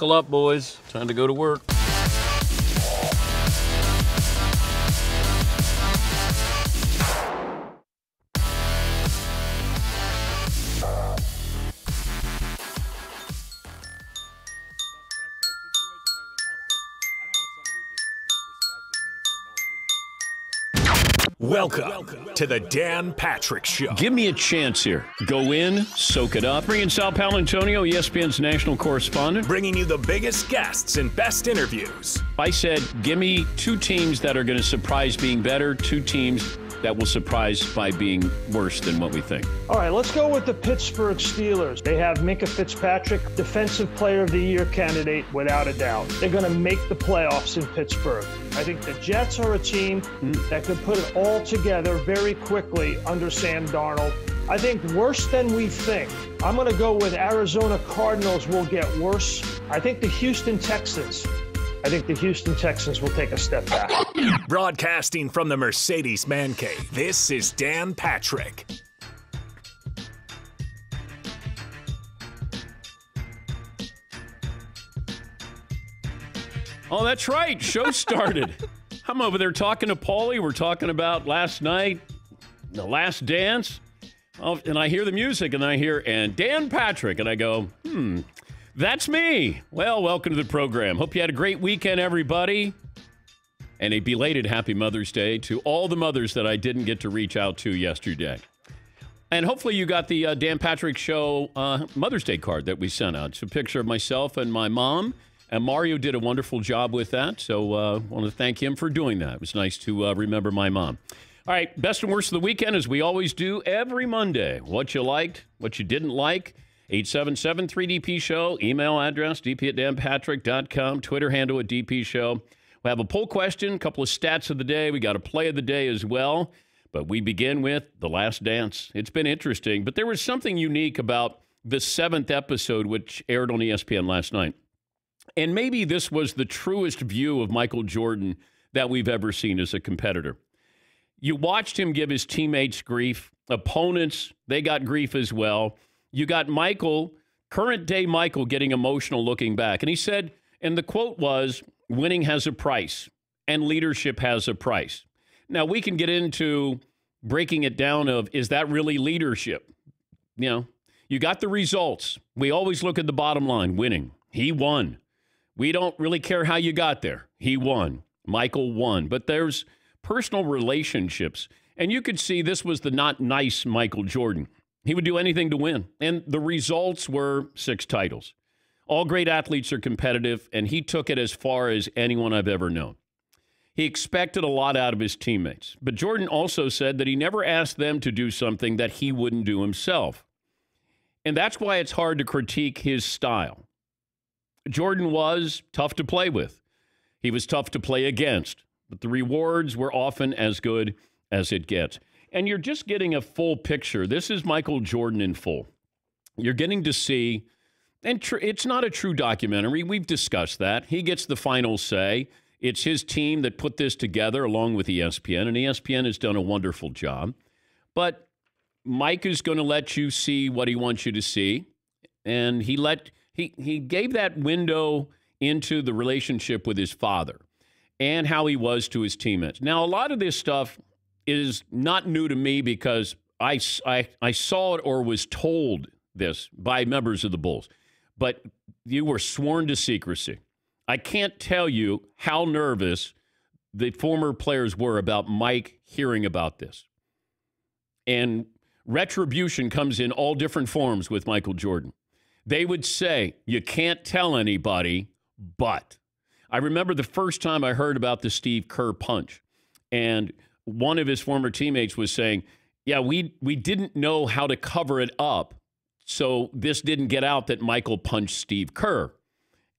Buckle up, boys. Time to go to work. Welcome to the Dan Patrick Show. Give me a chance here. Go in, soak it up. Bring in Sal Paolantonio, ESPN's national correspondent. Bringing you the biggest guests and best interviews. I said, give me two teams that are going to surprise being better, two teams that will surprise by being worse than what we think. All right, let's go with the Pittsburgh Steelers. They have Minkah Fitzpatrick, Defensive Player of the Year candidate, without a doubt. They're going to make the playoffs in Pittsburgh. I think the Jets are a team hmm. that could put it all together very quickly under Sam Darnold. I think worse than we think. I'm going to go with Arizona Cardinals will get worse. I think the Houston Texans. I think the Houston Texans will take a step back. Broadcasting from the Mercedes Man Cave, this is Dan Patrick. Oh, that's right. Show started. I'm over there talking to Paulie. We're talking about last night, the last dance. Oh, and I hear the music and I hear, and Dan Patrick. And I go, hmm, that's me. Well, welcome to the program. Hope you had a great weekend, everybody. And a belated happy Mother's Day to all the mothers that I didn't get to reach out to yesterday. And hopefully you got the uh, Dan Patrick Show uh, Mother's Day card that we sent out. It's a picture of myself and my mom. And Mario did a wonderful job with that. So I uh, want to thank him for doing that. It was nice to uh, remember my mom. All right, best and worst of the weekend, as we always do every Monday. What you liked, what you didn't like. 877 3DP Show, email address, dp at danpatrick.com, Twitter handle at DP Show. We have a poll question, a couple of stats of the day. We got a play of the day as well. But we begin with The Last Dance. It's been interesting, but there was something unique about the seventh episode, which aired on ESPN last night. And maybe this was the truest view of Michael Jordan that we've ever seen as a competitor. You watched him give his teammates grief, opponents, they got grief as well. You got Michael, current day Michael, getting emotional looking back. And he said, and the quote was, winning has a price and leadership has a price. Now we can get into breaking it down of is that really leadership? You know, you got the results. We always look at the bottom line, winning. He won. We don't really care how you got there. He won. Michael won. But there's personal relationships. And you could see this was the not nice Michael Jordan. He would do anything to win. And the results were six titles. All great athletes are competitive, and he took it as far as anyone I've ever known. He expected a lot out of his teammates. But Jordan also said that he never asked them to do something that he wouldn't do himself. And that's why it's hard to critique his style. Jordan was tough to play with. He was tough to play against, but the rewards were often as good as it gets. And you're just getting a full picture. This is Michael Jordan in full. You're getting to see, and tr- it's not a true documentary. We've discussed that. He gets the final say. It's his team that put this together along with ESPN, and ESPN has done a wonderful job. But Mike is going to let you see what he wants you to see, and he let he he gave that window into the relationship with his father and how he was to his teammates. Now, a lot of this stuff is not new to me because I, I, I saw it or was told this by members of the Bulls, but you were sworn to secrecy. I can't tell you how nervous the former players were about Mike hearing about this. And retribution comes in all different forms with Michael Jordan. They would say, You can't tell anybody, but. I remember the first time I heard about the Steve Kerr punch. And one of his former teammates was saying, Yeah, we, we didn't know how to cover it up. So this didn't get out that Michael punched Steve Kerr.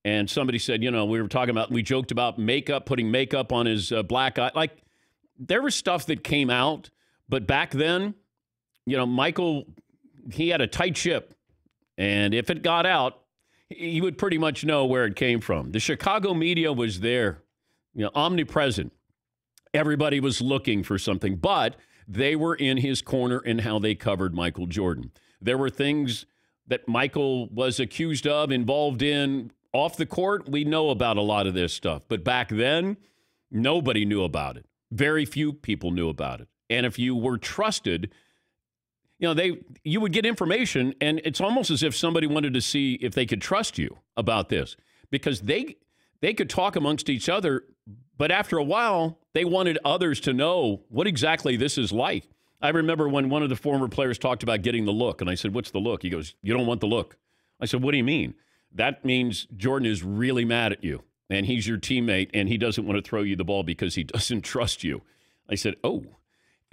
And somebody said, You know, we were talking about, we joked about makeup, putting makeup on his uh, black eye. Like, there was stuff that came out. But back then, you know, Michael, he had a tight ship. And if it got out, he would pretty much know where it came from. The Chicago media was there, you know, omnipresent. Everybody was looking for something, but they were in his corner in how they covered Michael Jordan. There were things that Michael was accused of, involved in, off the court, we know about a lot of this stuff. But back then, nobody knew about it. Very few people knew about it. And if you were trusted, you know, they you would get information and it's almost as if somebody wanted to see if they could trust you about this because they they could talk amongst each other, but after a while, they wanted others to know what exactly this is like. I remember when one of the former players talked about getting the look, and I said, What's the look? He goes, You don't want the look. I said, What do you mean? That means Jordan is really mad at you, and he's your teammate, and he doesn't want to throw you the ball because he doesn't trust you. I said, Oh.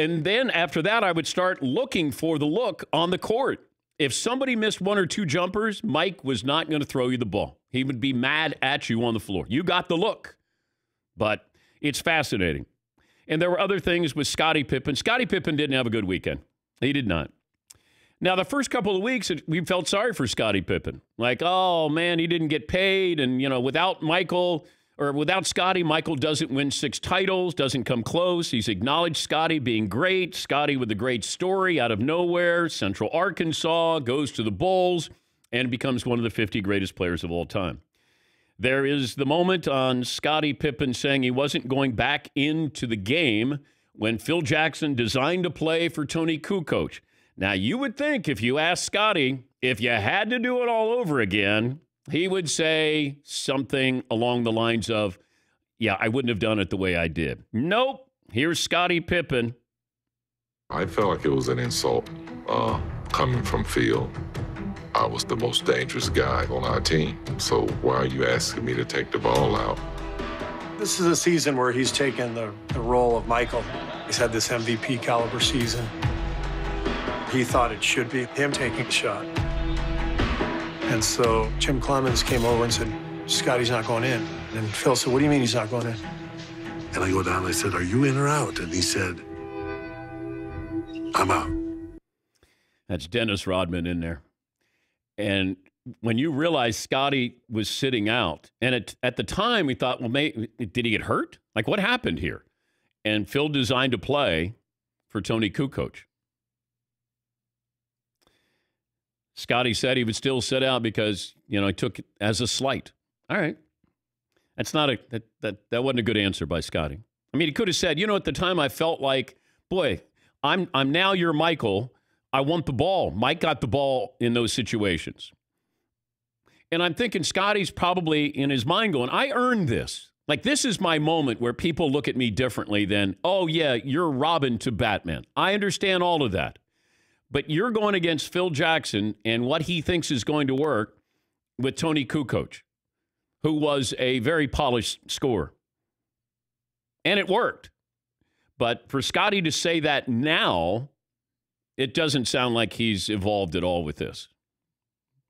And then after that, I would start looking for the look on the court. If somebody missed one or two jumpers, Mike was not going to throw you the ball. He would be mad at you on the floor. You got the look. But it's fascinating. And there were other things with Scottie Pippen. Scottie Pippen didn't have a good weekend. He did not. Now, the first couple of weeks, we felt sorry for Scottie Pippen. Like, oh man, he didn't get paid. And, you know, without Michael or without Scotty, Michael doesn't win six titles, doesn't come close. He's acknowledged Scotty being great. Scotty with a great story out of nowhere, Central Arkansas, goes to the Bulls and becomes one of the 50 greatest players of all time. There is the moment on Scottie Pippen saying he wasn't going back into the game when Phil Jackson designed a play for Toni Kukoc. Now, you would think if you asked Scotty if you had to do it all over again, he would say something along the lines of, Yeah, I wouldn't have done it the way I did. Nope. Here's Scottie Pippen. I felt like it was an insult uh, coming from Phil. I was the most dangerous guy on our team. So why are you asking me to take the ball out? This is a season where he's taken the, the role of Michael. He's had this MVP caliber season. He thought it should be him taking the shot. And so Jim Cleamons came over and said, Scotty's not going in. And Phil said, What do you mean he's not going in? And I go down and I said, Are you in or out? And he said, I'm out. That's Dennis Rodman in there. And when you realize Scotty was sitting out, and at, at the time we thought, well, may, did he get hurt? Like, what happened here? And Phil designed a play for Toni Kukoc. Scottie said he would still sit out because, you know, he took it as a slight. All right. That's not a, that, that, that wasn't a good answer by Scotty. I mean, he could have said, you know, at the time I felt like, boy, I'm, I'm now your Michael. I want the ball. Mike got the ball in those situations. And I'm thinking Scotty's probably in his mind going, I earned this. Like, this is my moment where people look at me differently than, oh, yeah, you're Robin to Batman. I understand all of that. But you're going against Phil Jackson and what he thinks is going to work with Toni Kukoc, who was a very polished scorer. And it worked. But for Scotty to say that now, it doesn't sound like he's evolved at all with this,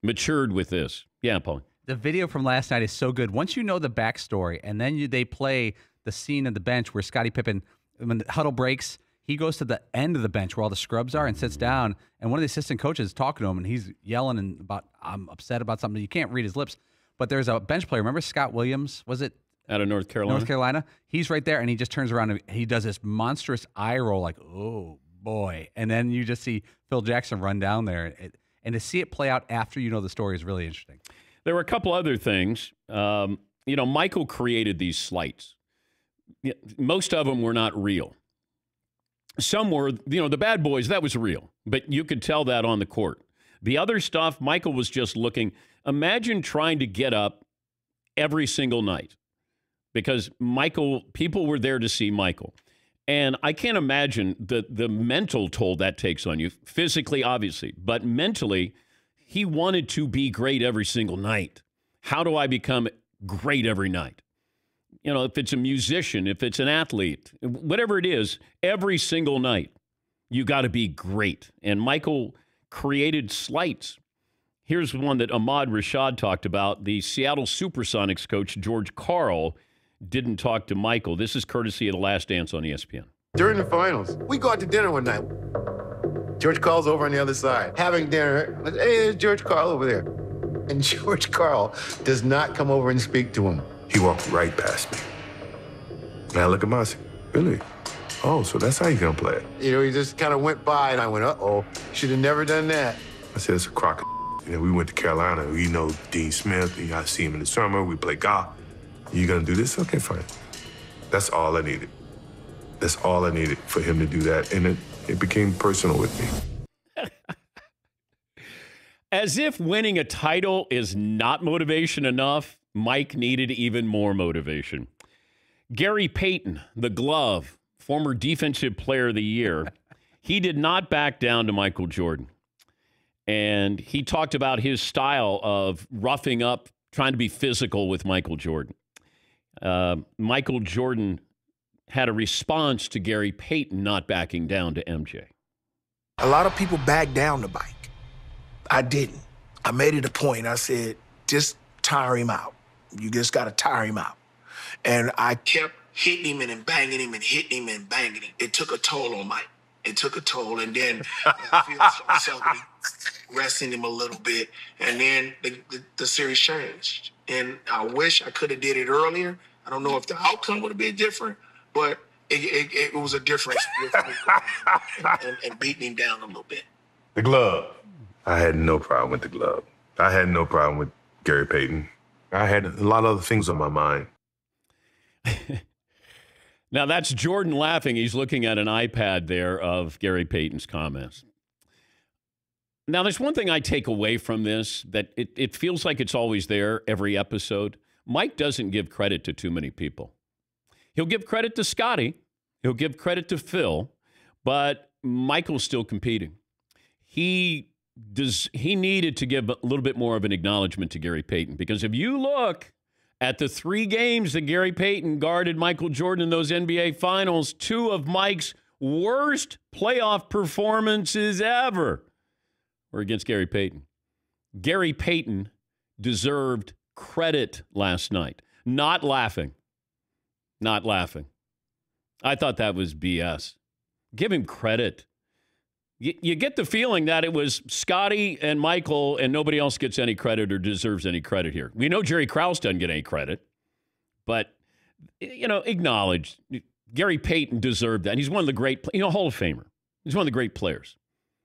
matured with this. Yeah, Paul. The video from last night is so good. Once you know the backstory, and then you, they play the scene at the bench where Scottie Pippen, when the huddle breaks, he goes to the end of the bench where all the scrubs are and sits down. And one of the assistant coaches is talking to him, and he's yelling and about I'm upset about something. You can't read his lips. But there's a bench player. Remember Scott Williams? Was it out of North Carolina? North Carolina. He's right there, and he just turns around and he does this monstrous eye roll, like oh boy. And then you just see Phil Jackson run down there. It, and to see it play out after you know the story is really interesting. There were a couple other things. Um, you know, Michael created these slights. Most of them were not real. Some were, you know, the bad boys, that was real, but you could tell that on the court. The other stuff, Michael was just looking. Imagine trying to get up every single night because Michael, people were there to see Michael. And I can't imagine the the mental toll that takes on you. Physically, obviously, but mentally, he wanted to be great every single night. How do I become great every night? You know, if it's a musician, if it's an athlete, whatever it is, every single night, you got to be great. And Michael created slights. Here's one that Ahmad Rashad talked about. The Seattle Supersonics coach, George Karl, didn't talk to Michael. This is courtesy of The Last Dance on ESPN. During the finals, we go out to dinner one night. George Karl's over on the other side, having dinner. Hey, there's George Karl over there. And George Karl does not come over and speak to him. He walked right past me. And I look at myself, Billy. Oh, so that's how you gonna play it? You know, he just kind of went by, and I went, uh oh, should have never done that. I said, it's a crock. You know, we went to Carolina. We know Dean Smith. You know, I see him in the summer. We play golf. You gonna do this? Okay, fine. That's all I needed. That's all I needed for him to do that, and it, it became personal with me. As if winning a title is not motivation enough, Mike needed even more motivation. Gary Payton, the glove, former defensive player of the year, he did not back down to Michael Jordan. And he talked about his style of roughing up, trying to be physical with Michael Jordan. Uh, Michael Jordan had a response to Gary Payton not backing down to MJ. A lot of people back down to Mike. I didn't. I made it a point. I said, just tire him out. You just got to tire him out. And I kept hitting him and banging him and hitting him and banging him. It took a toll on Mike. It took a toll. And then I feel myself resting him a little bit. And then the, the, the series changed. And I wish I could have did it earlier. I don't know if the outcome would have been different, but it, it, it was a difference and, and beating him down a little bit. The glove. I had no problem with the glove. I had no problem with Gary Payton. I had a lot of other things on my mind. now that's Jordan laughing. He's looking at an iPad there of Gary Payton's comments. Now, there's one thing I take away from this that it, it feels like it's always there every episode. Mike doesn't give credit to too many people. He'll give credit to Scotty, he'll give credit to Phil, but Michael's still competing. He does he needed to give a little bit more of an acknowledgement to Gary Payton because if you look at the three games that Gary Payton guarded Michael Jordan in those NBA finals, two of Mike's worst playoff performances ever were against Gary Payton. Gary Payton deserved credit last night. Not laughing. Not laughing. I thought that was BS. Give him credit. You, you get the feeling that it was Scotty and Michael, and nobody else gets any credit or deserves any credit here. We know Jerry Krause doesn't get any credit, but, you know, acknowledge Gary Payton deserved that. He's one of the great, you know, Hall of Famer. He's one of the great players,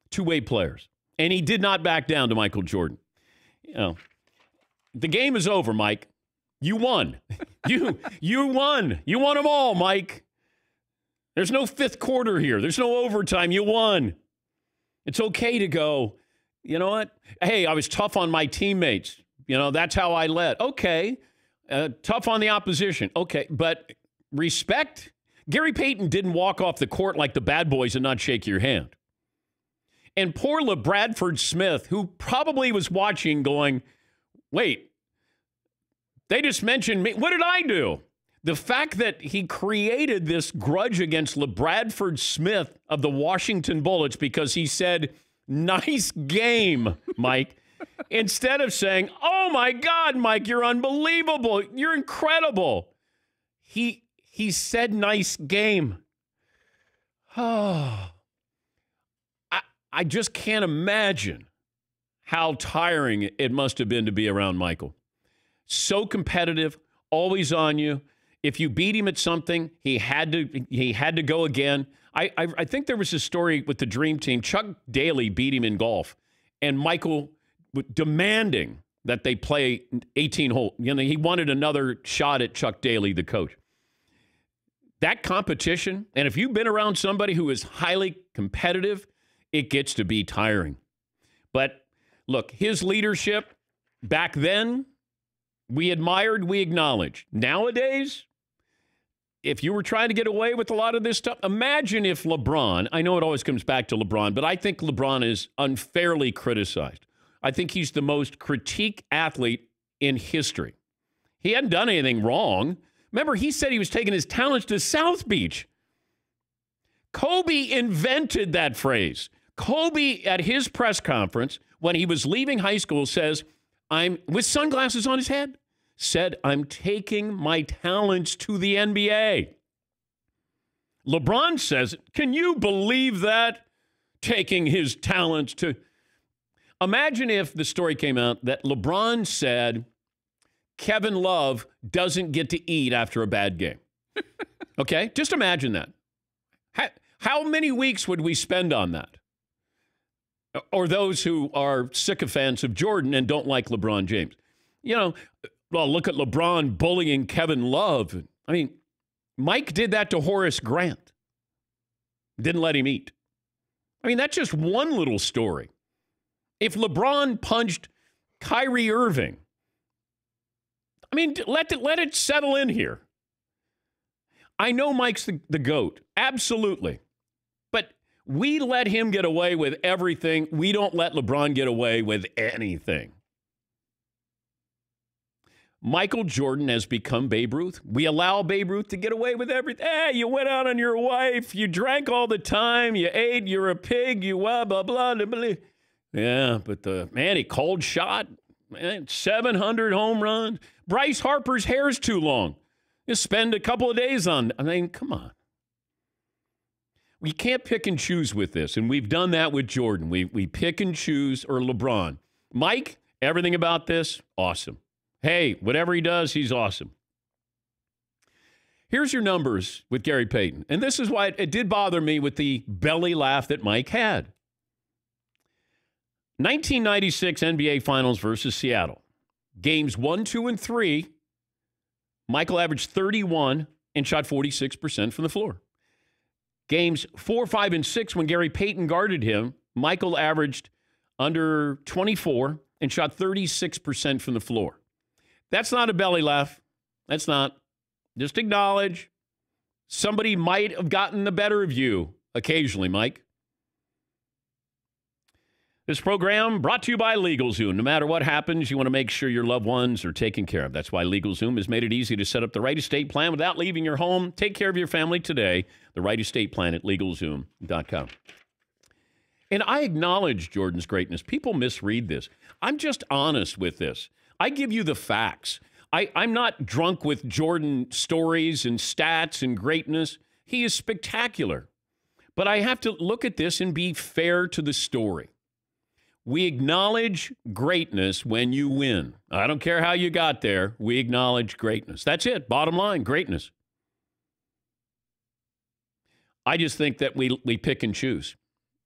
two way players. And he did not back down to Michael Jordan. You know, the game is over, Mike. You won. you you won. You won them all, Mike. There's no fifth quarter here. There's no overtime. You won. It's okay to go, you know what? Hey, I was tough on my teammates. You know, that's how I led. Okay. Uh, tough on the opposition. Okay. But respect. Gary Payton didn't walk off the court like the bad boys and not shake your hand. And poor LaBradford Smith, who probably was watching, going, wait, they just mentioned me. What did I do? The fact that he created this grudge against LaBradford Smith of the Washington Bullets because he said, nice game, Mike, instead of saying, oh my God, Mike, you're unbelievable. You're incredible. He, he said, nice game. Oh, I, I just can't imagine how tiring it must have been to be around Michael. So competitive, always on you if you beat him at something, he had to he had to go again. I, I, I think there was a story with the Dream Team. Chuck Daly beat him in golf, and Michael demanding that they play 18 hole. You know, he wanted another shot at Chuck Daly, the coach. That competition, and if you've been around somebody who is highly competitive, it gets to be tiring. But look, his leadership back then, we admired, we acknowledged. Nowadays, if you were trying to get away with a lot of this stuff, imagine if LeBron, I know it always comes back to LeBron, but I think LeBron is unfairly criticized. I think he's the most critique athlete in history. He hadn't done anything wrong. Remember, he said he was taking his talents to South Beach. Kobe invented that phrase. Kobe, at his press conference, when he was leaving high school, says, I'm with sunglasses on his head said, I'm taking my talents to the NBA. LeBron says, Can you believe that? Taking his talents to. Imagine if the story came out that LeBron said, Kevin Love doesn't get to eat after a bad game. okay? Just imagine that. How, how many weeks would we spend on that? or those who are sycophants of Jordan and don't like LeBron James. You know, well, look at LeBron bullying Kevin Love. I mean, Mike did that to Horace Grant. Didn't let him eat. I mean, that's just one little story. If LeBron punched Kyrie Irving, I mean, let it, let it settle in here. I know Mike's the, the GOAT. Absolutely. But we let him get away with everything. We don't let LeBron get away with anything. Michael Jordan has become Babe Ruth. We allow Babe Ruth to get away with everything. Eh, hey, you went out on your wife. You drank all the time. You ate. You're a pig. You blah, blah, blah, blah. blah. Yeah, but the man, he called shot. Man, 700 home runs. Bryce Harper's hair's too long. You spend a couple of days on. I mean, come on. We can't pick and choose with this, and we've done that with Jordan. We we pick and choose or LeBron. Mike, everything about this awesome. Hey, whatever he does, he's awesome. Here's your numbers with Gary Payton. And this is why it, it, did bother me with the belly laugh that Mike had. 1996 NBA Finals versus Seattle. Games one, two, and three. Michael averaged 31 and shot 46% from the floor. Games four, five, and six, when Gary Payton guarded him, Michael averaged under 24 and shot 36% from the floor. That's not a belly laugh. That's not. Just acknowledge somebody might have gotten the better of you occasionally, Mike. This program brought to you by LegalZoom. No matter what happens, you want to make sure your loved ones are taken care of. That's why LegalZoom has made it easy to set up the right estate plan without leaving your home. Take care of your family today. The right estate plan at LegalZoom.com. And I acknowledge Jordan's greatness. People misread this. I'm just honest with this. I give you the facts. I, I'm not drunk with Jordan stories and stats and greatness. He is spectacular. But I have to look at this and be fair to the story. We acknowledge greatness when you win. I don't care how you got there. We acknowledge greatness. That's it. Bottom line greatness. I just think that we, we pick and choose.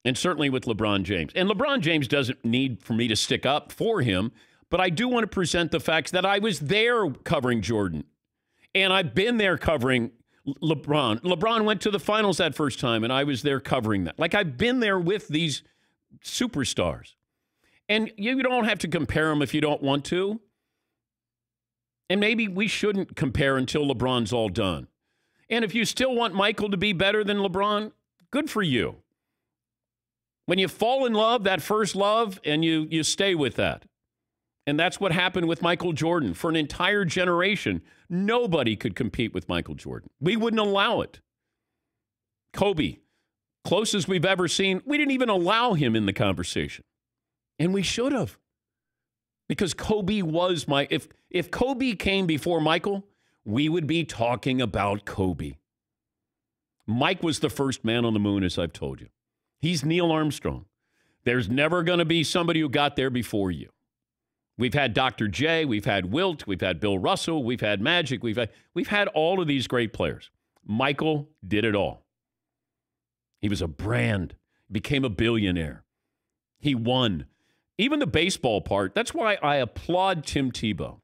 And certainly with LeBron James. And LeBron James doesn't need for me to stick up for him. But I do want to present the facts that I was there covering Jordan. And I've been there covering LeBron. LeBron went to the finals that first time, and I was there covering that. Like I've been there with these superstars. And you don't have to compare them if you don't want to. And maybe we shouldn't compare until LeBron's all done. And if you still want Michael to be better than LeBron, good for you. When you fall in love, that first love, and you, you stay with that. And that's what happened with Michael Jordan. For an entire generation, nobody could compete with Michael Jordan. We wouldn't allow it. Kobe, closest we've ever seen, we didn't even allow him in the conversation. And we should have. Because Kobe was my if if Kobe came before Michael, we would be talking about Kobe. Mike was the first man on the moon as I've told you. He's Neil Armstrong. There's never going to be somebody who got there before you. We've had Dr. J, we've had Wilt, we've had Bill Russell, we've had Magic, we've had we've had all of these great players. Michael did it all. He was a brand, became a billionaire. He won. Even the baseball part, that's why I applaud Tim Tebow.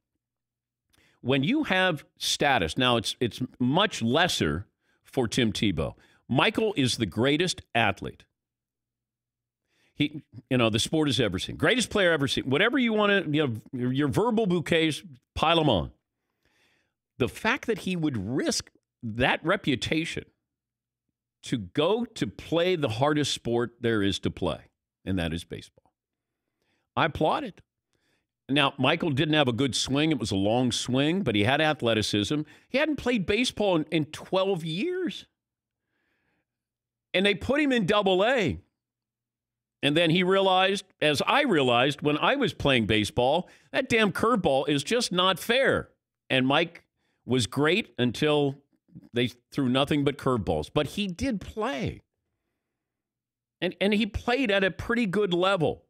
When you have status, now it's it's much lesser for Tim Tebow. Michael is the greatest athlete he, you know, the sport has ever seen. Greatest player ever seen. Whatever you want to, you know, your, verbal bouquets, pile them on. The fact that he would risk that reputation to go to play the hardest sport there is to play, and that is baseball. I applaud it. Now, Michael didn't have a good swing. It was a long swing, but he had athleticism. He hadn't played baseball in, in 12 years. And they put him in double A. And then he realized, as I realized when I was playing baseball, that damn curveball is just not fair. And Mike was great until they threw nothing but curveballs. But he did play. And, and he played at a pretty good level.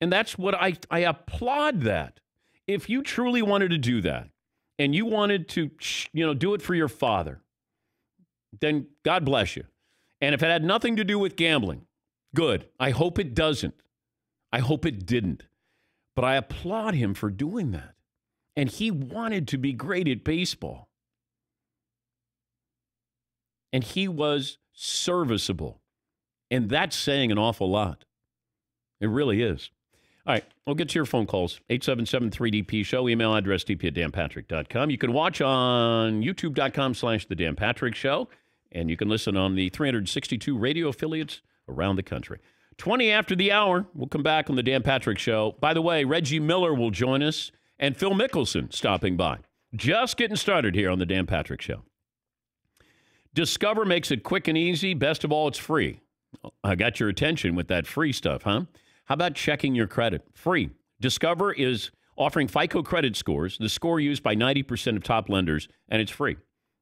And that's what I, I applaud that. If you truly wanted to do that and you wanted to, you know, do it for your father, then God bless you. And if it had nothing to do with gambling, Good. I hope it doesn't. I hope it didn't. But I applaud him for doing that. And he wanted to be great at baseball. And he was serviceable. And that's saying an awful lot. It really is. All right, we'll get to your phone calls. 877 3DP Show, email address dp at danpatrick.com. You can watch on youtube.com slash The Dan Patrick Show, and you can listen on the 362 radio affiliates around the country. 20 after the hour, we'll come back on The Dan Patrick Show. By the way, Reggie Miller will join us, and Phil Mickelson stopping by. Just getting started here on The Dan Patrick Show. Discover makes it quick and easy. Best of all, it's free. I got your attention with that free stuff, huh? How about checking your credit? Free. Discover is offering FICO credit scores, the score used by 90% of top lenders, and it's free,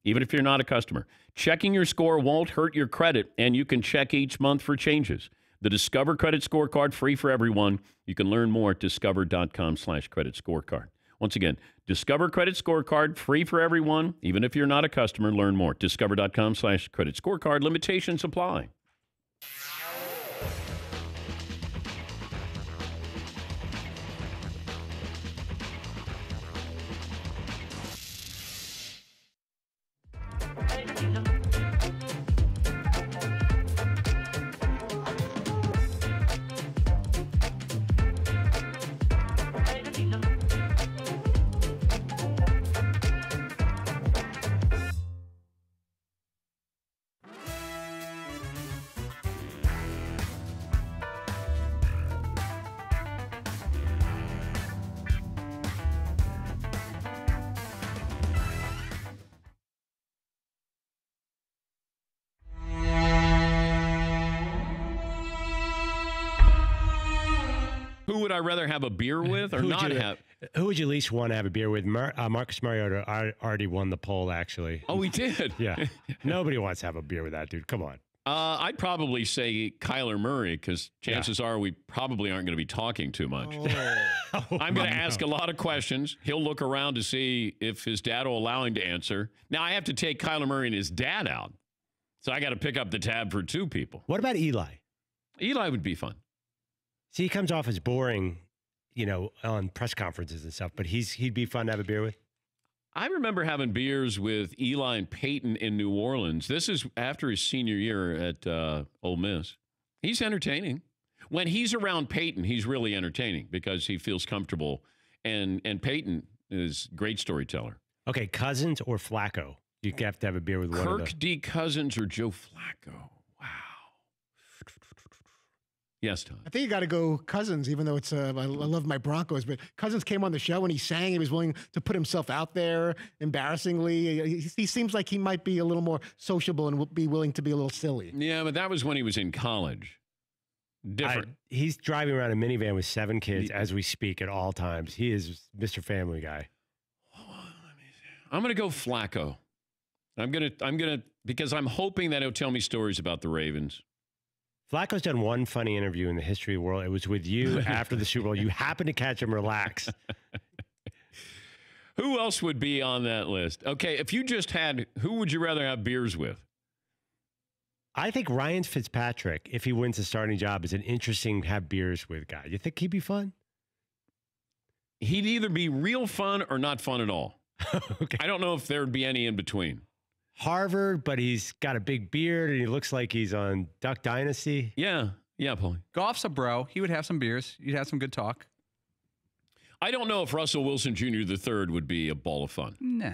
even if you're not a customer. Checking your score won't hurt your credit, and you can check each month for changes. The Discover Credit Scorecard, free for everyone. You can learn more at discover.com slash credit scorecard. Once again, Discover Credit Scorecard, free for everyone. Even if you're not a customer, learn more. Discover.com slash credit scorecard. Limitations apply. I rather have a beer with or Who would not you- have? Who would you least want to have a beer with? Mar- uh, Marcus Mariota al- already won the poll, actually. Oh, he did. Yeah. Nobody wants to have a beer with that dude. Come on. Uh, I'd probably say Kyler Murray because chances are we probably aren't going to be talking too much. I'm going to ask a lot of questions. He'll look around to see if his dad will allow him to answer. Now I have to take Kyler Murray and his dad out, so I got to pick up the tab for two people. What about Eli? Eli would be fun. See, he comes off as boring, you know, on press conferences and stuff, but he's he'd be fun to have a beer with. I remember having beers with Eli and Peyton in New Orleans. This is after his senior year at uh, Ole Miss. He's entertaining. When he's around Peyton, he's really entertaining because he feels comfortable. And and Peyton is great storyteller. Okay, Cousins or Flacco? You have to have a beer with one of Kirk. D. Cousins or Joe Flacco. Wow. Yes, Tom. I think you got to go Cousins, even though it's uh, I, I love my Broncos, but Cousins came on the show and he sang. He was willing to put himself out there. Embarrassingly, he, he seems like he might be a little more sociable and will be willing to be a little silly. Yeah, but that was when he was in college. Different. I- he's driving around a minivan with seven kids as we speak at all times. He is Mr. Family Guy. I'm going to go Flacco. I'm going to I'm going to because I'm hoping that he'll tell me stories about the Ravens. Flacco's done one funny interview in the history of the world. It was with you after the Super Bowl. You happened to catch him relax. Who else would be on that list? Okay, if you just had who would you rather have beers with? I think Ryan Fitzpatrick, if he wins the starting job, is an interesting have beers with guy. You think he'd be fun? He'd either be real fun or not fun at all. I don't know if there'd be any in between. Harvard, but he's got a big beard and he looks like he's on Duck Dynasty. Yeah, yeah, Paul. Goff's a bro. He would have some beers. You'd have some good talk. I don't know if Russell Wilson Jr. the third would be a ball of fun. Nah.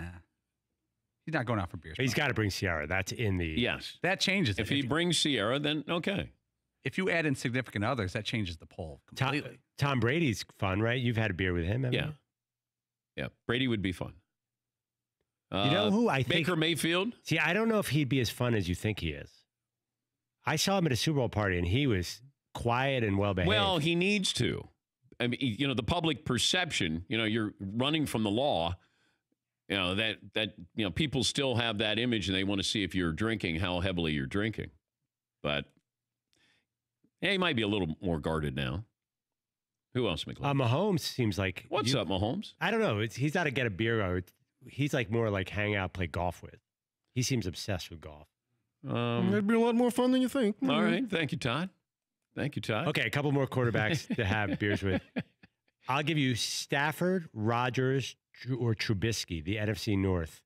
He's not going out for beers. He's got to bring Ciara. That's in the. Yes. That changes If it. he brings Ciara, then okay. If you add in significant others, that changes the poll Tom, completely. Tom Brady's fun, right? You've had a beer with him, haven't Yeah. you? Yeah, Brady would be fun. You know Uh, who I think Baker Mayfield? See, I don't know if he'd be as fun as you think he is. I saw him at a Super Bowl party and he was quiet and well behaved. Well, he needs to. I mean, you know, the public perception, you know, you're running from the law, you know, that, that, you know, people still have that image and they want to see if you're drinking, how heavily you're drinking. But yeah, he might be a little more guarded now. Who else, McLean? uh, Mahomes seems like What's you- up, Mahomes? I don't know. It's, he's got to get a beer. Or he's like more like hang out, play golf with. He seems obsessed with golf. Um, It'd be a lot more fun than you think. all right. Thank you, Todd. Thank you, Todd. Okay, a couple more quarterbacks to have beers with. I'll give you Stafford, Rodgers, or Trubisky, the NFC North.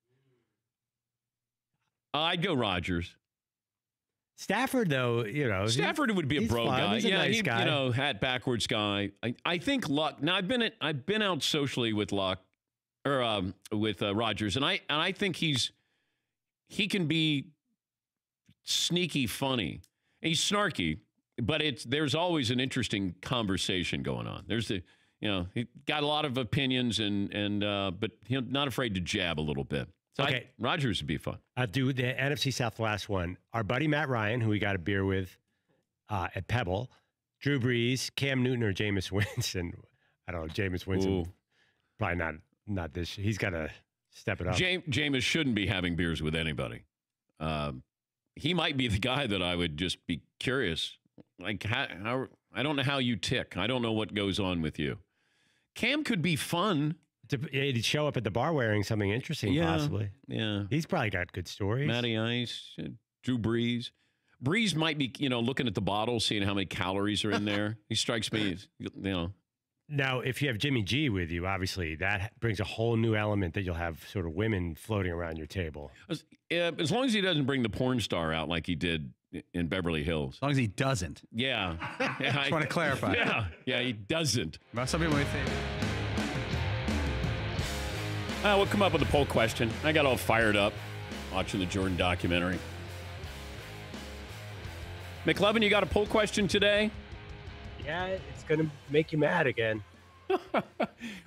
I'd go Rodgers. Stafford, though, you know, Stafford would be a bro fun. guy. He's a yeah, nice he, guy. you know, hat backwards guy. I, I think Luck. Now I've been at, I've been out socially with Luck or um, with uh, Rodgers, and I and I think he's he can be sneaky funny. He's snarky, but it's there's always an interesting conversation going on. There's the you know he got a lot of opinions and and uh, but he's not afraid to jab a little bit. So I- Okay. Rodgers would be fun. I'll do the NFC South last one. Our buddy Matt Ryan, who we got a beer with uh, at Pebble, Drew Brees, Cam Newton, or Jameis Winston. I don't know. Jameis Winston, Ooh. probably not. Not this. He's got to step it up. James, Jameis shouldn't be having beers with anybody. Um, he might be the guy that I would just be curious. Like, how, how, I don't know how you tick. I don't know what goes on with you. Cam could be fun. To, he'd show up at the bar wearing something interesting, Yeah. possibly. Yeah. He's probably got good stories. Matty Ice, uh, Drew Brees. Breeze might be, you know, looking at the bottle, seeing how many calories are in there. he strikes me as, you know, Now, if you have Jimmy G with you, obviously that brings a whole new element that you'll have sort of women floating around your table. as, uh, as long as he doesn't bring the porn star out like he did in Beverly Hills. As long as he doesn't. Yeah. yeah Just want to clarify. Yeah. Yeah, he doesn't. Well, Some people may think. Uh, we'll come up with a poll question. I got all fired up watching the Jordan documentary. McLevin, you got a poll question today? Yeah, it's going to make you mad again.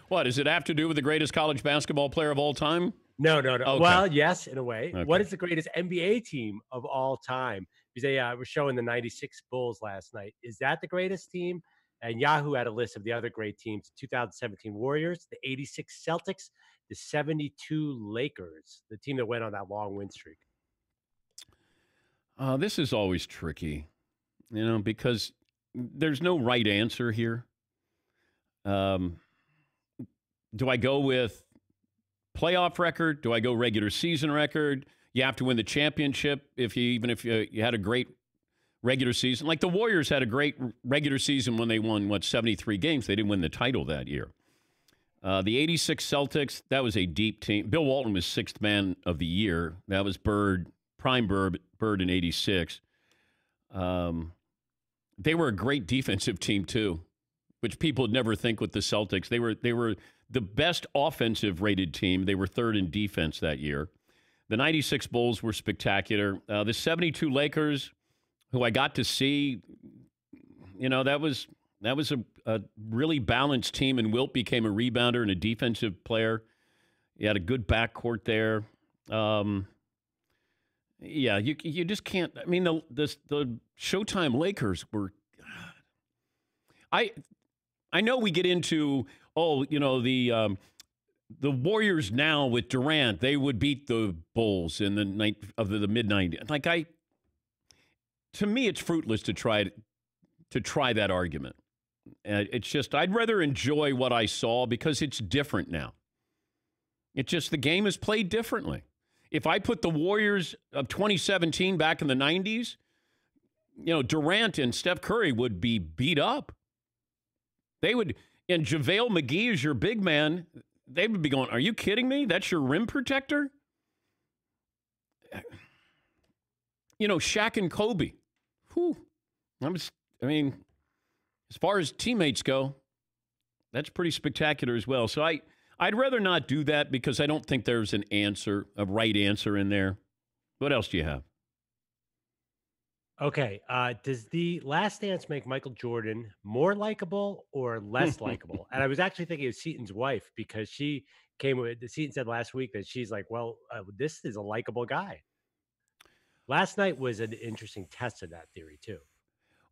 What, does it have to do with the greatest college basketball player of all time? No, no, no. Okay. Well, yes, in a way. Okay. What is the greatest NBA team of all time? Because they uh, were showing the 96 Bulls last night. Is that the greatest team? And Yahoo had a list of the other great teams 2017 Warriors, the 86 Celtics, the 72 Lakers, the team that went on that long win streak. Uh, this is always tricky, you know, because there's no right answer here. Um, do I go with playoff record? Do I go regular season record? You have to win the championship if you even if you, you had a great regular season. Like the Warriors had a great regular season when they won what 73 games. They didn't win the title that year. Uh, the 86 Celtics, that was a deep team. Bill Walton was sixth man of the year. That was Bird, prime Bird, Bird in 86. Um, they were a great defensive team too, which people would never think with the Celtics. They were they were the best offensive rated team. They were third in defense that year. The 96 Bulls were spectacular. Uh, the 72 Lakers, who I got to see, you know, that was that was a, a really balanced team, and Wilt became a rebounder and a defensive player. He had a good backcourt there. Um, yeah, you you just can't. I mean, the the the Showtime Lakers were. I I know we get into oh, you know the um, the Warriors now with Durant, they would beat the Bulls in the night of the, the mid '90s. Like I, to me, it's fruitless to try to try that argument. Uh, it's just I'd rather enjoy what I saw because it's different now. It's just the game is played differently. If I put the Warriors of 2017 back in the 90s, you know, Durant and Steph Curry would be beat up. They would, and JaVale McGee is your big man. They would be going, Are you kidding me? That's your rim protector? You know, Shaq and Kobe. Whew. I'm just, I mean, as far as teammates go, that's pretty spectacular as well. So I, I'd rather not do that because I don't think there's an answer, a right answer in there. What else do you have? Okay. Uh, does the Last Dance make Michael Jordan more likable or less likable? and I was actually thinking of Seton's wife because she came with the Seton said last week that she's like, well, uh, this is a likable guy. Last night was an interesting test of that theory too.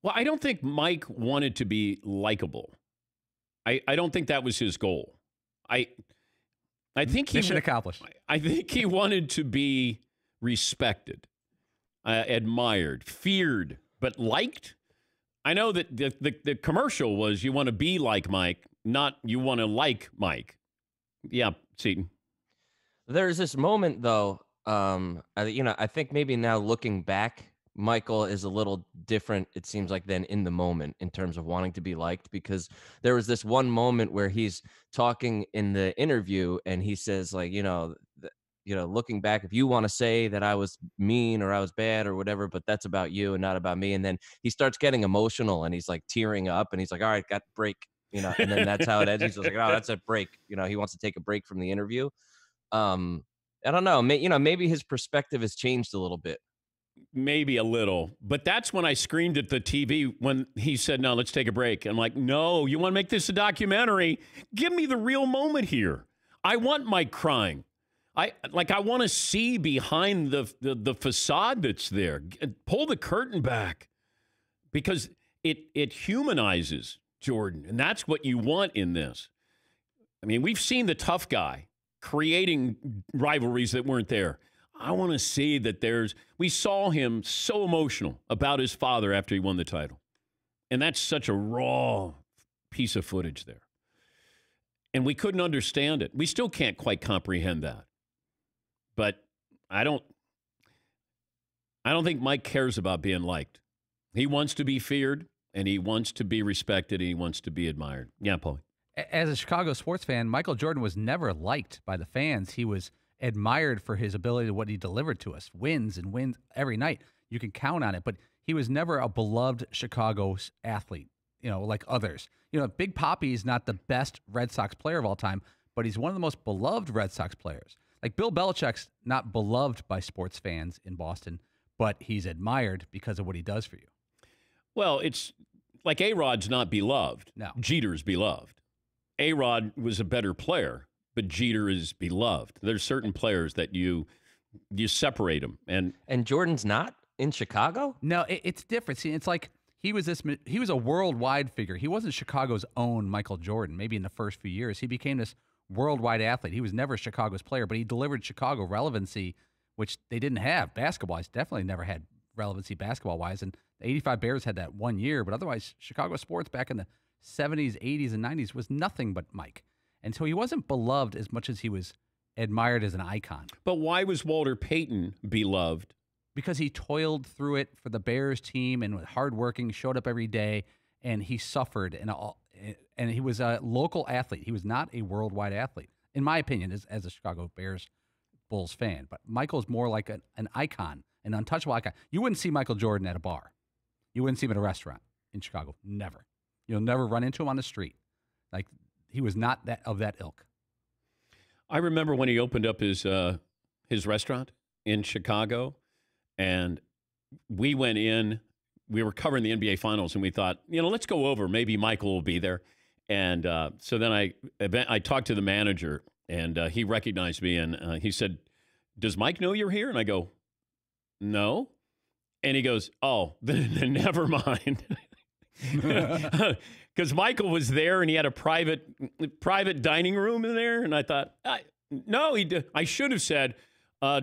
Well, I don't think Mike wanted to be likable. I, I don't think that was his goal. I I think he should accomplish. I think he wanted to be respected, uh, admired, feared, but liked. I know that the, the the commercial was you want to be like Mike, not you want to like Mike. Yeah, Seton. There's this moment though, um, you know, I think maybe now looking back, Michael is a little different, it seems like, than in the moment in terms of wanting to be liked. Because there was this one moment where he's talking in the interview and he says, like, you know, you know, looking back, if you want to say that I was mean or I was bad or whatever, but that's about you and not about me. And then he starts getting emotional and he's like tearing up and he's like, all right, got break, you know, and then that's how it ends. He's like, oh, that's a break. You know, he wants to take a break from the interview. Um, I don't know. May, you know, maybe his perspective has changed a little bit. Maybe a little, but that's when I screamed at the TV when he said, "No, let's take a break." I'm like, "No, you want to make this a documentary? Give me the real moment here. I want Mike crying. I like. I want to see behind the, the the facade that's there. Pull the curtain back because it it humanizes Jordan, and that's what you want in this. I mean, we've seen the tough guy creating rivalries that weren't there. I want to see that there's, we saw him so emotional about his father after he won the title. And that's such a raw piece of footage there. And we couldn't understand it. We still can't quite comprehend that. But I don't, I don't think Mike cares about being liked. He wants to be feared and he wants to be respected and he wants to be admired. Yeah, Paul. As a Chicago sports fan, Michael Jordan was never liked by the fans. He was admired for his ability to what he delivered to us, wins and wins every night. You can count on it, but he was never a beloved Chicago athlete, you know, like others. You know, Big Papi is not the best Red Sox player of all time, but he's one of the most beloved Red Sox players. Like Bill Belichick's not beloved by sports fans in Boston, but he's admired because of what he does for you. Well, it's like A Rod's not beloved. No. Jeter's beloved. A Rod was a better player, but Jeter is beloved. There's certain players that you you separate them, and And Jordan's not in Chicago? No, it, it's different. See, it's like he was this. He was a worldwide figure. He wasn't Chicago's own Michael Jordan. Maybe in the first few years, he became this worldwide athlete. He was never Chicago's player, but he delivered Chicago relevancy, which they didn't have basketball wise. Definitely never had relevancy basketball wise. And the '85 Bears had that one year, but otherwise, Chicago sports back in the '70s, '80s, and '90s was nothing but Mike. And so he wasn't beloved as much as he was admired as an icon. But why was Walter Payton beloved? Because he toiled through it for the Bears team and was hardworking, showed up every day, and he suffered. And all, and he was a local athlete. He was not a worldwide athlete, in my opinion, as, as a Chicago Bears Bulls fan. But Michael's more like an, an icon, an untouchable icon. You wouldn't see Michael Jordan at a bar. You wouldn't see him at a restaurant in Chicago. Never. You'll never run into him on the street. Like he was not that of that ilk. I remember when he opened up his uh, his restaurant in Chicago, and we went in. We were covering the NBA Finals, and we thought, you know, let's go over. Maybe Michael will be there. And uh, so then I I talked to the manager, and uh, he recognized me, and uh, he said, "Does Mike know you're here?" And I go, "No." And he goes, "Oh, then never mind." because Michael was there and he had a private private dining room in there, and I thought, I, no, he. I should have said, uh,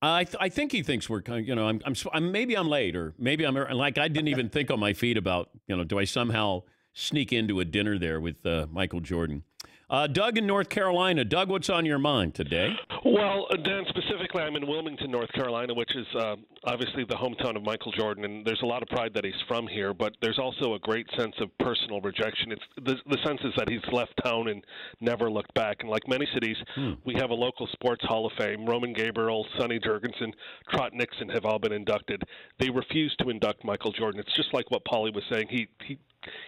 I th- I think he thinks we're kind. You know, I'm, I'm I'm maybe I'm late or maybe I'm like I didn't even think on my feet about you know do I somehow sneak into a dinner there with uh, Michael Jordan. Uh, Doug in North Carolina. Doug, what's on your mind today? Well, uh, Dan, specifically, I'm in Wilmington, North Carolina, which is uh, obviously the hometown of Michael Jordan, and there's a lot of pride that he's from here. But there's also a great sense of personal rejection. It's the, the sense is that he's left town and never looked back. And like many cities, we have a local sports Hall of Fame. Roman Gabriel, Sonny Jurgensen, Trot Nixon have all been inducted. They refuse to induct Michael Jordan. It's just like what Paulie was saying. He he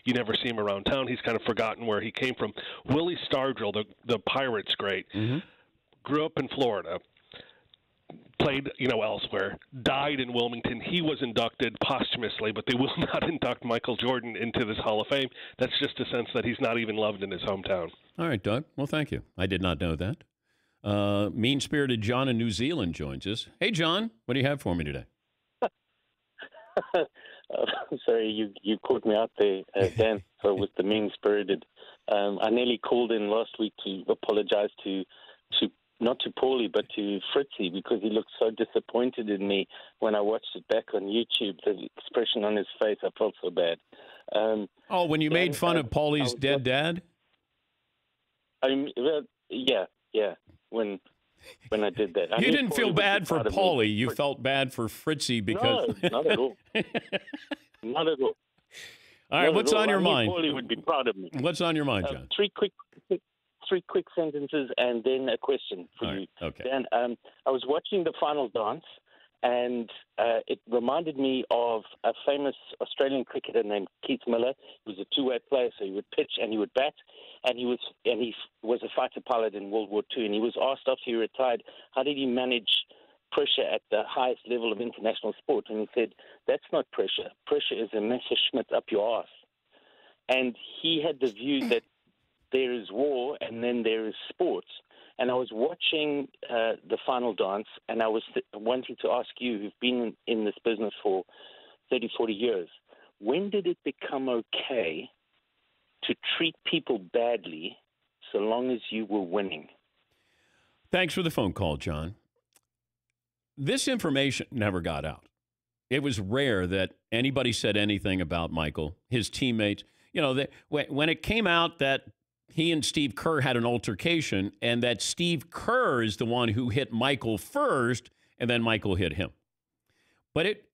you never see him around town. He's kind of forgotten where he came from. Willie Stargell, the the Pirates great, grew up in Florida, played you know elsewhere, died in Wilmington. He was inducted posthumously, but they will not induct Michael Jordan into this Hall of Fame. That's just a sense that he's not even loved in his hometown. All right, Doug. Well, thank you. I did not know that. Uh, mean spirited John in New Zealand joins us. Hey, John, what do you have for me today? uh, sorry, you you caught me out there, uh, Dan. so with the mean spirited, um, I nearly called in last week to apologize to to not to Paulie but to Fritzy because he looked so disappointed in me when I watched it back on YouTube. The expression on his face, I felt so bad. Um, Oh, when you made fun uh, of Paulie's dead dad? I mean, well, yeah, yeah. When when I did that. I you didn't feel bad for. Paulie. You felt bad for Fritzy because. No, not at all. not at all. All right, Not what's all. on your I mind? Paulie would be proud of me. What's on your mind, Uh, John? three quick, three quick sentences, and then a question for All you. right, okay. Dan, um, I was watching the final dance, and uh, it reminded me of a famous Australian cricketer named Keith Miller. He was a two-way player, so he would pitch and he would bat, and he was and he was a fighter pilot in World War II. And he was asked after he retired, how did he manage pressure at the highest level of international sport? And he said, that's not pressure. Pressure is a Messerschmitt up your ass. And he had the view that there is war and then there is sports. And I was watching uh, the final dance, and I was th- wanting to ask you, who've been in, this business for 30, 40 years, when did it become okay to treat people badly so long as you were winning? Thanks for the phone call, John. This information never got out. It was rare that anybody said anything about Michael, his teammates. You know, when when it came out that he and Steve Kerr had an altercation and that Steve Kerr is the one who hit Michael first and then Michael hit him. But it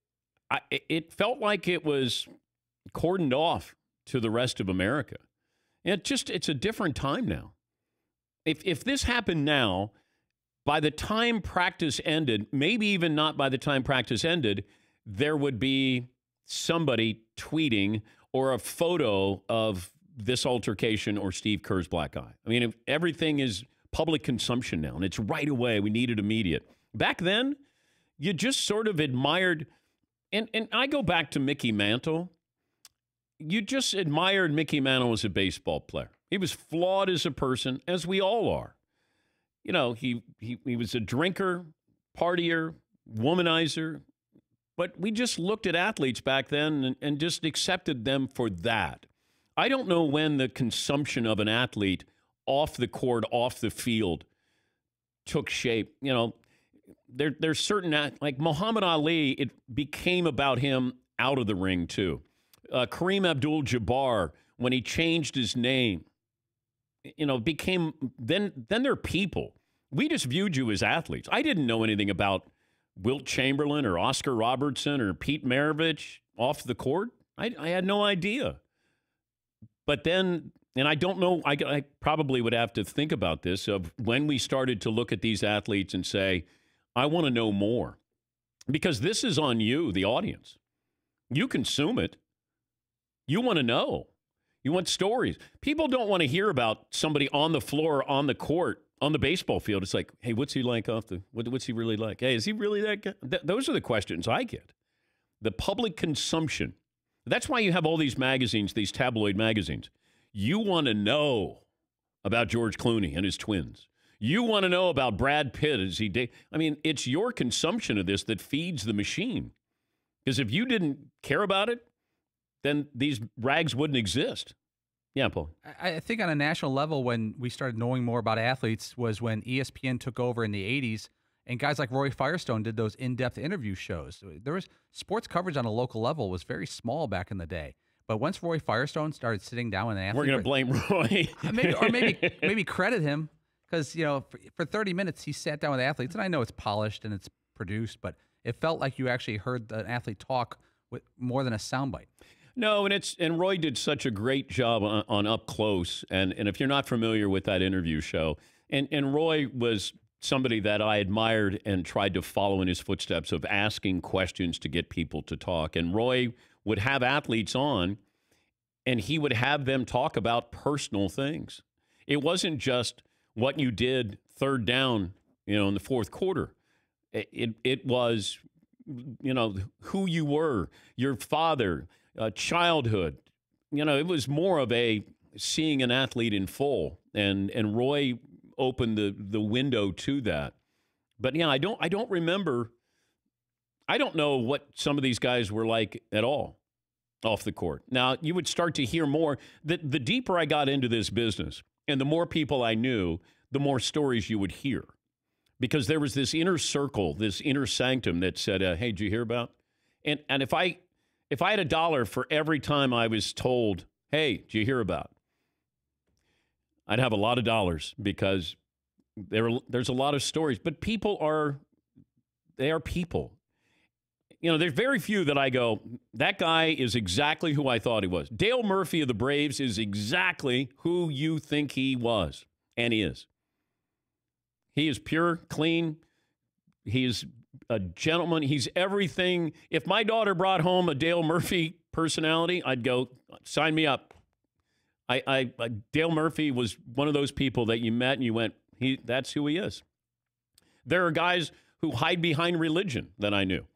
I, it felt like it was cordoned off to the rest of America. It just it's a different time now. If if this happened now, by the time practice ended, maybe even not by the time practice ended, there would be somebody tweeting or a photo of this altercation or Steve Kerr's black eye. I mean, if everything is public consumption now, and it's right away. We need it immediate. Back then, you just sort of admired, and, and I go back to Mickey Mantle. You just admired Mickey Mantle as a baseball player. He was flawed as a person, as we all are. You know, he, he, he was a drinker, partier, womanizer, but we just looked at athletes back then and, and just accepted them for that. I don't know when the consumption of an athlete off the court, off the field, took shape. You know, there, there's certain, like Muhammad Ali, it became about him out of the ring too. Uh, Kareem Abdul Jabbar, when he changed his name, you know, became then then they're people. We just viewed you as athletes. I didn't know anything about Wilt Chamberlain or Oscar Robertson or Pete Maravich off the court. I, I had no idea. But then, and I don't know, I, I probably would have to think about this of when we started to look at these athletes and say, I want to know more. Because this is on you, the audience. You consume it. You want to know. You want stories. People don't want to hear about somebody on the floor, on the court, on the baseball field. It's like, hey, what's he like off the? What, what's he really like? Hey, is he really that guy? Th- those are the questions I get. The public consumption. That's why you have all these magazines, these tabloid magazines. You want to know about George Clooney and his twins. You want to know about Brad Pitt as he date. I mean, it's your consumption of this that feeds the machine. Because if you didn't care about it, then these rags wouldn't exist. Yeah, Paul. I think on a national level, when we started knowing more about athletes, was when ESPN took over in the '80s, and guys like Roy Firestone did those in-depth interview shows. There was sports coverage on a local level was very small back in the day. But once Roy Firestone started sitting down with an athlete, We're going to blame Roy. Uh, maybe, or maybe maybe credit him because you know for, for 30 minutes he sat down with athletes, and I know it's polished and it's produced, but it felt like you actually heard an athlete talk with more than a soundbite. No, and it's and Roy did such a great job on, on up close. And and if you're not familiar with that interview show, and and Roy was somebody that I admired and tried to follow in his footsteps of asking questions to get people to talk. And Roy would have athletes on, and he would have them talk about personal things. It wasn't just what you did third down, you know, in the fourth quarter. It it, it was you know who you were, your father, uh, childhood. You know, it was more of a seeing an athlete in full, and and Roy opened the the window to that. But yeah, I don't I don't remember. I don't know what some of these guys were like at all off the court. Now you would start to hear more. The the deeper I got into this business, and the more people I knew, the more stories you would hear because there was this inner circle, this inner sanctum that said, uh, "Hey, did you hear about?" And and if I if I had a dollar for every time I was told, "Hey, did you hear about?" I'd have a lot of dollars because there there's a lot of stories, but people are they are people. You know, there's very few that I go, that guy is exactly who I thought he was. Dale Murphy of the Braves is exactly who you think he was, and he is. He is pure, clean. He is a gentleman. He's everything. If my daughter brought home a Dale Murphy personality, I'd go, sign me up. I, I, I Dale Murphy was one of those people that you met and you went, he, that's who he is. There are guys who hide behind religion that I knew.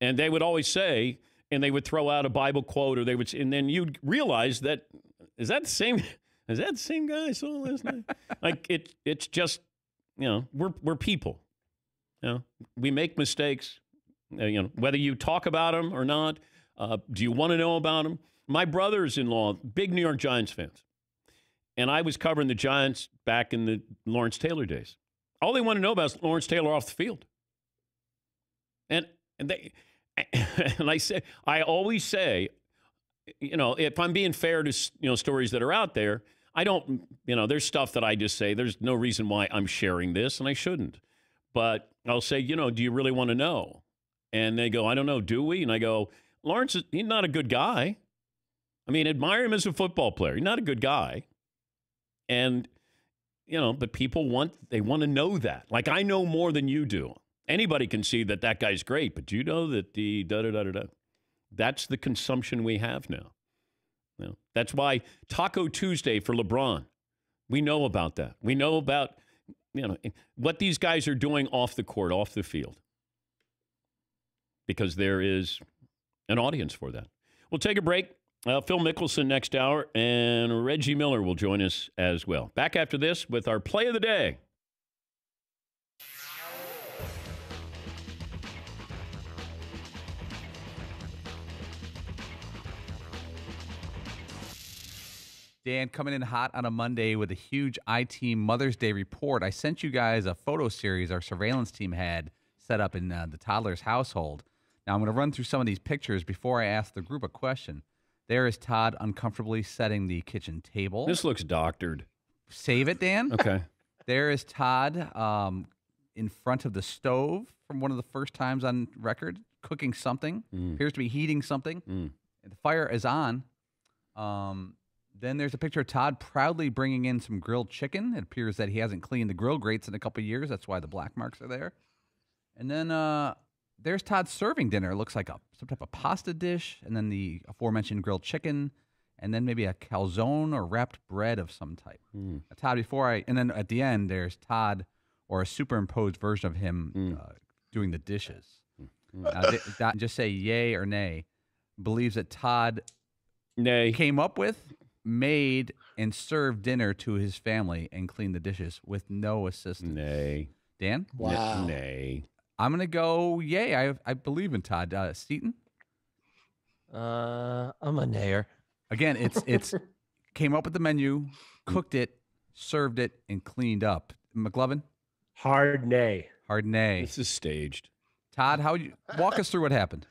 And they would always say, and they would throw out a Bible quote, or they would, and then you'd realize that is that the same, is that the same guy I saw last night? like it, it's just, you know, we're we're people. You know, we make mistakes. Uh, you know, whether you talk about them or not. Uh, do you want to know about them? My brothers-in-law, big New York Giants fans, and I was covering the Giants back in the Lawrence Taylor days. All they want to know about is Lawrence Taylor off the field. And and they and I say I always say, you know, if I'm being fair to you know stories that are out there, I don't, you know, there's stuff that I just say there's no reason why I'm sharing this, and I shouldn't. But I'll say, you know, do you really want to know? And they go, I don't know, do we? And I go, Lawrence, he's not a good guy. I mean, admire him as a football player. He's not a good guy. And you know, but people want they want to know that. Like I know more than you do. Anybody can see that that guy's great, but do you know that the da da da da da. That's the consumption we have now. You know, that's why Taco Tuesday for LeBron. We know about that. We know about you know what these guys are doing off the court, off the field. Because there is an audience for that. We'll take a break. Uh, Phil Mickelson next hour, and Reggie Miller will join us as well. Back after this with our play of the day. Dan coming in hot on a Monday with a huge iTeam Mother's Day report. I sent you guys a photo series our surveillance team had set up in uh, the toddler's household. Now I'm going to run through some of these pictures before I ask the group a question. There is Todd uncomfortably setting the kitchen table. This looks doctored. Save it, Dan. Okay. There is Todd um, in front of the stove from one of the first times on record, cooking something. Mm. Appears to be heating something. Mm. The fire is on. Um, then there's a picture of Todd proudly bringing in some grilled chicken. It appears that he hasn't cleaned the grill grates in a couple years. That's why the black marks are there. And then uh, there's Todd serving dinner. It looks like a some type of pasta dish, and then the aforementioned grilled chicken, and then maybe a calzone or wrapped bread of some type. Mm. Uh, Todd, before I, and then at the end there's Todd or a superimposed version of him Mm. uh, doing the dishes. Now, th- that- just say yay or nay. Believes that Todd nay came up with, made, and served dinner to his family and cleaned the dishes with no assistance. Nay. Dan? Wow. Nay. I'm gonna go yay. I I believe in Todd uh, Seton. Uh, I'm a nayer. Again, it's it's came up with the menu, cooked it, served it, and cleaned up. McLovin, hard nay. Hard nay. This is staged. Todd, how would you walk us through what happened?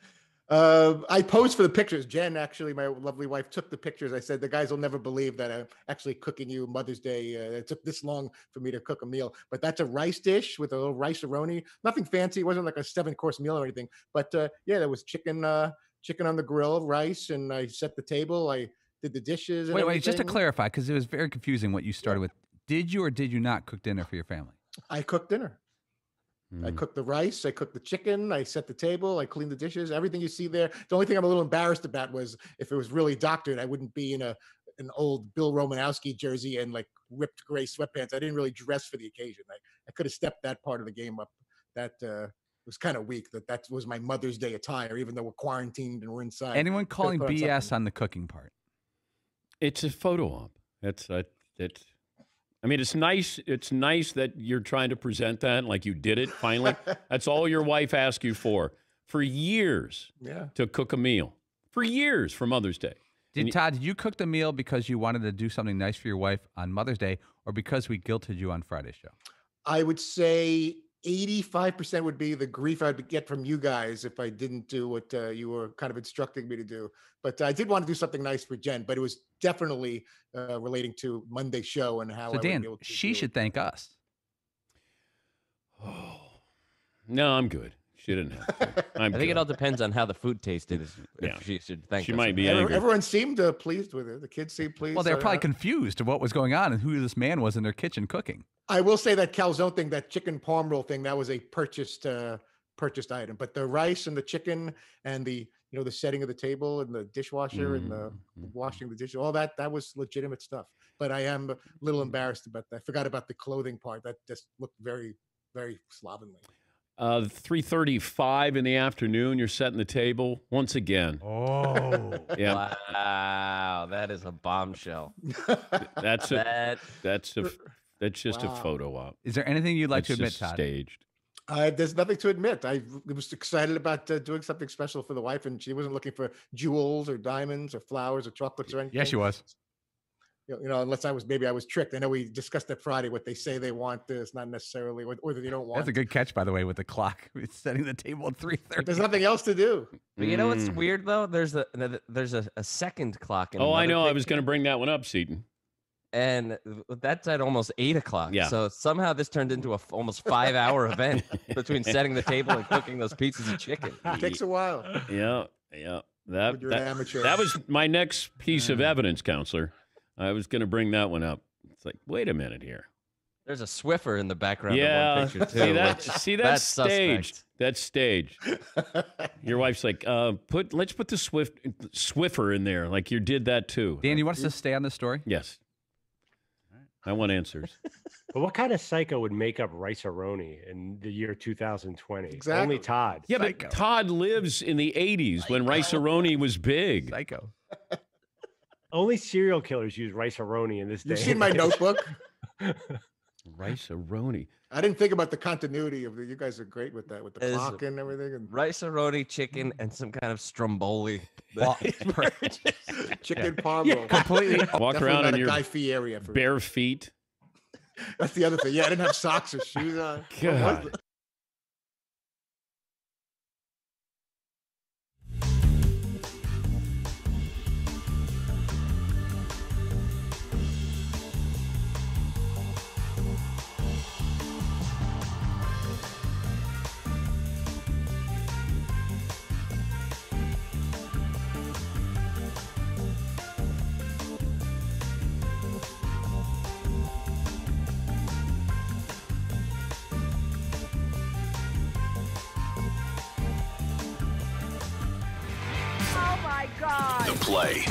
Uh, I posed for the pictures. Jen, actually, my lovely wife, took the pictures. I said, "The guys will never believe that I'm actually cooking you Mother's Day. Uh, it took this long for me to cook a meal, but that's a rice dish with a little Rice-A-Roni. Nothing fancy. It wasn't like a seven course meal or anything. But uh, yeah, there was chicken, uh, chicken on the grill, rice, and I set the table. I did the dishes. Wait, wait, just to clarify, because it was very confusing what you started with. Did you or did you not cook dinner for your family? I cooked dinner. Hmm. I cooked the rice. I cooked the chicken. I set the table. I cleaned the dishes. Everything you see there. The only thing I'm a little embarrassed about was if it was really doctored, I wouldn't be in a an old Bill Romanowski jersey and like ripped gray sweatpants. I didn't really dress for the occasion. I, I could have stepped that part of the game up. That uh, was kind of weak. That that was my Mother's Day attire, even though we're quarantined and we're inside. Anyone calling put on BS on the cooking part? It's a photo op. That's uh, it's. I mean, it's nice. It's nice that you're trying to present that like you did it finally. That's all your wife asked you for for years. Yeah. To cook a meal for years for Mother's Day. Did Todd? Did you cook the meal because you wanted to do something nice for your wife on Mother's Day, or because we guilted you on Friday's show? I would say 85% would be the grief I'd get from you guys if I didn't do what uh, you were kind of instructing me to do. But I did want to do something nice for Jen, but it was definitely uh, relating to Monday show and how So I would Dan, be able to she do should thank us. No, I'm good. She didn't have to. I'm I think good. it all depends on how the food tasted. If Yeah. she should thank. She us might be. Every- angry. Everyone seemed uh, pleased with it. The kids seemed pleased. Well, they're probably uh, confused to what was going on and who this man was in their kitchen cooking. I will say that calzone thing, that chicken palm roll thing, that was a purchased uh, purchased item. But the rice and the chicken and the you know the setting of the table and the dishwasher and the Mm-hmm. washing the dishes, all that that was legitimate stuff. But I am a little embarrassed about that. I forgot about the clothing part. That just looked very very slovenly. Uh, 3:35 in the afternoon. You're setting the table once again. Oh, yeah. Wow, that is a bombshell. That's a That- that's a that's just Wow. a photo op. Is there anything you'd like It's to admit, just Todd? Staged. Uh, there's nothing to admit. I was excited about uh, doing something special for the wife, and she wasn't looking for jewels or diamonds or flowers or chocolates or anything. Yeah, she was. You know, you know, unless I was maybe I was tricked. I know we discussed that Friday. What they say they want is not necessarily what, or that you don't want. That's a good catch, by the way, with the clock. It's setting the table at three thirty. There's nothing else to do. But you know what's Mm. weird though? There's a there's a, a second clock. In Oh, I another know. I was going to bring that one up, Seton. and that's at almost eight o'clock. Yeah. So somehow this turned into a f- almost five hour event between setting the table and cooking those pieces of chicken. It takes a while. Yeah, yeah. That you're an that, amateur. that was my next piece of evidence, counselor. I was going to bring that one up. It's like, wait a minute here. There's a Swiffer in the background Yeah, of one picture too. see that? which- See that's, suspect. staged. That's staged. Your wife's like, uh, put let's put the Swift Swiffer in there, like you did that too. Dan, you want us to stay on this story? Yes. I want answers. But what kind of psycho would make up Rice-A-Roni in the year 2020? Exactly. Only Todd. Yeah, but Todd lives in the '80s when Rice-A-Roni was big. Psycho. Only serial killers use Rice-A-Roni in this day. You've seen my notebook. Rice-A-Roni. I didn't think about the continuity of the. You guys are great with that, with the Is- clock and everything, and rice aroni, chicken, and some kind of stromboli. Chicken parm Yeah. roll. Completely. Walk Definitely around not in a your Guy Fieri bare feet. That's the other thing. Yeah, I didn't have socks or shoes on. What was God. it? Play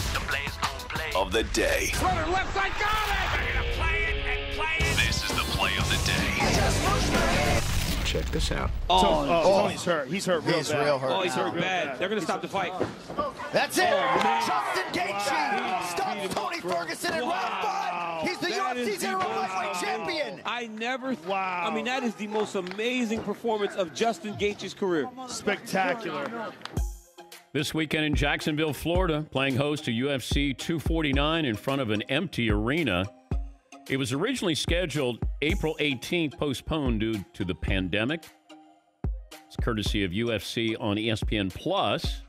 of the day. Runner left side, got it! They're gonna play it and play it. This is the play of the day. Check this out. Oh, oh, oh. Tony's oh. hurt. He's hurt real He's bad. real hurt. Oh, he's hurt Real bad. bad. They're gonna stop the fight. That's it. Oh, Justin Gaethje stops Tony Ferguson in round five. He's the That is UFC's the interim lightweight champion. I never. Wow. I mean, that is the most amazing performance of Justin Gaethje's career. Spectacular. This weekend in Jacksonville, Florida, playing host to UFC 249 in front of an empty arena. It was originally scheduled April 18th, postponed due to the pandemic. It's courtesy of UFC on ESPN Plus.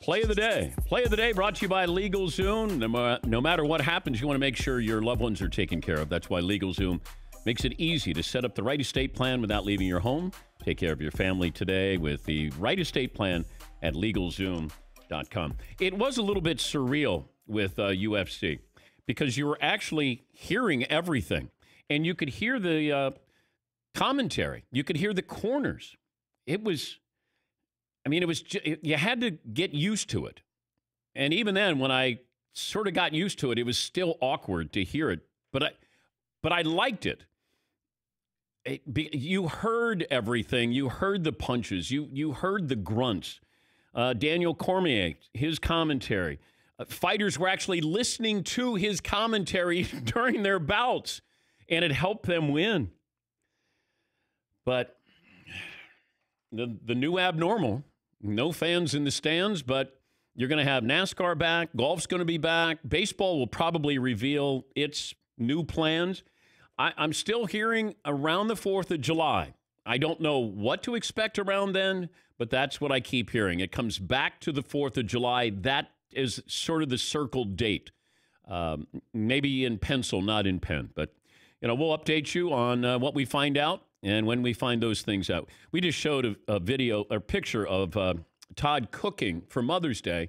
Play of the day. Play of the day brought to you by LegalZoom. No matter what happens, you want to make sure your loved ones are taken care of. That's why LegalZoom makes it easy to set up the right estate plan without leaving your home. Take care of your family today with the right estate plan at LegalZoom.com. It was a little bit surreal with uh, UFC because you were actually hearing everything, and you could hear the uh, commentary. You could hear the corners. It was, I mean, it was. You had to get used to it, and even then, when I sort of got used to it, it was still awkward to hear it. But I, but I liked it. It you heard everything. You heard the punches. You you heard the grunts. Uh, Daniel Cormier, his commentary. Uh, fighters were actually listening to his commentary during their bouts, and it helped them win. But the the new abnormal. No fans in the stands, but you're going to have NASCAR back. Golf's going to be back. Baseball will probably reveal its new plans. I, I'm still hearing around the 4th of July, I don't know what to expect around then, but that's what I keep hearing. It comes back to the 4th of July. That is sort of the circled date. Um, maybe in pencil, not in pen. But, you know, we'll update you on uh, what we find out and when we find those things out. We just showed a, a video, a picture of uh, Todd cooking for Mother's Day.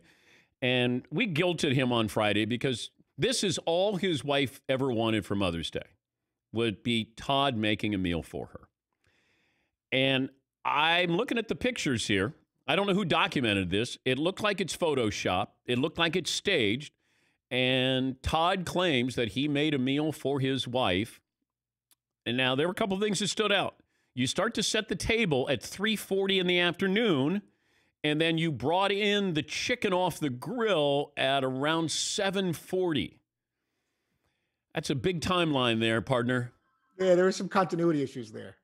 And we guilted him on Friday because this is all his wife ever wanted for Mother's Day would be Todd making a meal for her. And I'm looking at the pictures here. I don't know who documented this. It looked like it's Photoshop. It looked like it's staged. And Todd claims that he made a meal for his wife. And now there were a couple of things that stood out. You start to set the table at 3:40 in the afternoon, and then you brought in the chicken off the grill at around 7:40. That's a big timeline there, partner. Yeah, there were some continuity issues there.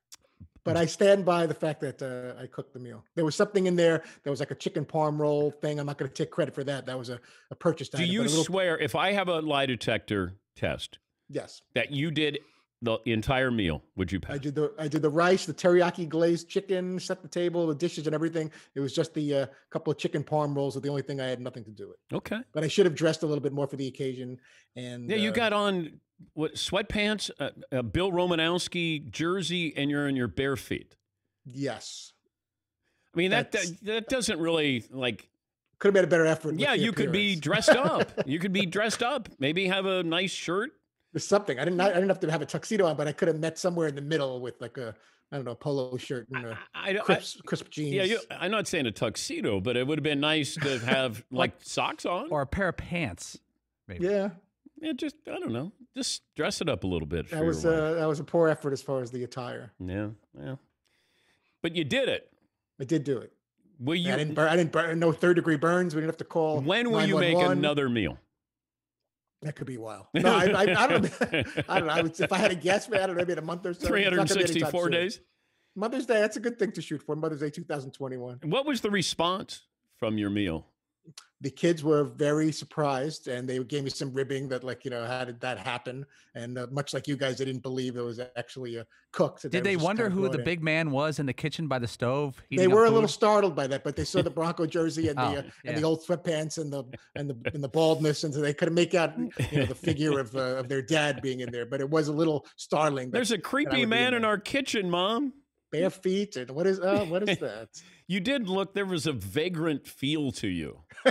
But I stand by the fact that uh, I cooked the meal. There was something in there. that was like a chicken parm roll thing. I'm not going to take credit for that. That was a, a purchased Do item. you a little- swear if I have a lie detector test Yes. that you did the entire meal, would you pass? I did the I did the rice, the teriyaki glazed chicken, set the table, the dishes, and everything. It was just the uh, couple of chicken parm rolls are the only thing I had nothing to do with. Okay. But I should have dressed a little bit more for the occasion. And Yeah, you uh, got on what sweatpants, a, a Bill Romanowski jersey, and you're in your bare feet. yes. I mean that that, that doesn't really like. Could have made a better effort. Yeah, you could be dressed up. you could be dressed up. Maybe have a nice shirt. There's something. I didn't. I didn't have to have a tuxedo on, but I could have met somewhere in the middle with like a I don't know polo shirt and a I don't- crisp, crisp jeans. Yeah, you, I'm not saying a tuxedo, but it would have been nice to have like socks on or a pair of pants. Maybe. yeah. Yeah, just I don't know, just dress it up a little bit. That was your wife. uh, that was a poor effort as far as the attire. yeah, yeah. But you did it. I did do it. Will you? I didn't. Burn, I didn't burn. No third degree burns. We didn't have to call. when will you make another meal? That could be a while. No, I, I, I don't. I don't know. I would, if I had a guess, man, I don't know, maybe in a month or so. It's not gonna be anytime 364 soon. days. Mother's Day. That's a good thing to shoot for. Mother's Day 2021. What was the response from your meal? The kids were very surprised and they gave me some ribbing that like you know how did that happen and uh, much like you guys they didn't believe it was actually a cook that Did they wonder kinda who the in. big man was in the kitchen by the stove? they were a little startled by that but they saw the bronco jersey and the Oh, uh, yeah. and the old sweatpants and the and the and the baldness and so they couldn't make out you know the figure of uh, of their dad being in there but it was a little startling that- There's a that I creepy man in in our kitchen, Mom. Bare feet and what is uh what is that You did look. There was a vagrant feel to you.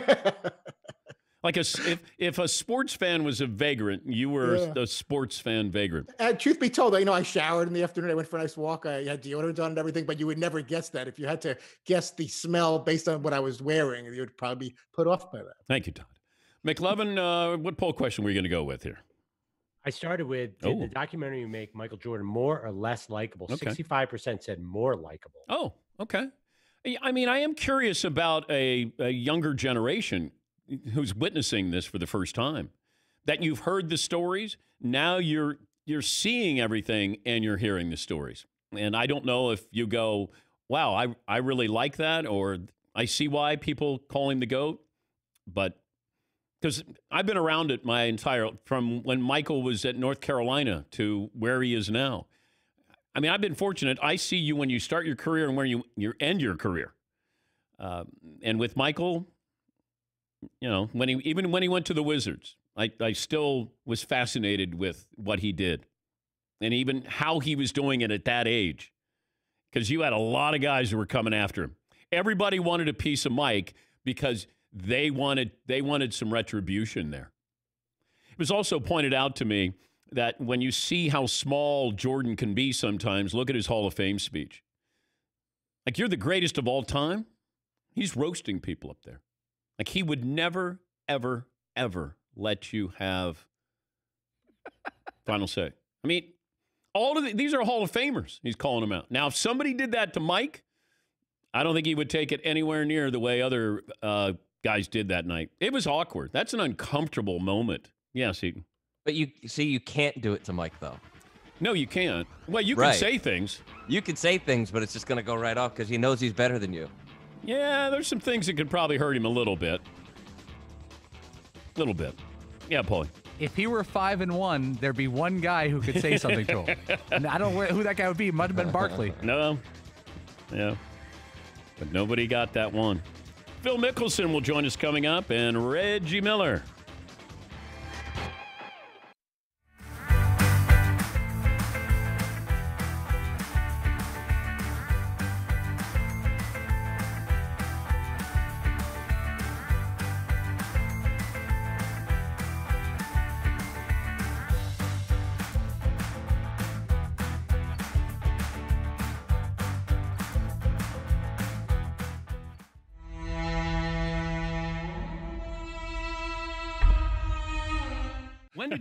like a if if a sports fan was a vagrant, you were Yeah. a sports fan vagrant. And truth be told, you know, I showered in the afternoon. I went for a nice walk. I had deodorant on and everything, but you would never guess that. If you had to guess the smell based on what I was wearing, you would probably be put off by that. Thank you, Todd. McLovin, uh, what poll question were you going to go with here? I started with did Oh. the documentary make Michael Jordan more or less likable? Okay. Sixty-five percent said more likable. Oh, okay. I- I mean, I am curious about a, a younger generation who's witnessing this for the first time. That you've heard the stories, now you're you're seeing everything and you're hearing the stories. And I don't know if you go, "Wow, I I really like that," or I see why people call him the goat, but because I've been around it my entire from when Michael was at North Carolina to where he is now. I mean, I've been fortunate. I see you when you start your career and where you you end your career. Uh, and with Michael, you know, when he even when he went to the Wizards, I, I still was fascinated with what he did, and even how he was doing it at that age. Because you had a lot of guys who were coming after him. Everybody wanted a piece of Mike because they wanted they wanted some retribution there. It was also pointed out to me that when you see how small Jordan can be sometimes, look at his Hall of Fame speech. Like you're the greatest of all time. He's roasting people up there. Like he would never, ever, ever let you have final say. I mean, all of the, these are Hall of Famers. He's calling them out. Now, if somebody did that to Mike, I don't think he would take it anywhere near the way other uh, guys did that night. It was awkward. That's an uncomfortable moment. Yes, Eaton. But you see, you can't do it to Mike though. No, you can't. Well, you can Right. say things. You can say things, but it's just gonna go right off because he knows he's better than you. Yeah, there's some things that could probably hurt him a little bit. A little bit. Yeah, Paulie. if he were five and one, there'd be one guy who could say something to him. And I don't know who that guy would be. It might have been Barkley. No. Yeah. But nobody got that one. Phil Mickelson will join us coming up, and Reggie Miller.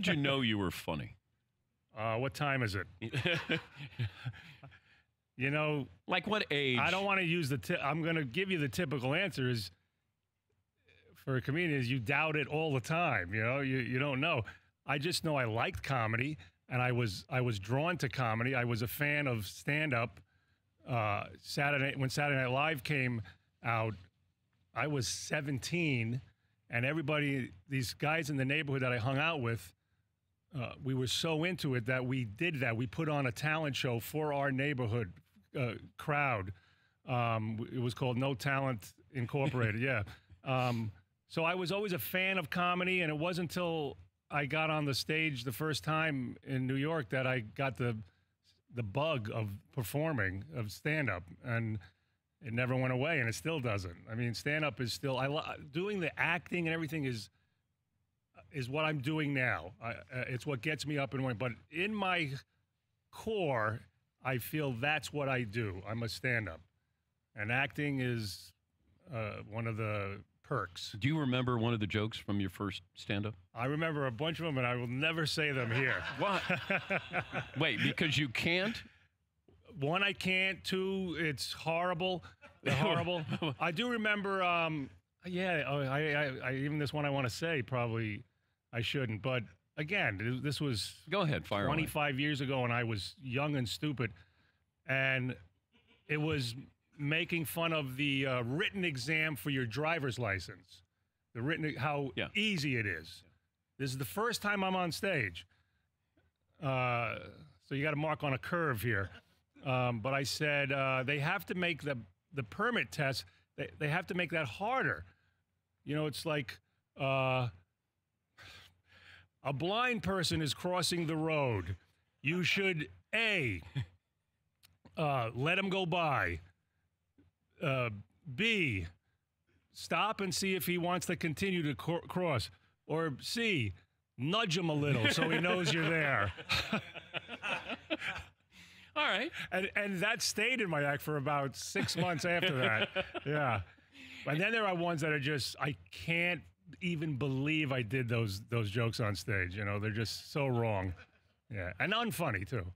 You know you were funny? Uh, what time is it? you know, like what age? I don't want to use the. Ti- I'm going to give you the typical answer is for a comedian is you doubt it all the time. You know, you you don't know. I just know I liked comedy, and I was I was drawn to comedy. I was a fan of stand up. Uh, Saturday when Saturday Night Live came out, I was 17, and everybody, these guys in the neighborhood that I hung out with, uh, we were so into it that we did that. We put on a talent show for our neighborhood uh, crowd. Um, it was called No Talent Incorporated. yeah. Um, so I was always a fan of comedy, and it wasn't until I got on the stage the first time in New York that I got the the bug of performing of stand up, and it never went away, and it still doesn't. I mean, stand up is still I lo- doing the acting and everything is is what I'm doing now. Uh, it's what gets me up and running. But in my core, I feel that's what I do. I'm a stand up. And acting is uh, one of the perks. Do you remember one of the jokes from your first stand up? I remember a bunch of them, and I will never say them here. What? Wait, because you can't? One, I can't. Two, it's horrible. They're horrible. I do remember. Um, yeah, oh, I, I, I, even this one I want to say probably I shouldn't, but again, this was go ahead, fire away. 25 years ago, and I was young and stupid, and it was making fun of the uh, written exam for your driver's license. The written, how easy it is. This is the first time I'm on stage, uh, so you got to mark on a curve here. Um, but I said uh, they have to make the the permit test. They they have to make that harder. You know, it's like uh, a blind person is crossing the road. You should a uh, let him go by. Uh, B stop and see if he wants to continue to cor- cross. Or C nudge him a little so he knows you're there. All right. And and that stayed in my act for about six months after that. Yeah. And then there are ones that are just I can't even believe I did those those jokes on stage. You know, they're just so wrong. Yeah. And unfunny too.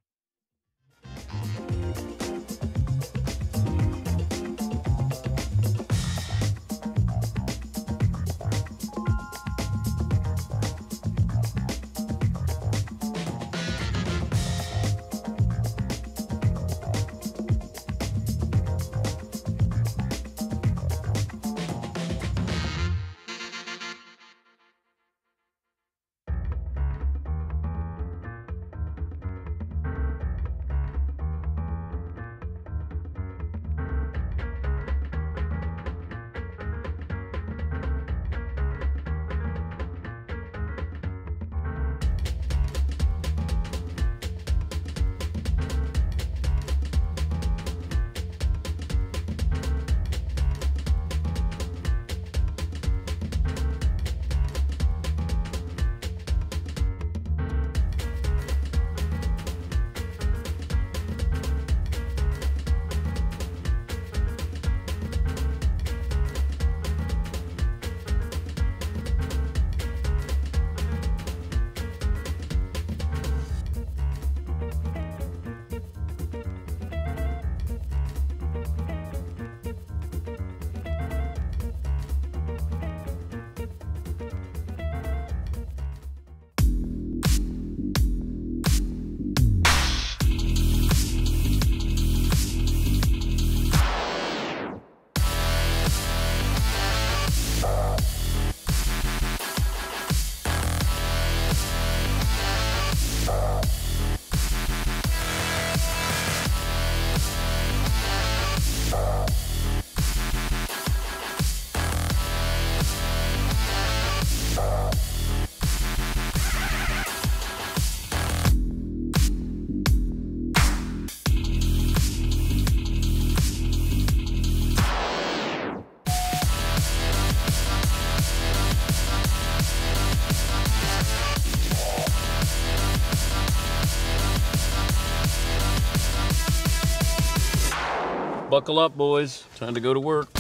Buckle up, boys. Time to go to work.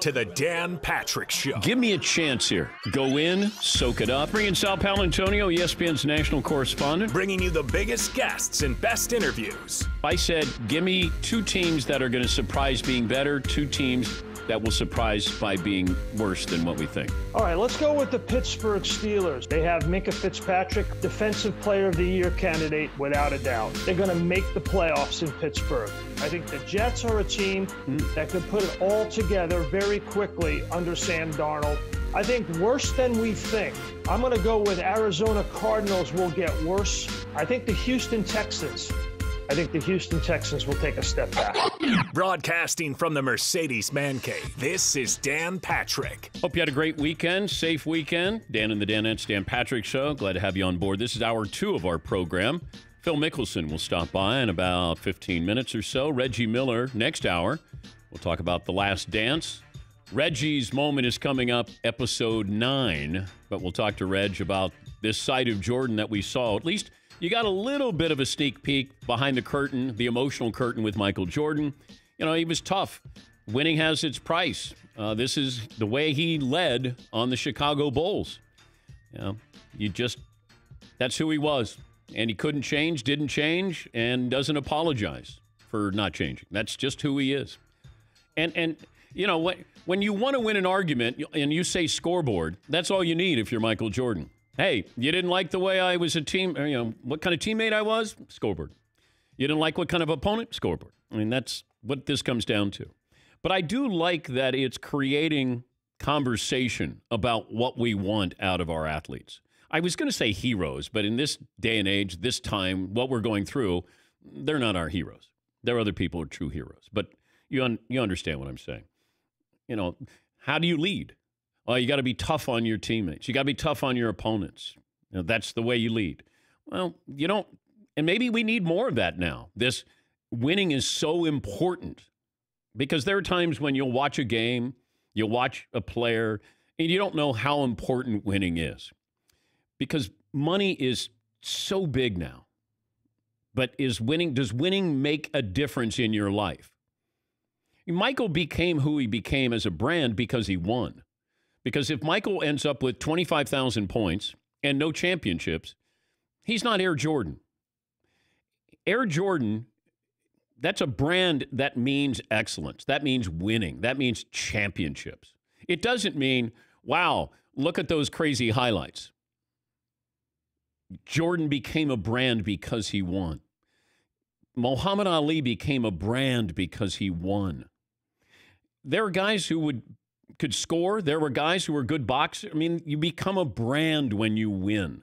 To the Dan Patrick Show. Give me a chance here. Go in, soak it up. Bring in Sal Paolantonio, ESPN's national correspondent. Bringing you the biggest guests and best interviews. I said, give me two teams that are going to surprise being better, two teams that will surprise by being worse than what we think. All right, let's go with the Pittsburgh Steelers. They have Minkah Fitzpatrick, Defensive Player of the Year candidate without a doubt. They're going to make the playoffs in Pittsburgh. I think the Jets are a team hmm. that could put it all together very quickly under Sam Darnold. I think worse than we think. I'm going to go with Arizona Cardinals will get worse. I think the Houston Texans. I think the Houston Texans will take a step back. Broadcasting from the Mercedes Man Cave, this is Dan Patrick. Hope you had a great weekend, safe weekend. Dan and the Danettes, Dan Patrick Show. Glad to have you on board. This is hour two of our program. Phil Mickelson will stop by in about 15 minutes or so. Reggie Miller next hour. We'll talk about The Last Dance. Reggie's moment is coming up, episode nine. But we'll talk to Reg about this side of Jordan that we saw. At least you got a little bit of a sneak peek behind the curtain, the emotional curtain with Michael Jordan. You know, he was tough. Winning has its price. Uh, this is the way he led on the Chicago Bulls. You know, you just, that's who he was. And he couldn't change, didn't change, and doesn't apologize for not changing. That's just who he is. And, and, you know, when, when you want to win an argument and you say scoreboard, that's all you need if you're Michael Jordan. Hey, you didn't like the way I was a team, uh, you know, what kind of teammate I was? Scoreboard. You didn't like what kind of opponent? Scoreboard. I mean, that's what this comes down to. But I do like that it's creating conversation about what we want out of our athletes. I was going to say heroes, but in this day and age, this time, what we're going through, they're not our heroes. There are other people who are true heroes. But you, un- you understand what I'm saying. You know, how do you lead? Well, you got to be tough on your teammates. You got to be tough on your opponents. You know, that's the way you lead. Well, you don't, and maybe we need more of that now. This winning is so important because there are times when you'll watch a game, you'll watch a player, and you don't know how important winning is because money is so big now. But is winning, does winning make a difference in your life? Michael became who he became as a brand because he won. Because if Michael ends up with 25,000 points and no championships, he's not Air Jordan. Air Jordan, that's a brand that means excellence. That means winning. That means championships. It doesn't mean, wow, look at those crazy highlights. Jordan became a brand because he won. Muhammad Ali became a brand because he won. There are guys who would could score. There were guys who were good boxers. I mean, you become a brand when you win.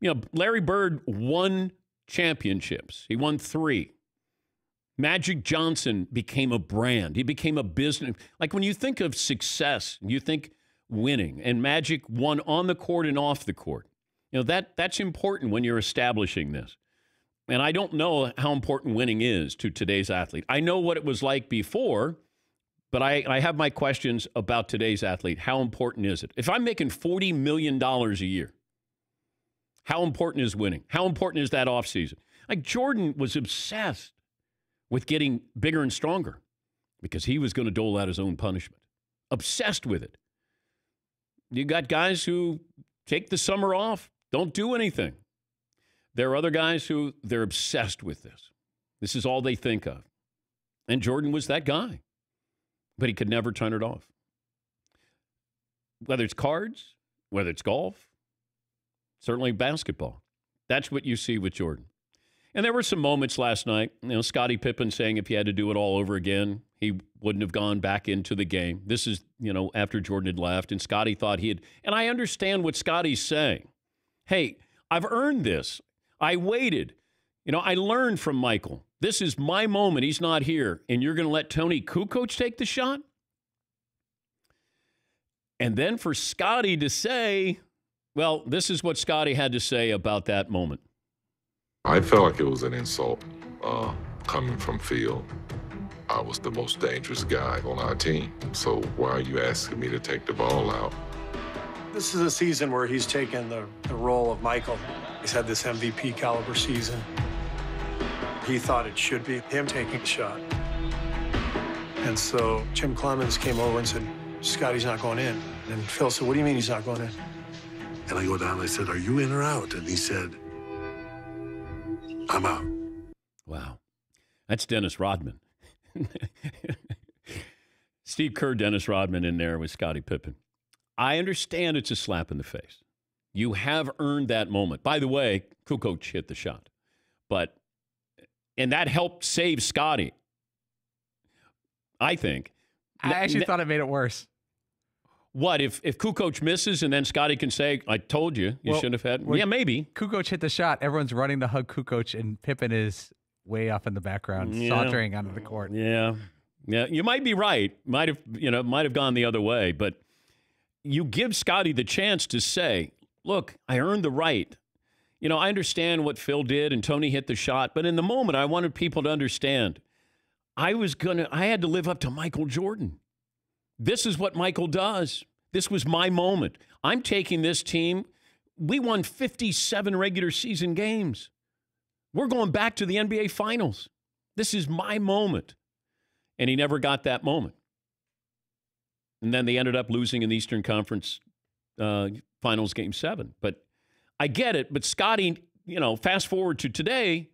You know, Larry Bird won championships. He won three. Magic Johnson became a brand. He became a business. Like when you think of success, you think winning, and Magic won on the court and off the court. You know that that's important when you're establishing this. And I don't know how important winning is to today's athlete. I know what it was like before but I, I have my questions about today's athlete. How important is it? If I'm making $40 million a year, how important is winning? How important is that offseason? Like Jordan was obsessed with getting bigger and stronger because he was going to dole out his own punishment. Obsessed with it. You got guys who take the summer off, don't do anything. There are other guys who they're obsessed with this. This is all they think of. And Jordan was that guy but he could never turn it off. Whether it's cards, whether it's golf, certainly basketball. That's what you see with Jordan. And there were some moments last night, you know, Scottie Pippen saying if he had to do it all over again, he wouldn't have gone back into the game. This is, you know, after Jordan had left, and Scottie thought he had. And I understand what Scottie's saying. Hey, I've earned this. I waited. You know, I learned from Michael. This is my moment. He's not here. And you're going to let Toni Kukoc take the shot? And then for Scottie to say, well, this is what Scottie had to say about that moment. I felt like it was an insult uh, coming from Phil. I was the most dangerous guy on our team. So why are you asking me to take the ball out? This is a season where he's taken the, the role of Michael. He's had this MVP caliber season. He thought it should be him taking the shot. And so Jim Cleamons came over and said, Scottie's not going in. And Phil said, What do you mean he's not going in? And I go down and I said, Are you in or out? And he said, I'm out. Wow. That's Dennis Rodman. Steve Kerr, Dennis Rodman in there with Scottie Pippen. I understand it's a slap in the face. You have earned that moment. By the way, Kukoc hit the shot. But and that helped save Scottie. I think. I actually thought it made it worse. What if if Kukoc misses and then Scottie can say, "I told you, you Well, should have had." Yeah, maybe. Kukoc hit the shot. Everyone's running to hug Kukoc, and Pippen is way off in the background, Yeah. sauntering onto the court. Yeah, yeah. You might be right. Might have you know might have gone the other way, but you give Scottie the chance to say, "Look, I earned the right." You know, I understand what Phil did and Toni hit the shot, but in the moment, I wanted people to understand. I was gonna. I had to live up to Michael Jordan. This is what Michael does. This was my moment. I'm taking this team. We won 57 regular season games. We're going back to the NBA Finals. This is my moment. And he never got that moment. And then they ended up losing in the Eastern Conference uh, Finals Game 7. But I get it. But Scottie, you know, fast forward to today,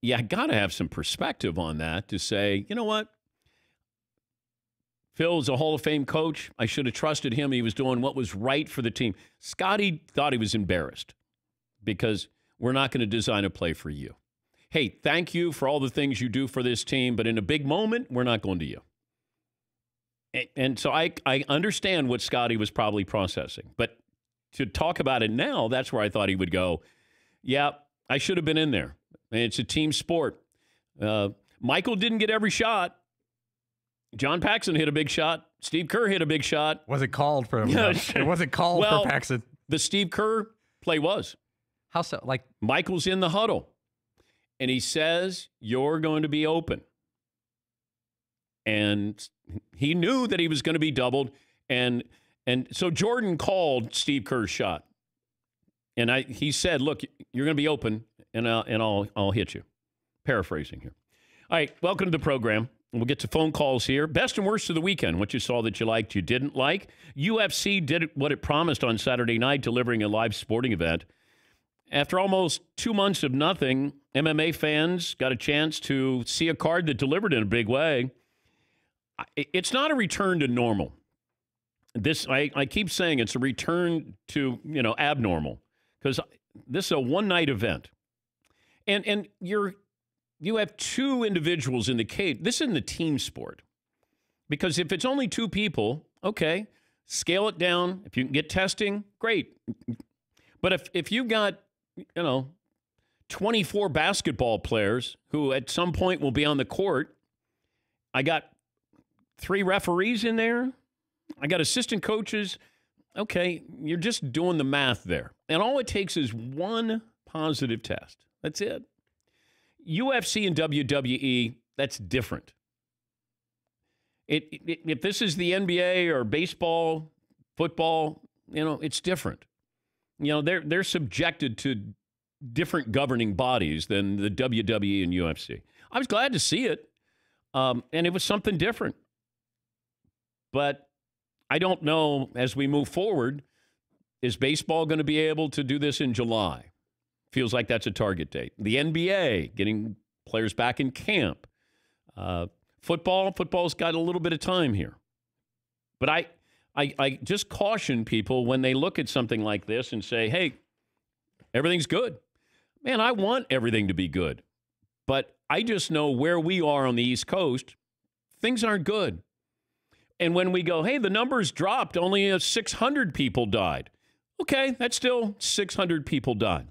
you got to have some perspective on that to say, you know what? Phil's a Hall of Fame coach. I should have trusted him. He was doing what was right for the team. Scottie thought he was embarrassed because we're not going to design a play for you. Hey, thank you for all the things you do for this team, but in a big moment, we're not going to you. And, and so I, I understand what Scottie was probably processing. But to talk about it now, that's where I thought he would go, yeah, I should have been in there. And it's a team sport. Uh, Michael didn't get every shot. John Paxson hit a big shot. Steve Kerr hit a big shot. Wasn't called for him. It wasn't called Well, for Paxson. The Steve Kerr play was. How so? Like Michael's in the huddle, and he says, "You're going to be open." And he knew that he was going to be doubled, and and so Jordan called Steve Kerr's shot, and I he said, "Look, you're going to be open, and I'll, and I'll I'll hit you." Paraphrasing here. All right, welcome to the program. We'll get to phone calls here. Best and worst of the weekend. What you saw that you liked, you didn't like. UFC did what it promised on Saturday night, delivering a live sporting event. After almost two months of nothing, MMA fans got a chance to see a card that delivered in a big way. It's not a return to normal. This I, I keep saying it's a return to you know abnormal because this is a one night event, and and you're you have two individuals in the cage. This isn't a team sport because if it's only two people, okay, scale it down. If you can get testing, great. But if if you got you know 24 basketball players who at some point will be on the court, I got three referees in there. I got assistant coaches. Okay, you're just doing the math there. And all it takes is one positive test. That's it. UFC and WWE, that's different. It, it, if this is the NBA or baseball, football, you know, it's different. You know, they're they're subjected to different governing bodies than the WWE and UFC. I was glad to see it, um, and it was something different. But I don't know as we move forward, is baseball going to be able to do this in July? Feels like that's a target date. The NBA getting players back in camp. Uh, football, football's got a little bit of time here. But I, I, I just caution people when they look at something like this and say, hey, everything's good. Man, I want everything to be good. But I just know where we are on the East Coast, things aren't good. And when we go, hey, the numbers dropped, only uh, 600 people died. Okay, that's still 600 people died.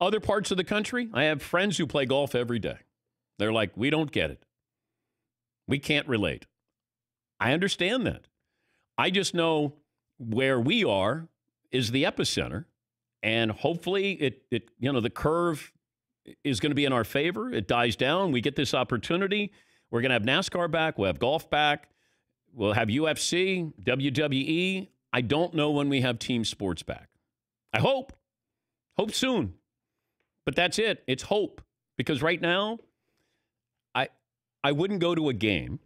Other parts of the country, I have friends who play golf every day. They're like, we don't get it. We can't relate. I understand that. I just know where we are is the epicenter. And hopefully it, it you know, the curve is going to be in our favor. It dies down. We get this opportunity. We're going to have NASCAR back. We'll have golf back. We'll have UFC, WWE. I don't know when we have team sports back. I hope. Hope soon. But that's it. It's hope. Because right now, I I wouldn't go to a game.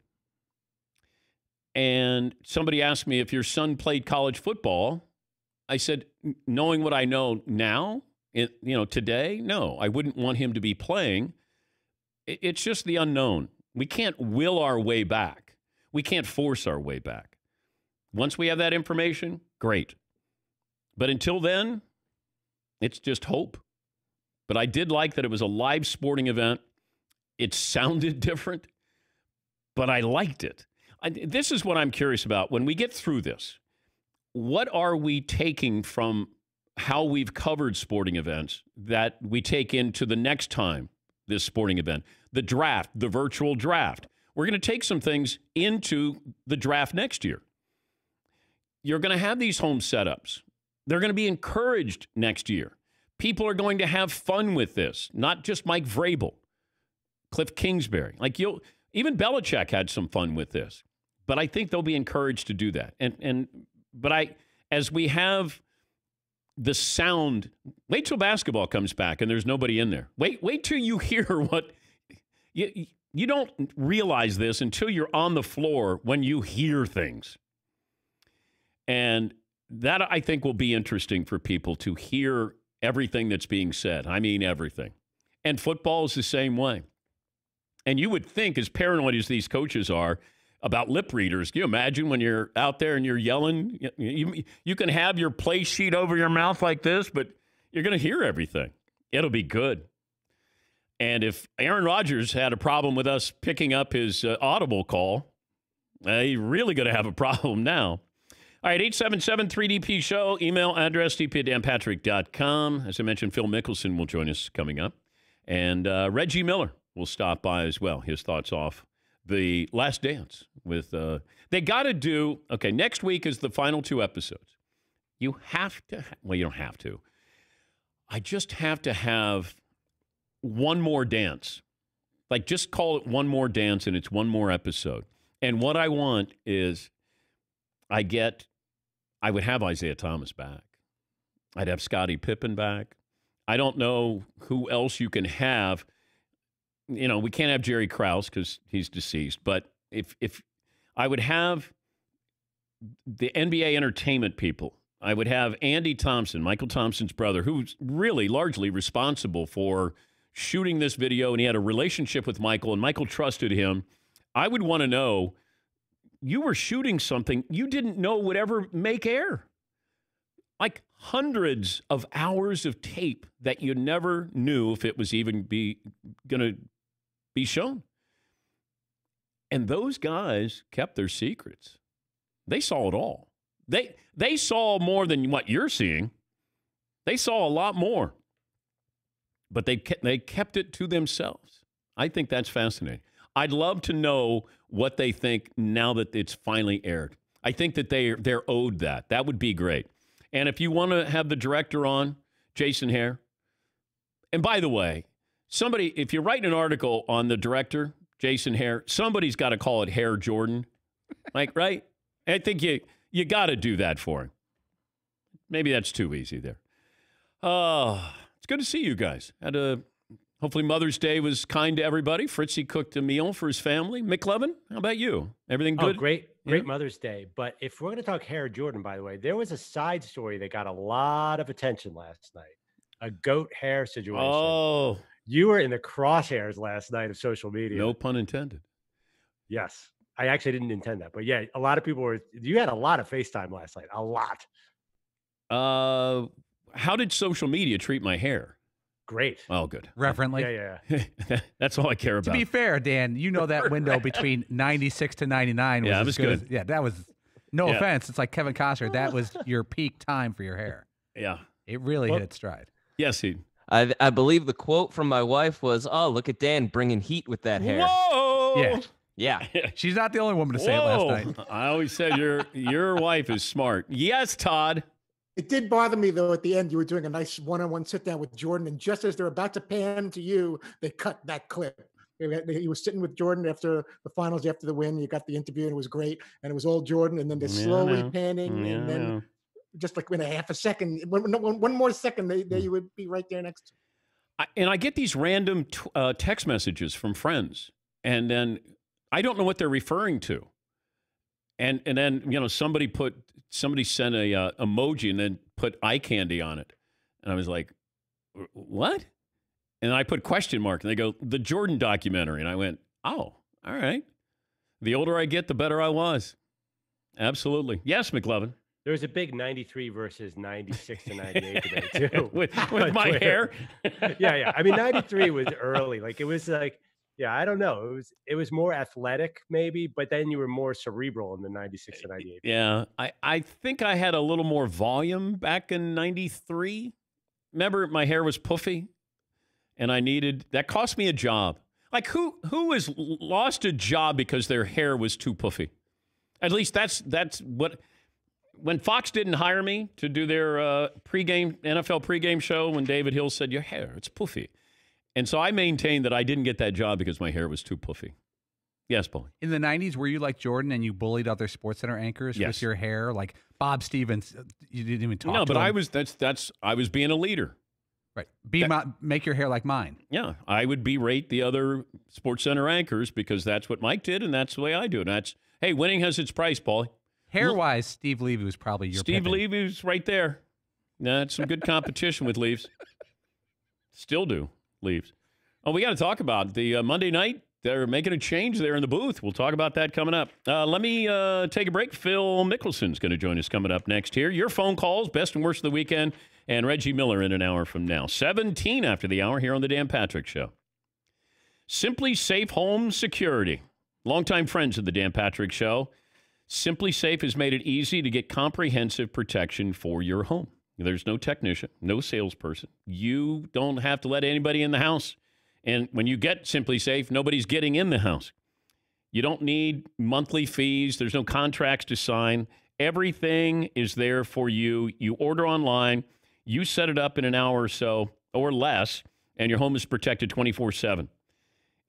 And somebody asked me if your son played college football. I said, knowing what I know now, it, you know, today, no, I wouldn't want him to be playing. It- It's just the unknown. We can't will our way back. We can't force our way back. Once we have that information, great. But until then, it's just hope. But I did like that it was a live sporting event. It sounded different, but I liked it. I, this is what I'm curious about. When we get through this, what are we taking from how we've covered sporting events that we take into the next time this sporting event? The draft, the virtual draft. We're going to take some things into the draft next year. You're going to have these home setups. They're going to be encouraged next year. People are going to have fun with this, not just Mike Vrabel, Cliff Kingsbury. Like you'll even Belichick had some fun with this. But I think they'll be encouraged to do that. And and but I as we have the sound, wait till basketball comes back and there's nobody in there. Wait wait till you hear what you you don't realize this until you're on the floor when you hear things. And that I think will be interesting for people to hear everything that's being said. I mean, everything. And football is the same way. And you would think, as paranoid as these coaches are about lip readers, can you imagine when you're out there and you're yelling? You, you, can have your play sheet over your mouth like this, but you're going to hear everything. It'll be good. And if Aaron Rodgers had a problem with us picking up his uh, audible call, uh, he's really going to have a problem now. All right, 877 3DP Show. Email address dp. As I mentioned, Phil Mickelson will join us coming up. And uh, Reggie Miller will stop by as well. His thoughts off the last dance with. Uh, they got to do. Okay, next week is the final two episodes. You have to. Well, you don't have to. I just have to have one more dance. Like, just call it one more dance and it's one more episode. And what I want is I get, I would have Isiah Thomas back. I'd have Scottie Pippen back. I don't know who else you can have. You know, we can't have Jerry Krause because he's deceased. But if if I would have the NBA entertainment people, I would have Andy Thompson, Michael Thompson's brother, who's really largely responsible for shooting this video, and he had a relationship with Michael, and Michael trusted him. I would want to know you were shooting something you didn't know would ever make air. Like hundreds of hours of tape that you never knew if it was even be going to be shown. And those guys kept their secrets. They saw it all. They they saw more than what you're seeing. They saw a lot more. But they kept, they kept it to themselves. I think that's fascinating. I'd love to know what they think now that it's finally aired. I think that they they're owed that. That would be great. And if you want to have the director on, Jason Hehir. And by the way, somebody if you're writing an article on the director, Jason Hehir, somebody's got to call it Hare Jordan. Like, right? I think you you got to do that for him. Maybe that's too easy there. Oh, it's good to see you guys. Had a hopefully Mother's Day was kind to everybody. Fritzy cooked a meal for his family. McLovin, how about you? Everything Oh, good? great, Yeah? great Mother's Day. But if we're going to talk Hair Jordan, by the way, there was a side story that got a lot of attention last night. A goat hair situation. Oh, you were in the crosshairs last night of social media. No pun intended. Yes, I actually didn't intend that, but yeah, a lot of people were. You had a lot of FaceTime last night. A lot. Uh, how did social media treat my hair? Great. Oh, good. Reverently. Yeah, yeah. That's all I care about. To be fair, Dan, you know that window between 96 to 99 was Yeah, that was good. as- yeah, that was no Yeah. offense. It's like Kevin Costner. That was your peak time for your hair. Yeah. It really Well- hit its stride. Yes, he. I, I believe the quote from my wife was, "Oh, look at Dan bringing heat with that hair." Whoa! Yeah. Yeah. She's not the only woman to say it last night. I always said your your wife is smart. Yes, Todd. It did bother me though. At the end, you were doing a nice one-on-one sit-down with Jordan, and just as they're about to pan to you, they cut that clip. He was sitting with Jordan after the finals, after the win. You got the interview, and it was great. And it was all Jordan, and then they're slowly know. panning, Yeah, and then just like in a half a second, one, one- one more second, they, Hmm. there you would be right there next. to I, and I get these random t- uh, text messages from friends, and then I don't know what they're referring to. And and then you know somebody put somebody sent a uh, emoji and then put eye candy on it, and I was like, what? And I put question mark, and they go the Jordan documentary, and I went, oh, all right. The older I get, the better I was. Absolutely, yes, McLovin. There was a big 93 versus 96 to 98 today, too. With- with my Twitter. hair? yeah, yeah. I mean 93 was early. Like it was like yeah, I don't know. It was it was more athletic maybe, but then you were more cerebral in the 96 and 98. Yeah, I, I think I had a little more volume back in 93. Remember, my hair was puffy and I needed that cost me a job. Like, who who has lost a job because their hair was too puffy? At least that's that's what. When Fox didn't hire me to do their uh, pregame NFL pregame show, when David Hill said your hair it's puffy, and so I maintained that I didn't get that job because my hair was too puffy. Yes, Paulie. In the '90s, were you like Jordan and you bullied other Sports Center anchors Yes. with your hair, like Bob Stevens? uh, You didn't even talk. No, but I was that's that's I was being a leader. right. Be my, make your hair like mine. Yeah, I would berate the other Sports Center anchors because that's what Mike did, and that's the way I do it. And that's hey, winning has its price, Paulie. Hair wise, Steve Levy was probably your Steve Pippen. Levy's right there. That's some good competition with Leaves. Still do Leaves. Oh, we got to talk about the uh, Monday night. They're making a change there in the booth. We'll talk about that coming up. Uh, let me uh, take a break. Phil Mickelson's going to join us coming up next here. Your phone calls, best and worst of the weekend, and Reggie Miller in an hour from now. 17 after the hour here on the Dan Patrick Show. SimpliSafe Home Security. Longtime friends of the Dan Patrick Show. SimpliSafe has made it easy to get comprehensive protection for your home. There's no technician, no salesperson. You don't have to let anybody in the house. And when you get SimpliSafe, nobody's getting in the house. You don't need monthly fees, there's no contracts to sign. Everything is there for you. You order online, you set it up in an hour or so or less, and your home is protected 24 7.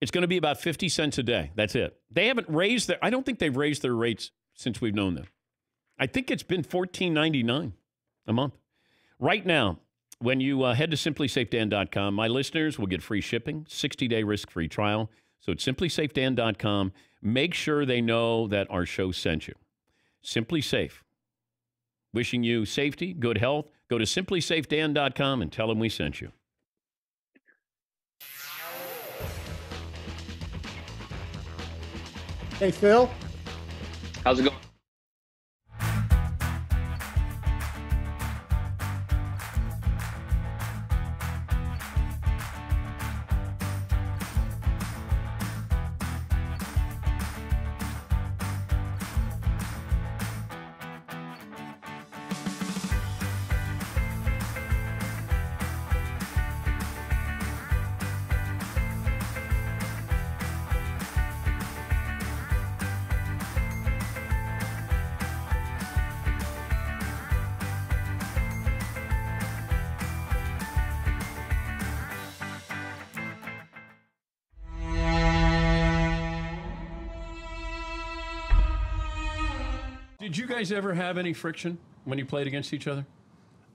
It's going to be about 50 cents a day. That's it. They haven't raised their, I don't think they've raised their rates since we've known them. I think it's been $14.99 a month. Right now, when you uh, head to simplisafedan.com, my listeners will get free shipping, 60 day risk free trial. So it's simplisafedan.com. Make sure they know that our show sent you. SimpliSafe. Wishing you safety, good health. Go to simplisafedan.com and tell them we sent you. Hey, Phil. How's it going? Guys ever have any friction when you played against each other?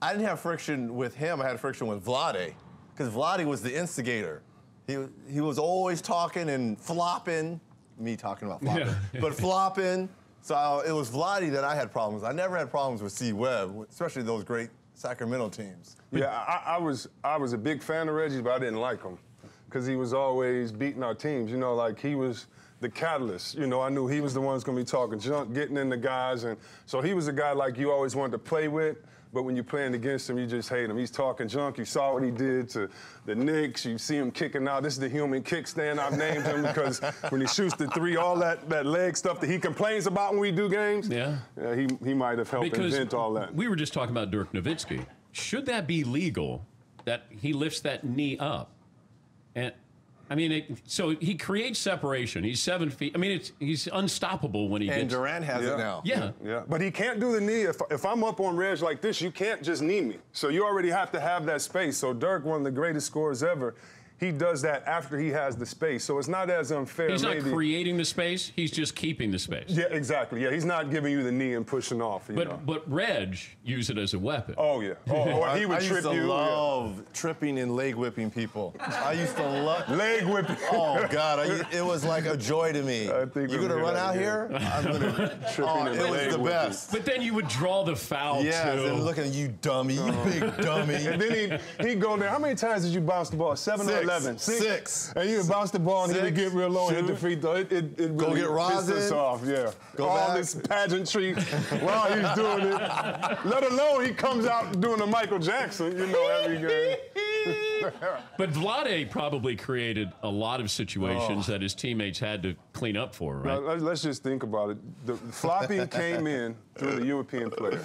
I didn't have friction with him. I had friction with Vlade, because Vlade was the instigator. He he was always talking and flopping. Me talking about flopping, Yeah. but flopping. So it was Vlade that I had problems. I never had problems with C. Webb, especially those great Sacramento teams. Yeah, I, I was I was a big fan of Reggie, but I didn't like him because he was always beating our teams. You know, like he was the catalyst. You know, I knew he was the one that's gonna be talking junk, getting in the guys, and so he was a guy like you always wanted to play with. But when you're playing against him, you just hate him. He's talking junk. You saw what he did to the Knicks. You see him kicking out. This is the human kickstand I've named him because when he shoots the three, all that, that leg stuff that he complains about when we do games, Yeah. yeah he, he might have helped Because invent all that. we were just talking about Dirk Nowitzki. Should that be legal that he lifts that knee up? And I mean, it, so he creates separation. He's seven feet. I mean, it's he's unstoppable when he And gets. And Durant has it now. Yeah. Yeah, but he can't do the knee. If, if I'm up on Reg like this, you can't just knee me. So you already have to have that space. So Dirk, one of the greatest scorers ever, he does that after he has the space. So it's not as unfair. He's not maybe. creating the space. He's just keeping the space. Yeah, exactly. Yeah, he's not giving you the knee and pushing off. but know? but Reg use it as a weapon. Oh yeah. Oh, or he would I, trip you. I used to love yeah. tripping and leg whipping people. I used to love leg whipping. Oh God, I, it was like a joy to me. I think you're gonna run out here. I'm gonna. oh, it was the best. But then you would draw the foul too. Yeah, look at you, dummy, you big dummy. And then he he go there. How many times did you bounce the ball? Seven Six. or eleven. 11. Six. six. And you bounce the ball and you get real low Shoot. and hit the free throw. It, it, it really Go get Rosin. off, yeah. Go All back. this pageantry while he's doing it. Let alone he comes out doing a Michael Jackson, you know, every game. but Vlade probably created a lot of situations oh. that his teammates had to clean up for, right? Now, let's just think about it. The, floppy flopping came in through the European player.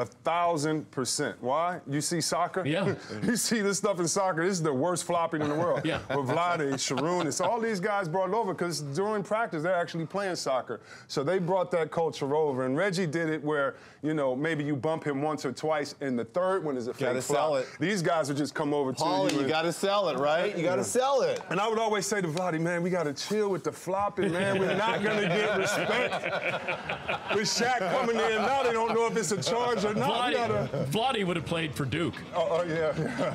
A thousand percent. Why? You see soccer? Yeah. you see this stuff in soccer. This is the worst flopping in the world. Yeah. With Vlade, Sharon, it's all these guys brought over because during practice they're actually playing soccer. So they brought that culture over. And Reggie did it where, you know, maybe you bump him once or twice, and the third one is a fake Gotta flop. sell it. These guys would just come over to you. you and- gotta sell it, right? You gotta Yeah. sell it. and I would always say to Vladi, man, we got to chill with the flopping, man. We're not going to get respect. With Shaq coming in now, they don't know if it's a charge or not. We gotta, Vlade, Vlade would have played for Duke. oh, oh, yeah, yeah.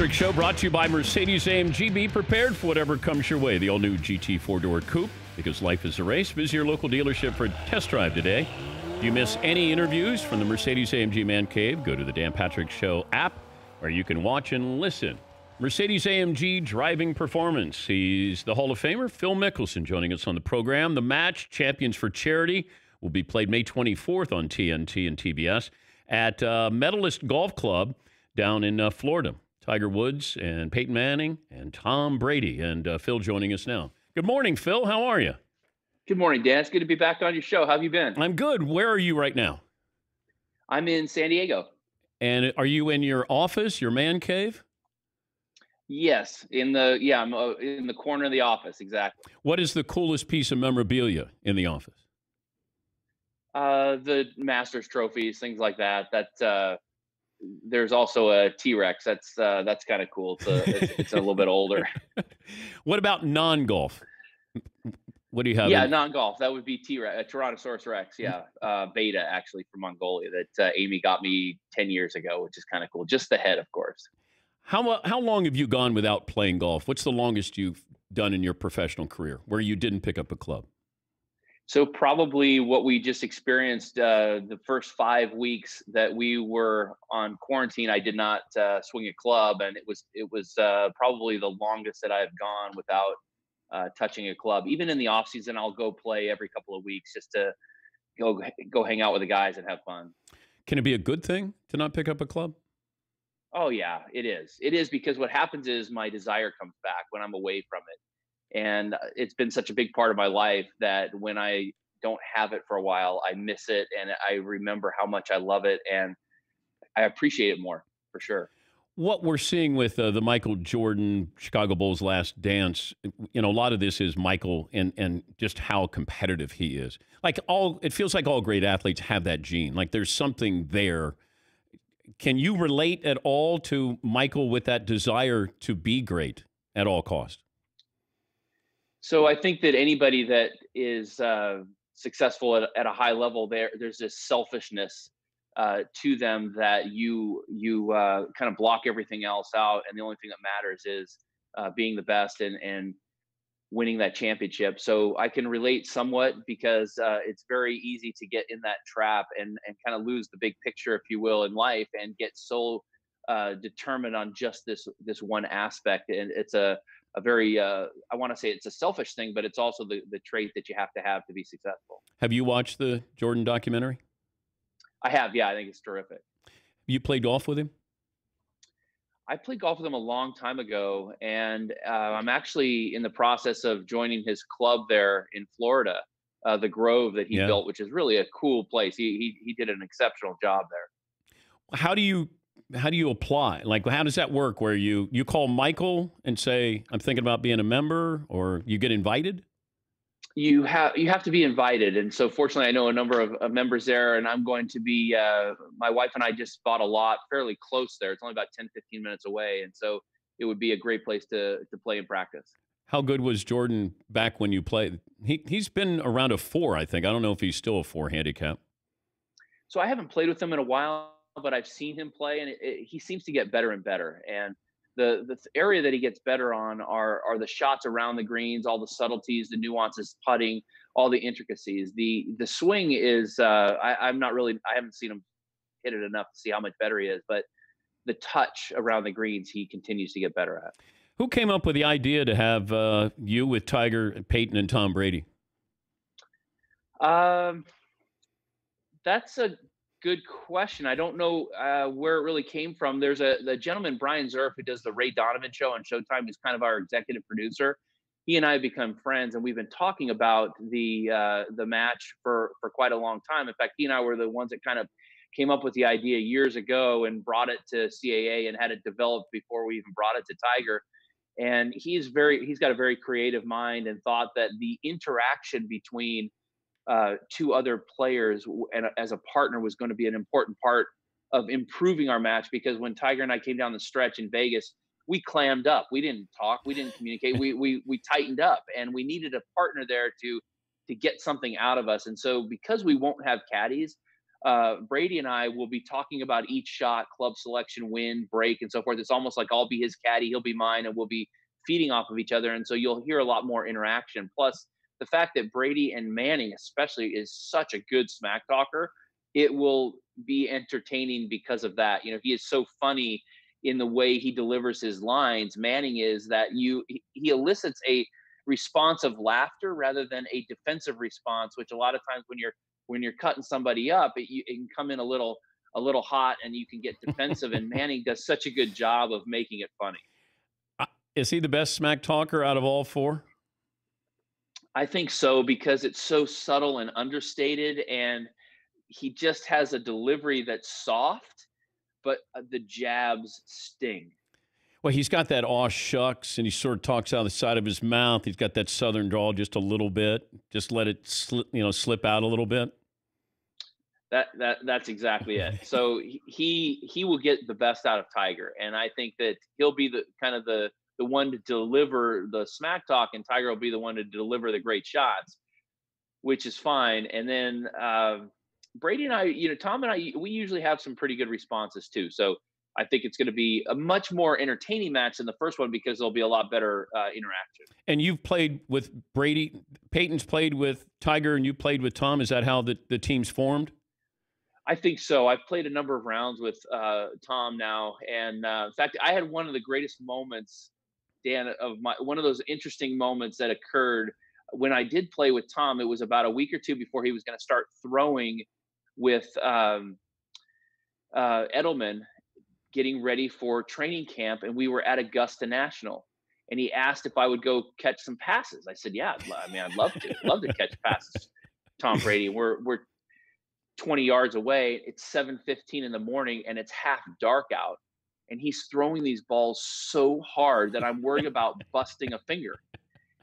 Patrick Show brought to you by Mercedes AMG. Be prepared for whatever comes your way. The all new GT four door coupe, because life is a race. Visit your local dealership for a test drive today. If you miss any interviews from the Mercedes AMG Man Cave, go to the Dan Patrick Show app where you can watch and listen. Mercedes AMG driving performance. He's the Hall of Famer, Phil Mickelson, joining us on the program. The match, Champions for Charity, will be played May 24th on TNT and TBS at uh, Medalist Golf Club down in uh, Florida. Tiger Woods and Peyton Manning and Tom Brady. And uh, Phil joining us now. Good morning, Phil. How are you? Good morning, Dan. It's good to be back on your show. How have you been? I'm good. Where are you right now? I'm in San Diego. And are you in your office, your man cave? Yes, in the yeah, I'm uh, in the corner of the office. Exactly. What is the coolest piece of memorabilia in the office? Uh, the Masters trophies, things like that. That uh, there's also a T Rex. That's uh, that's kind of cool. It's a, it's, it's a little bit older. What about non golf? What do you have? yeah, in- non golf. That would be T Rex, Tyrannosaurus Rex. Yeah, uh, Beta actually from Mongolia that uh, Amy got me ten years ago, which is kind of cool. Just the head, of course. How, how long have you gone without playing golf? What's the longest you've done in your professional career where you didn't pick up a club? So probably what we just experienced uh, the first five weeks that we were on quarantine, I did not uh, swing a club, and it was it was uh, probably the longest that I've gone without uh, touching a club. Even in the off season, I'll go play every couple of weeks just to go go hang out with the guys and have fun. Can it be a good thing to not pick up a club? Oh yeah, it is. It is because what happens is my desire comes back when I'm away from it. And uh, it's been such a big part of my life that when I don't have it for a while, I miss it, and I remember how much I love it, and I appreciate it more for sure. What we're seeing with uh, the Michael Jordan Chicago Bulls Last Dance, you know, a lot of this is Michael and and just how competitive he is. Like all, it feels like all great athletes have that gene. Like there's something there. Can you relate at all to Michael with that desire to be great at all cost? So I think that anybody that is uh, successful at, at a high level, there there's this selfishness uh, to them that you you uh, kind of block everything else out, and the only thing that matters is uh, being the best and and winning that championship. So I can relate somewhat because uh, it's very easy to get in that trap and and kind of lose the big picture, if you will, in life, and get so uh, determined on just this this one aspect. And it's a a very uh, I want to say it's a selfish thing, but it's also the the trait that you have to have to be successful. Have you watched the Jordan documentary? I have, yeah. I think it's terrific. You played golf with him? I played golf with him a long time ago, and uh, I'm actually in the process of joining his club there in Florida, uh, the Grove that he Yeah. built, which is really a cool place. He, he he did an exceptional job there. How do you how do you apply? Like how does that work where you you call Michael and say I'm thinking about being a member or you get invited? You have you have to be invited, and so fortunately, I know a number of, of members there, and I'm going to be. Uh, my wife and I just bought a lot fairly close there. It's only about 10, 15 minutes away, and so it would be a great place to to play and practice. How good was Jordan back when you played? He he's been around a 4, I think. I don't know if he's still a 4 handicap. So I haven't played with him in a while, but I've seen him play, and it, it, he seems to get better and better. And the the area that he gets better on are are the shots around the greens, all the subtleties, the nuances, putting, all the intricacies. The the swing is uh, I, I'm not really I haven't seen him hit it enough to see how much better he is, but the touch around the greens he continues to get better at. Who came up with the idea to have uh, you with Tiger, Peyton, and Tom Brady? Um, that's a good question. I don't know uh, where it really came from. There's a the gentleman Bryan Zuriff who does the Ray Donovan show on Showtime. He's kind of our executive producer. He and I have become friends, and we've been talking about the uh, the match for for quite a long time. In fact, he and I were the ones that kind of came up with the idea years ago and brought it to CAA and had it developed before we even brought it to Tiger. And he's very he's got a very creative mind and thought that the interaction between uh, two other players and as a partner was going to be an important part of improving our match because when Tiger and I came down the stretch in Vegas, we clammed up. We didn't talk. We didn't communicate. We we we tightened up, and we needed a partner there to to get something out of us. And so because we won't have caddies, uh, Brady and I will be talking about each shot, club selection, win, break, and so forth. It's almost like I'll be his caddy, he'll be mine, and we'll be feeding off of each other. And so you'll hear a lot more interaction. Plus, the fact that Brady and Manning, especially, is such a good smack talker, it will be entertaining because of that. You know, he is so funny in the way he delivers his lines. Manning is that you he- elicits a response of laughter rather than a defensive response, which a lot of times when you're when you're cutting somebody up, it, you, it can come in a little a little hot and you can get defensive. and Manning does such a good job of making it funny. Is he the best smack talker out of all four? I think so because it's so subtle and understated, and he just has a delivery that's soft, but uh, the jabs sting. Well, he's got that aw shucks, and he sort of talks out of the side of his mouth. He's got that southern drawl just a little bit. Just let it slip, you know, slip out a little bit. That that that's exactly it. So he- he he will get the best out of Tiger, and I think that he'll be the kind of the the one to deliver the smack talk, and Tiger will be the one to deliver the great shots, which is fine. And then um Brady and I, you know, Tom and I, we usually have some pretty good responses too. So I think it's going to be a much more entertaining match than the first one because there'll be a lot better uh, interaction. And you've played with Brady. Peyton's played with Tiger, and you played with Tom. Is that how the, the team's formed? I think so. I've played a number of rounds with uh, Tom now, and uh, in fact, I had one of the greatest moments, Dan, of my one of those interesting moments that occurred when I did play with Tom. It was about a week or two before he was going to start throwing with um, uh, Edelman, getting ready for training camp, and we were at Augusta National. And he asked if I would go catch some passes. I said, "Yeah, I mean, I'd love to, love to catch passes." Tom Brady. We're we're 20 yards away. It's 7:15 in the morning and it's half dark out. And he's throwing these balls so hard that I'm worried about busting a finger.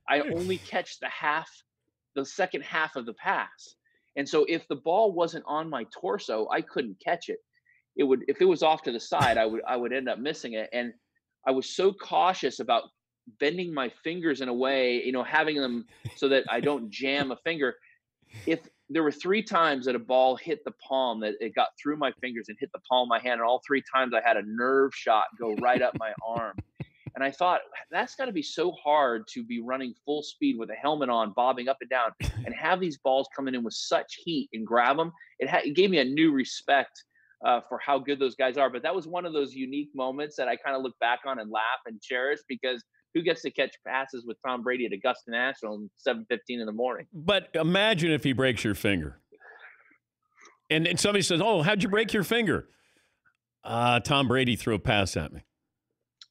I only catch the half, the second half of the pass. And so if the ball wasn't on my torso, I couldn't catch it. It would if it was off to the side, I would I would end up missing it. And I was so cautious about bending my fingers in a way, you know, having them so that I don't jam a finger. If there were three times that a ball hit the palm that it got through my fingers and hit the palm of my hand, and all three times I had a nerve shot go right up my arm. And I thought that's got to be so hard to be running full speed with a helmet on, bobbing up and down, and have these balls coming in with such heat and grab them. It, ha- it gave me a new respect uh, for how good those guys are. But that was one of those unique moments that I kind of look back on and laugh and cherish because who gets to catch passes with Tom Brady at Augusta National at 7:15 in the morning? But imagine if he breaks your finger. And, and somebody says, Oh, how'd you break your finger? Uh, Tom Brady threw a pass at me.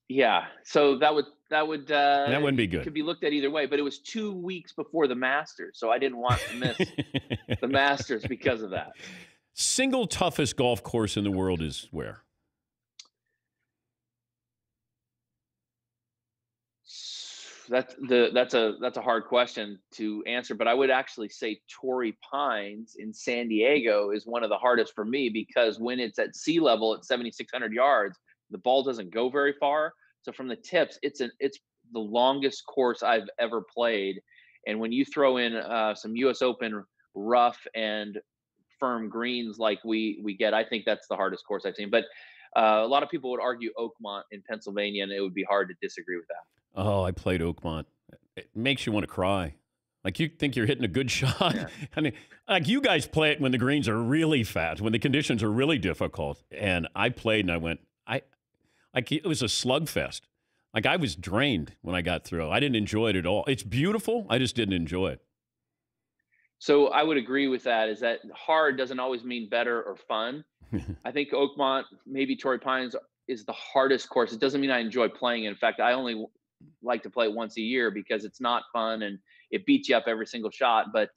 Yeah, so that would that would uh, That wouldn't be good. Could be looked at either way, but it was two weeks before the Masters, so I didn't want to miss the Masters because of that. Single toughest golf course in the world is where? That's the that's a that's a hard question to answer, but I would actually say Torrey Pines in San Diego is one of the hardest for me because when it's at sea level at 7600 yards, the ball doesn't go very far. So from the tips, it's an it's the longest course I've ever played. And when you throw in uh, some U.S. Open rough and firm greens like we we get, I think that's the hardest course I've seen. But uh, a lot of people would argue Oakmont in Pennsylvania, and it would be hard to disagree with that. Oh, I played Oakmont. It makes you want to cry. Like you think you're hitting a good shot. I mean, like you guys play it when the greens are really fast, when the conditions are really difficult. And I played and I went, I, like it was a slugfest. Like I was drained when I got through. I didn't enjoy it at all. It's beautiful. I just didn't enjoy it. So I would agree with that. Is that hard doesn't always mean better or fun. I think Oakmont, maybe Torrey Pines, is the hardest course. It doesn't mean I enjoy playing. In fact, I only like to play once a year because it's not fun and it beats you up every single shot. But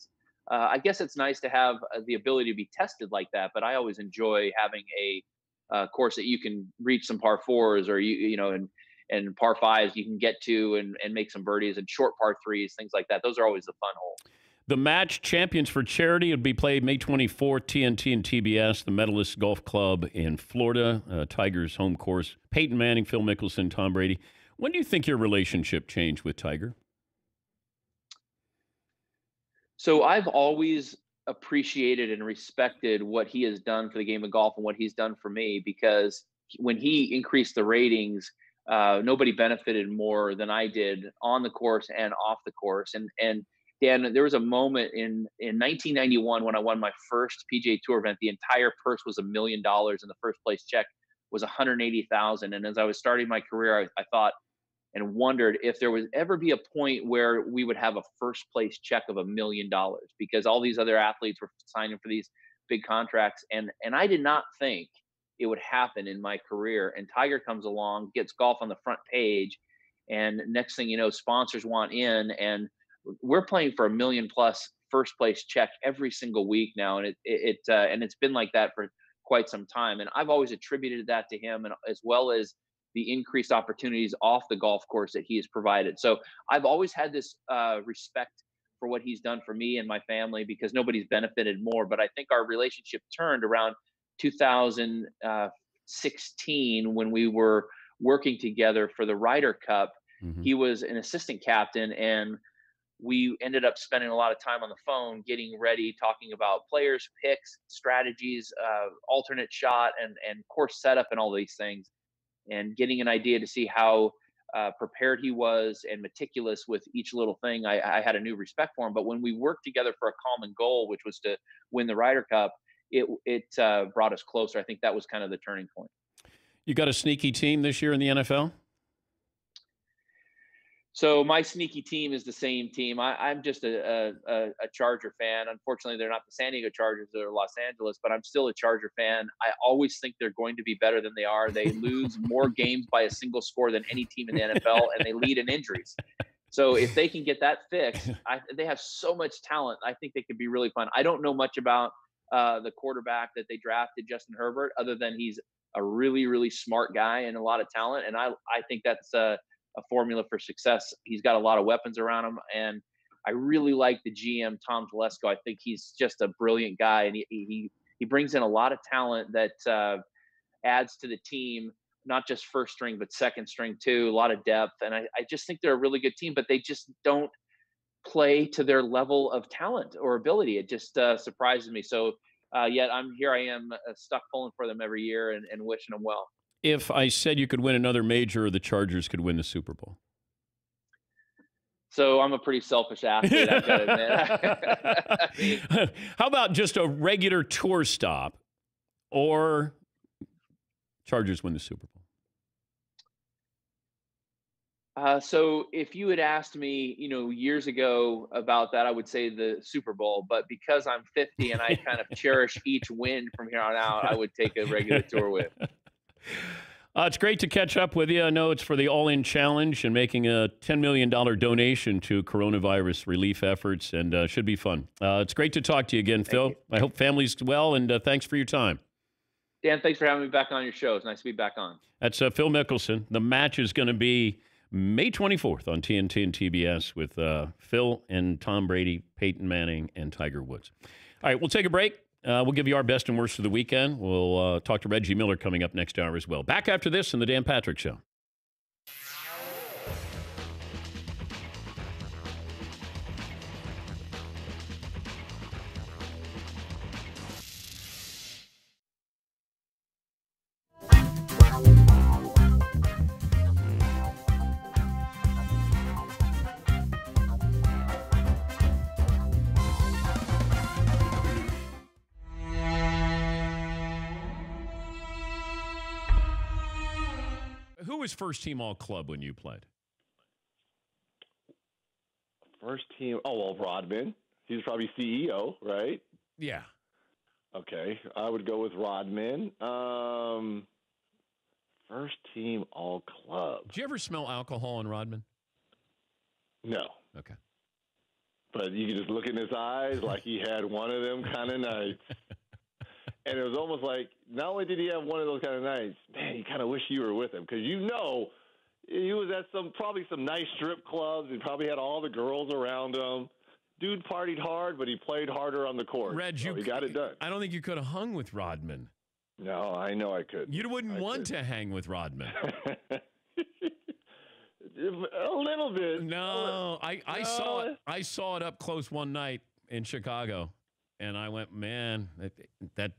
uh, I guess it's nice to have uh, the ability to be tested like that. But I always enjoy having a uh, course that you can reach some par fours or you you know and and par fives you can get to and and make some birdies and short par threes things like that. Those are always the fun holes. The match champions for charity will be played May 24, TNT and TBS, the Medalist Golf Club in Florida, uh, Tiger's home course. Peyton Manning, Phil Mickelson, Tom Brady. When do you think your relationship changed with Tiger? So I've always appreciated and respected what he has done for the game of golf and what he's done for me because when he increased the ratings, uh, nobody benefited more than I did on the course and off the course. And and Dan, there was a moment in in 1991 when I won my first PGA Tour event. The entire purse was a million dollars, and the first place check was 180,000. And as I was starting my career, I, I thought and wondered if there would ever be a point where we would have a first place check of a million dollars because all these other athletes were signing for these big contracts and and I did not think it would happen in my career and Tiger comes along gets golf on the front page and next thing you know sponsors want in and we're playing for a million plus first place check every single week now and it it, uh, and it's been like that for quite some time and I've always attributed that to him and as well as the increased opportunities off the golf course that he has provided. So I've always had this uh, respect for what he's done for me and my family because nobody's benefited more. But I think our relationship turned around 2016 when we were working together for the Ryder Cup. Mm-hmm. He was an assistant captain and we ended up spending a lot of time on the phone getting ready talking about players picks strategies uh, alternate shot and and course setup and all these things and getting an idea to see how uh, prepared he was and meticulous with each little thing, I, I, had a new respect for him. But when we worked together for a common goal, which was to win the Ryder Cup, it it uh, brought us closer. I think that was kind of the turning point. You got a sneaky team this year in the NFL? So my sneaky team is the same team. I, am just a, a, a Charger fan. Unfortunately, they're not the San Diego Chargers; they're Los Angeles. But I'm still a Charger fan. I always think they're going to be better than they are. They lose more games by a single score than any team in the NFL, and they lead in injuries. So if they can get that fixed, I, they have so much talent. I think they could be really fun. I don't know much about uh, the quarterback that they drafted, Justin Herbert, other than he's a really, really smart guy and a lot of talent. And I, I think that's a, a formula for success. He's got a lot of weapons around him, and I really like the GM Tom Telesco. I think he's just a brilliant guy, and he he he brings in a lot of talent that uh, adds to the team. Not just first string, but second string too. A lot of depth, and I, I just think they're a really good team. But they just don't play to their level of talent or ability. It just uh, surprises me. So uh, yet I'm here. I am uh, stuck pulling for them every year and, and wishing them well. If I said you could win another major, or the Chargers could win the Super Bowl. So I'm a pretty selfish athlete. I've got to admit. How about just a regular tour stop, or Chargers win the Super Bowl? Uh, so if you had asked me, you know, years ago about that, I would say the Super Bowl. But because I'm 50 and I kind of cherish each win from here on out, I would take a regular tour win. Uh, it's great to catch up with you. I know it's for the All In Challenge and making a $10 million donation to coronavirus relief efforts, and uh, should be fun. Uh, it's great to talk to you again, Thank Phil. you. I hope family's well, and uh, thanks for your time. Dan, thanks for having me back on your show. It's nice to be back on. That's uh, Phil Mickelson. The match is going to be May 24th on TNT and TBS with uh, Phil and Tom Brady, Peyton Manning, and Tiger Woods. All right, we'll take a break. Uh, we'll give you our best and worst of the weekend. We'll uh, talk to Reggie Miller coming up next hour as well. Back after this in the Dan Patrick Show. First team all club when you played? First team. Oh well, Rodman. He's probably CEO, right? Yeah. Okay, I would go with Rodman. Um, first team all club. Did you ever smell alcohol in Rodman? No. Okay. But you can just look in his eyes like he had one of them kind of nights. and it was almost like not only did he have one of those kind of nights, man, you kind of wish you were with him because you know he was at some probably some nice strip clubs. He probably had all the girls around him. Dude partied hard, but he played harder on the court. Reg, So you he got it done. I don't think you could have hung with Rodman. No, I know I could. You wouldn't want to hang with Rodman. A little bit. No, I, I saw it. I saw it up close one night in Chicago, and I went, man, that, that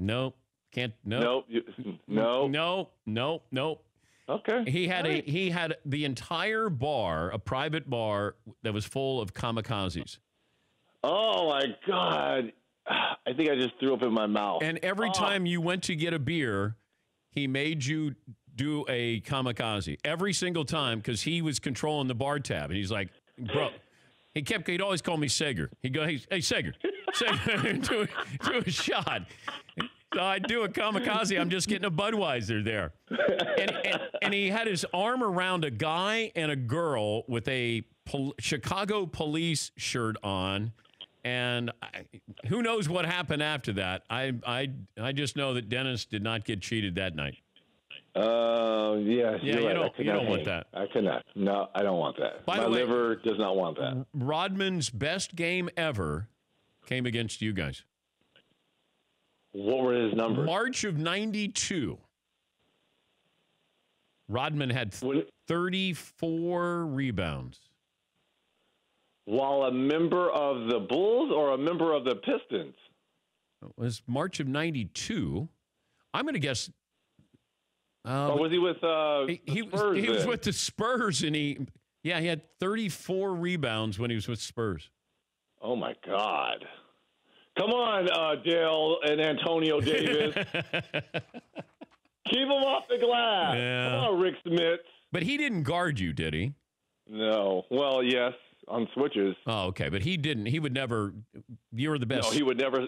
no, can't, no, Nope. You, no. no, no, no. Okay. He had right. a he had the entire bar, a private bar that was full of kamikazes. Oh my God! I think I just threw up in my mouth. And every Oh. time you went to get a beer, he made you do a kamikaze every single time because he was controlling the bar tab. And he's like, bro, he kept, he'd always call me Sager. He'd go, hey, hey Sager, Sager, do, a, do a shot. So I'd do a kamikaze. I'm just getting a Budweiser there. And, and, and he had his arm around a guy and a girl with a pol- Chicago police shirt on. And I, who knows what happened after that? I, I, I just know that Dennis did not get cheated that night. Uh, yeah, Yeah, you're right. I don't- you don't want that. I cannot. No, I don't want that. By My way- liver does not want that. Rodman's best game ever came against you guys. What were his numbers? March of 92. Rodman had 34 rebounds. While a member of the Bulls or a member of the Pistons? It was March of 92. I'm going to guess. Uh, or was he with uh, he, the he was, Spurs? he was with the Spurs, and he, yeah, he had 34 rebounds when he was with Spurs. Oh my God! Come on, uh, Dale and Antonio Davis. Keep him off the glass. Yeah. Come on, Rik Smits. But he didn't guard you, did he? No. Well, yes, on switches. Oh, okay. But he didn't. He would never. You were the best. No, he would never.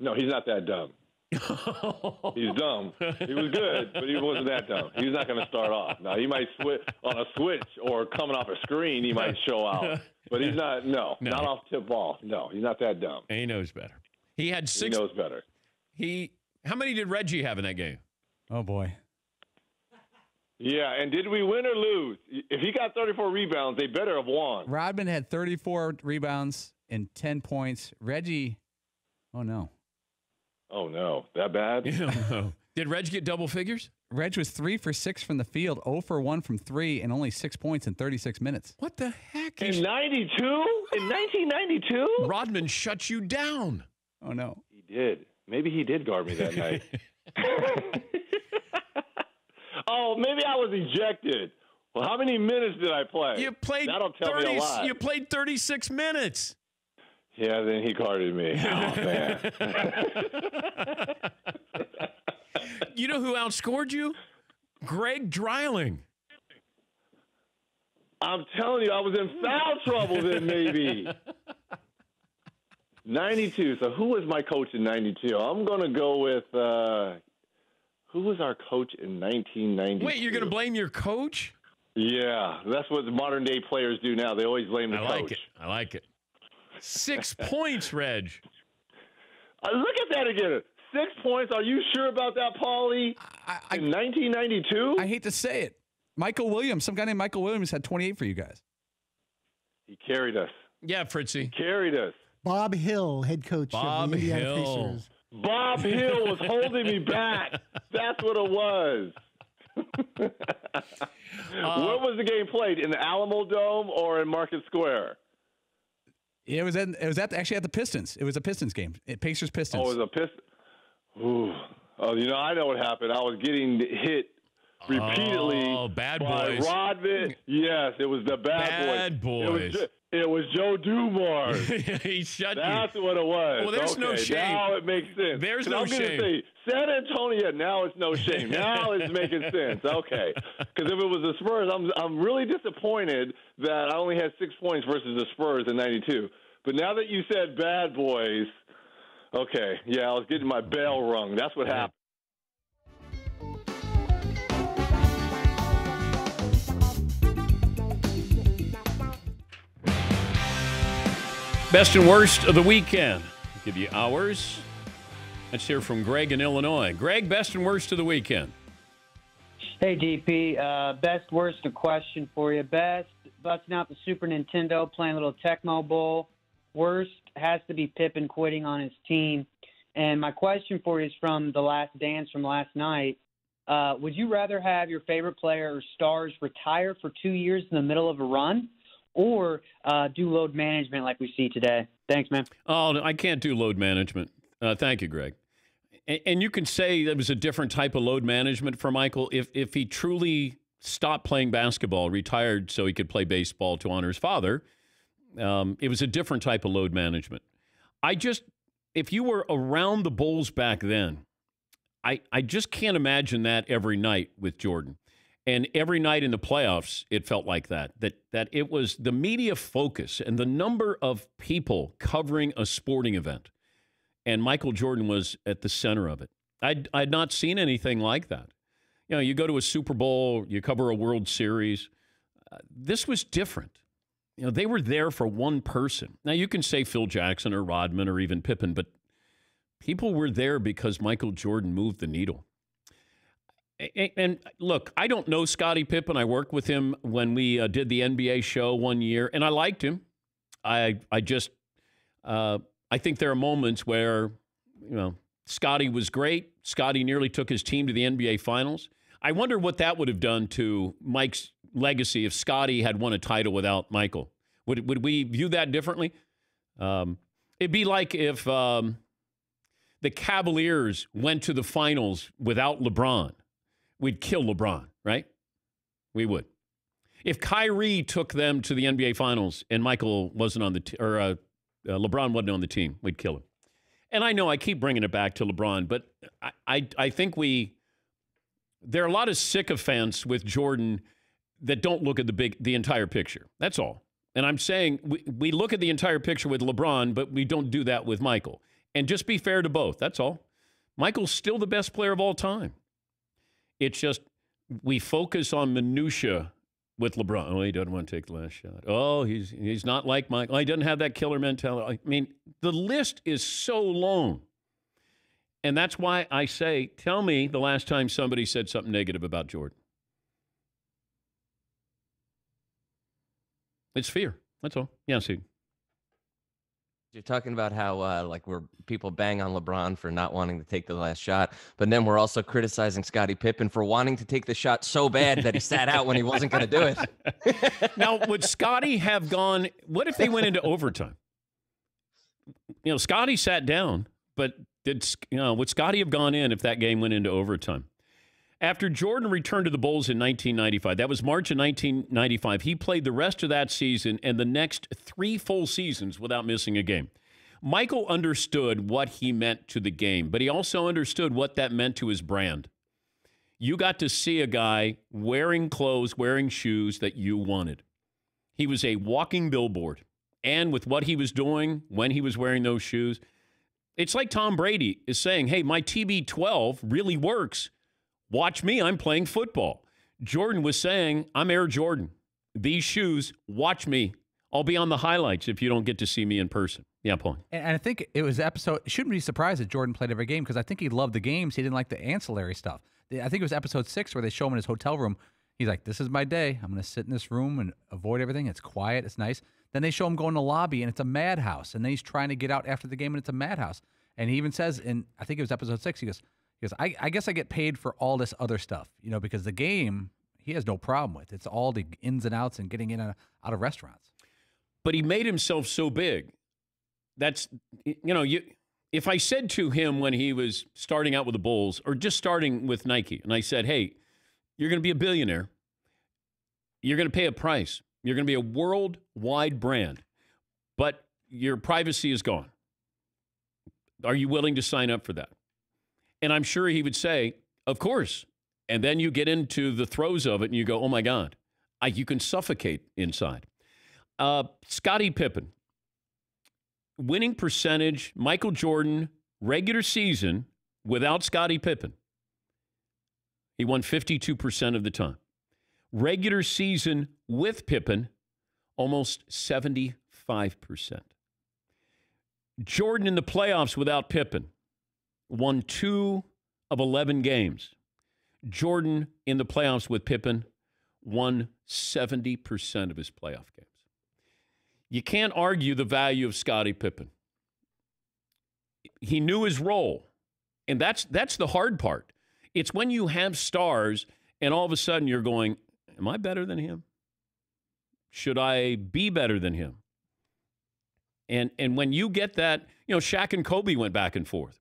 No, he's not that dumb. He's dumb. He was good, but he wasn't that dumb. He's not going to start off. Now he might switch on a switch or coming off a screen. He might show out, but he's not. No, No. not off tip ball. No, he's not that dumb. He knows better. He had six. He knows better. He. How many did Reggie have in that game? Oh boy. Yeah, and did we win or lose? If he got 34 rebounds, they better have won. Rodman had 34 rebounds and 10 points. Reggie, oh no. Oh no, that bad? no. Did Reg get double figures? Reg was three for six from the field, 0 for one from three, and only six points in 36 minutes. What the heck? In 92? In 1992? Rodman shut you down. Oh no. He did. Maybe he did guard me that night. oh, maybe I was ejected. Well, how many minutes did I play? You played That'll tell 30, me a lot. You played 36 minutes. Yeah, then he carded me. Oh man. You know who outscored you? Greg Dreiling. I'm telling you, I was in foul trouble then. Maybe. 92. So who was my coach in 92? I'm going to go with uh, who was our coach in 1992? Wait, you're going to blame your coach? Yeah, that's what the modern day players do now. They always blame the I coach. like it. I like it. Six points, Reg. Uh, look at that again. Six points. Are you sure about that, Paulie? in 1992? I hate to say it. Michael Williams, some guy named Michael Williams had 28 for you guys. He carried us. Yeah, Fritzy. Carried us. Bob Hill, head coach Bob of the Indiana Hill. Pacers. Bob Hill was holding me back. That's what it was. Where was the game played? In the Alamo Dome or in Market Square? It was at, it was at actually at the Pistons. It was a Pistons game. It, Pacers Pistons. Oh, it was a Pistons. Oh, you know, I know what happened. I was getting hit repeatedly Oh, bad by boys. Rodman. Yes, it was the bad, Bad boys. It was, boys. It was Joe Dumars. he shut That's you. what it was. Well, there's no shame. Now it makes sense. There's no I'm shame. Say, San Antonio. Now it's no shame. Now it's making sense. Okay. Because if it was the Spurs, I'm I'm really disappointed that I only had six points versus the Spurs in '92. But now that you said bad boys, okay, yeah, I was getting my bell rung. That's what happened. Best and worst of the weekend. I'll give you hours. Let's hear from Greg in Illinois. Greg, best and worst of the weekend. Hey, DP. Uh, best, worst, a question for you. Best, busting out the Super Nintendo, playing a little Tecmo Bowl. Worst has to be Pippen quitting on his team. And my question for you is from the last dance from last night. Uh, would you rather have your favorite player or stars retire for two years in the middle of a run or uh, do load management like we see today? Thanks, man. Oh, I can't do load management. Uh, thank you, Greg. And, and you can say that was a different type of load management for Michael if if he truly stopped playing basketball, retired so he could play baseball to honor his father. Um, it was a different type of load management. I just, if you were around the Bulls back then, I, I just can't imagine that every night with Jordan. And every night in the playoffs, it felt like that. That that it was the media focus and the number of people covering a sporting event. And Michael Jordan was at the center of it. I'd, I'd not seen anything like that. You know, you go to a Super Bowl, you cover a World Series. Uh, this was different. You know, they were there for one person. Now, you can say Phil Jackson or Rodman or even Pippen, but people were there because Michael Jordan moved the needle. And look, I don't know Scottie Pippen. I worked with him when we uh, did the NBA show one year, and I liked him. I I just uh, I think there are moments where you know Scottie was great. Scottie nearly took his team to the NBA Finals. I wonder what that would have done to Mike's legacy if Scottie had won a title without Michael. Would would we view that differently? Um, it'd be like if um, the Cavaliers went to the finals without LeBron. We'd kill LeBron, right? We would. If Kyrie took them to the NBA Finals and Michael wasn't on the t- or uh, uh, LeBron wasn't on the team, we'd kill him. And I know I keep bringing it back to LeBron, but I, I, I think we there are a lot of sycophants with Jordan that don't look at the big the entire picture. That's all. And I'm saying we, we look at the entire picture with LeBron, but we don't do that with Michael. And just be fair to both. That's all. Michael's still the best player of all time. It's just we focus on minutia with LeBron. Oh, he doesn't want to take the last shot. Oh, he's he's not like Michael. Oh, he doesn't have that killer mentality. I mean, the list is so long. And that's why I say, tell me the last time somebody said something negative about Jordan. It's fear. That's all. Yeah, see. You're talking about how uh, like we're people bang on LeBron for not wanting to take the last shot, but then we're also criticizing Scottie Pippen for wanting to take the shot so bad that he sat out when he wasn't going to do it. now, would Scottie have gone? What if they went into overtime? You know, Scottie sat down, but did you know would Scottie have gone in if that game went into overtime? After Jordan returned to the Bulls in 1995, that was March of 1995, he played the rest of that season and the next three full seasons without missing a game. Michael understood what he meant to the game, but he also understood what that meant to his brand. You got to see a guy wearing clothes, wearing shoes that you wanted. He was a walking billboard. And with what he was doing when he was wearing those shoes, it's like Tom Brady is saying, hey, my TB12 really works Watch me, I'm playing football. Jordan was saying, I'm Air Jordan. These shoes, watch me. I'll be on the highlights if you don't get to see me in person. Yeah, Paul. And I think it was episode. Shouldn't be surprised that Jordan played every game because I think he loved the games. He didn't like the ancillary stuff. I think it was episode six where they show him in his hotel room. He's like, "This is my day. I'm going to sit in this room and avoid everything. It's quiet. It's nice." Then they show him going to the lobby and it's a madhouse. And then he's trying to get out after the game and it's a madhouse. And he even says in I think it was episode six. He goes, because I, I guess I get paid for all this other stuff, you know, because the game he has no problem with. It's all the ins and outs and getting in and out of restaurants. But he made himself so big. That's you know, you if I said to him when he was starting out with the Bulls or just starting with Nike, and I said, Hey, you're gonna be a billionaire, you're gonna pay a price, you're gonna be a worldwide brand, but your privacy is gone. Are you willing to sign up for that? And I'm sure he would say, Of course. And then you get into the throes of it and you go, Oh my God, I, you can suffocate inside. Uh, Scottie Pippen, winning percentage, Michael Jordan, regular season without Scottie Pippen. He won 52% of the time. Regular season with Pippen, almost 75%. Jordan in the playoffs without Pippen, won two of 11 games. Jordan in the playoffs with Pippen won 70% of his playoff games. You can't argue the value of Scottie Pippen. He knew his role. And that's that's the hard part. It's when you have stars and all of a sudden you're going, am I better than him? Should I be better than him? And and when you get that, you know, Shaq and Kobe went back and forth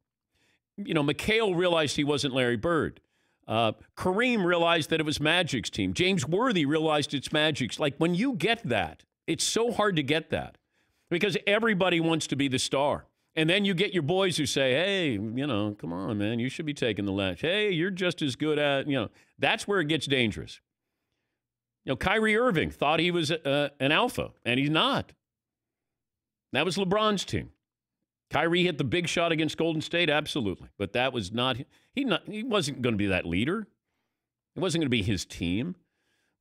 you know, McHale realized he wasn't Larry Bird. Uh, Kareem realized that it was Magic's team. James Worthy realized it's Magic's. Like when you get that, it's so hard to get that because everybody wants to be the star. And then you get your boys who say, hey, you know, come on, man, you should be taking the latch. Hey, you're just as good at, you know, that's where it gets dangerous. You know, Kyrie Irving thought he was uh, an alpha, and he's not. That was LeBron's team. Kyrie hit the big shot against Golden State, absolutely, but that was not he. Not he wasn't going to be that leader. It wasn't going to be his team.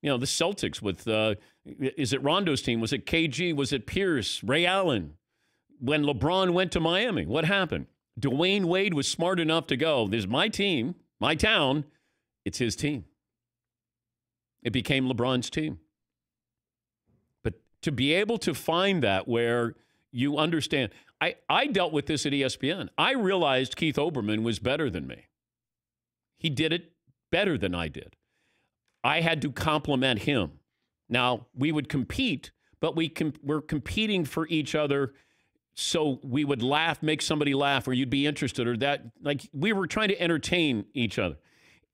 You know, the Celtics with uh, is it Rondo's team? Was it KG? Was it Pierce? Ray Allen? When LeBron went to Miami, what happened? Dwyane Wade was smart enough to go. This is my team, my town. It's his team. It became LeBron's team. But to be able to find that where you understand. I, I dealt with this at ESPN. I realized Keith Olbermann was better than me. He did it better than I did. I had to compliment him. Now, we would compete, but we com- we're competing for each other so we would laugh, make somebody laugh, or you'd be interested, or that. Like we were trying to entertain each other.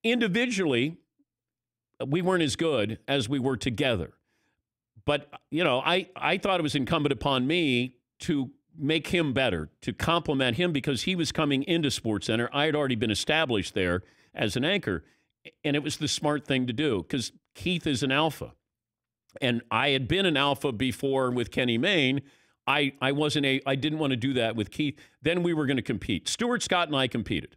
Individually, we weren't as good as we were together. But, you know, I, I thought it was incumbent upon me to make him better, to compliment him because he was coming into Sports Center. I had already been established there as an anchor, and it was the smart thing to do because Keith is an alpha. And I had been an alpha before with Kenny Mayne. I, I wasn't a I didn't want to do that with Keith. Then we were going to compete. Stuart Scott and I competed.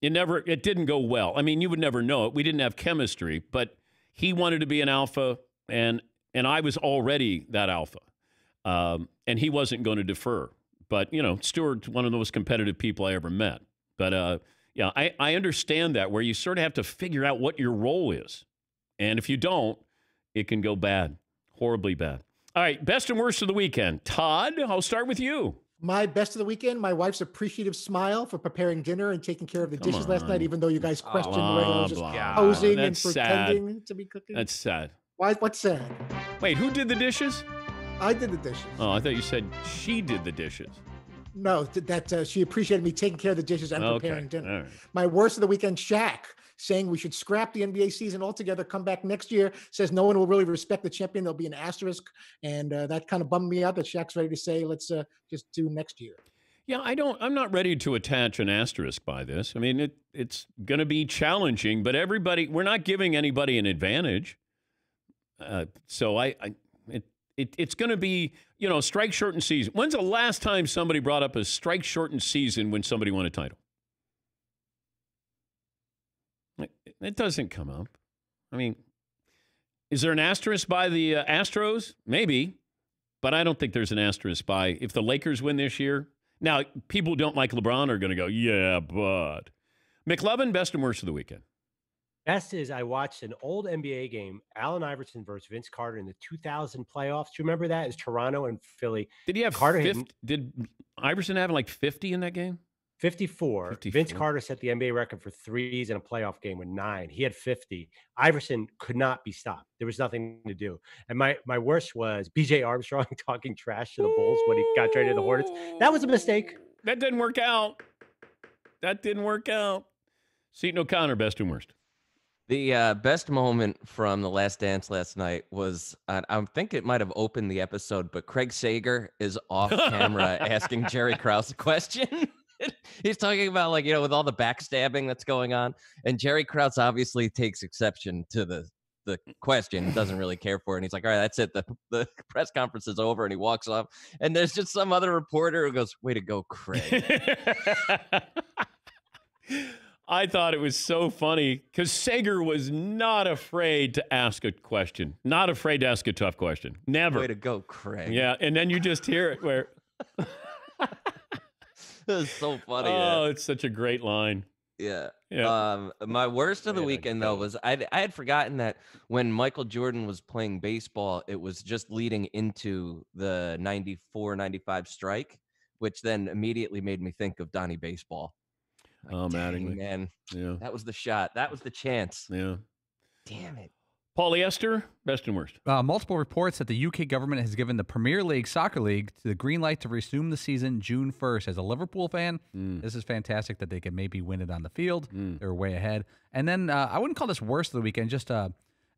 It never, it didn't go well. I mean, you would never know it. We didn't have chemistry, but he wanted to be an alpha, and and I was already that alpha, um, and he wasn't going to defer. But you know, Stuart's one of the most competitive people I ever met. But uh, yeah, I, I understand that where you sort of have to figure out what your role is, and if you don't, it can go bad, horribly bad. All right, best and worst of the weekend. Todd, I'll start with you. My best of the weekend, my wife's appreciative smile for preparing dinner and taking care of the Come dishes last night, even though you guys questioned whether I was just blah. posing and That's sad. pretending to be cooking. That's sad. Why? What's sad? Wait, who did the dishes? I did the dishes. Oh, I thought you said she did the dishes. No, that uh, she appreciated me taking care of the dishes and Okay, preparing dinner. right. My worst of the weekend, Shaq saying we should scrap the NBA season altogether, come back next year. Says no one will really respect the champion. There'll be an asterisk, and uh, that kind of bummed me out. That Shaq's ready to say let's uh, just do next year. Yeah, I don't. I'm not ready to attach an asterisk by this. I mean, it it's going to be challenging, but everybody, we're not giving anybody an advantage. Uh, so I, I it, it it's going to be, you know, strike shortened season. When's the last time somebody brought up a strike shortened season when somebody won a title? It, it doesn't come up. I mean, is there an asterisk by the uh, Astros? Maybe, but I don't think there's an asterisk by if the Lakers win this year. Now, people who don't like LeBron are going to go, yeah, but McLovin, best and worst of the weekend. Best is I watched an old NBA game, Allen Iverson versus Vince Carter in the 2000 playoffs. Do you remember that? It's Toronto and Philly. Did he have Carter hit Did Iverson have like 50 in that game? 54. Vince Carter set the NBA record for threes in a playoff game with nine. He had 50. Iverson could not be stopped. There was nothing to do. And my my worst was BJ Armstrong talking trash to the Bulls when he got traded to the Hornets. That was a mistake. That didn't work out. That didn't work out. Seton O'Connor, best and worst. The uh, best moment from the Last Dance last night was uh, I think it might have opened the episode, but Craig Sager is off camera asking Jerry Krause a question. He's talking about like you know with all the backstabbing that's going on, and Jerry Krause obviously takes exception to the the question, doesn't really care for it. And he's like, "All right, that's it. The the press conference is over," and he walks off. And there's just some other reporter who goes, "Way to go, Craig." I thought it was so funny because Sager was not afraid to ask a question, not afraid to ask a tough question. Never. Way to go, Craig. Yeah, and then you just hear it where, It was so funny. oh, it's such a great line. Yeah. Yeah. Um, my worst of the weekend though was I I had forgotten that when Michael Jordan was playing baseball, it was just leading into the 94 95 strike, which then immediately made me think of Donnie Baseball. Oh, Dang, Mattingly. man. Yeah. That was the shot. That was the chance. Yeah. Damn it. Polyester, best and worst. Uh, multiple reports that the UK government has given the Premier League Soccer League the green light to resume the season June 1st. As a Liverpool fan, this is fantastic that they can maybe win it on the field. They're way ahead. And then uh, I wouldn't call this worst of the weekend. Just uh,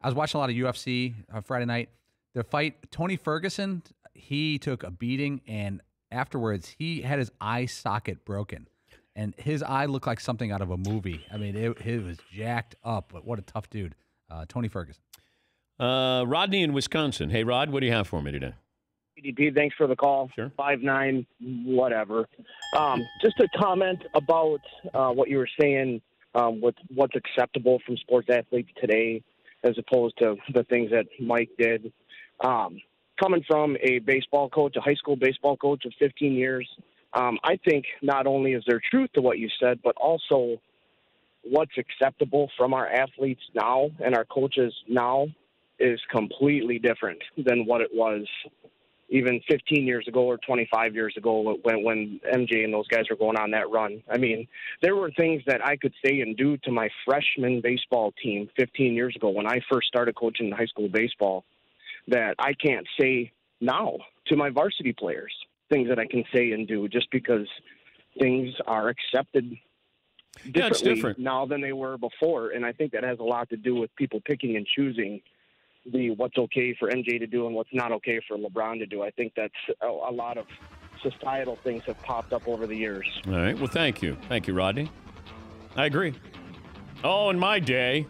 I was watching a lot of UFC uh, Friday night. The fight, Tony Ferguson, he took a beating, and afterwards he had his eye socket broken. And his eye looked like something out of a movie. I mean, it, it was jacked up, but what a tough dude. Uh, Tony Ferguson. Uh, Rodney in Wisconsin. Hey, Rod, what do you have for me today? PDP, thanks for the call. Sure. Five nine, whatever. Um, just a comment about uh, what you were saying um, with what's acceptable from sports athletes today, as opposed to the things that Mike did. Um, coming from a baseball coach, a high school baseball coach of 15 years, um, I think not only is there truth to what you said, but also what's acceptable from our athletes now and our coaches now is completely different than what it was even 15 years ago or 25 years ago when when MJ and those guys were going on that run. I mean, there were things that I could say and do to my freshman baseball team 15 years ago when I first started coaching high school baseball that I can't say now to my varsity players. Things that I can say and do just because things are accepted Yeah, differently different. now than they were before, and I think that has a lot to do with people picking and choosing the what's okay for MJ to do and what's not okay for LeBron to do. I think that's a, a lot of societal things have popped up over the years. All right. Well, thank you. Thank you, Rodney. I agree. Oh, in my day,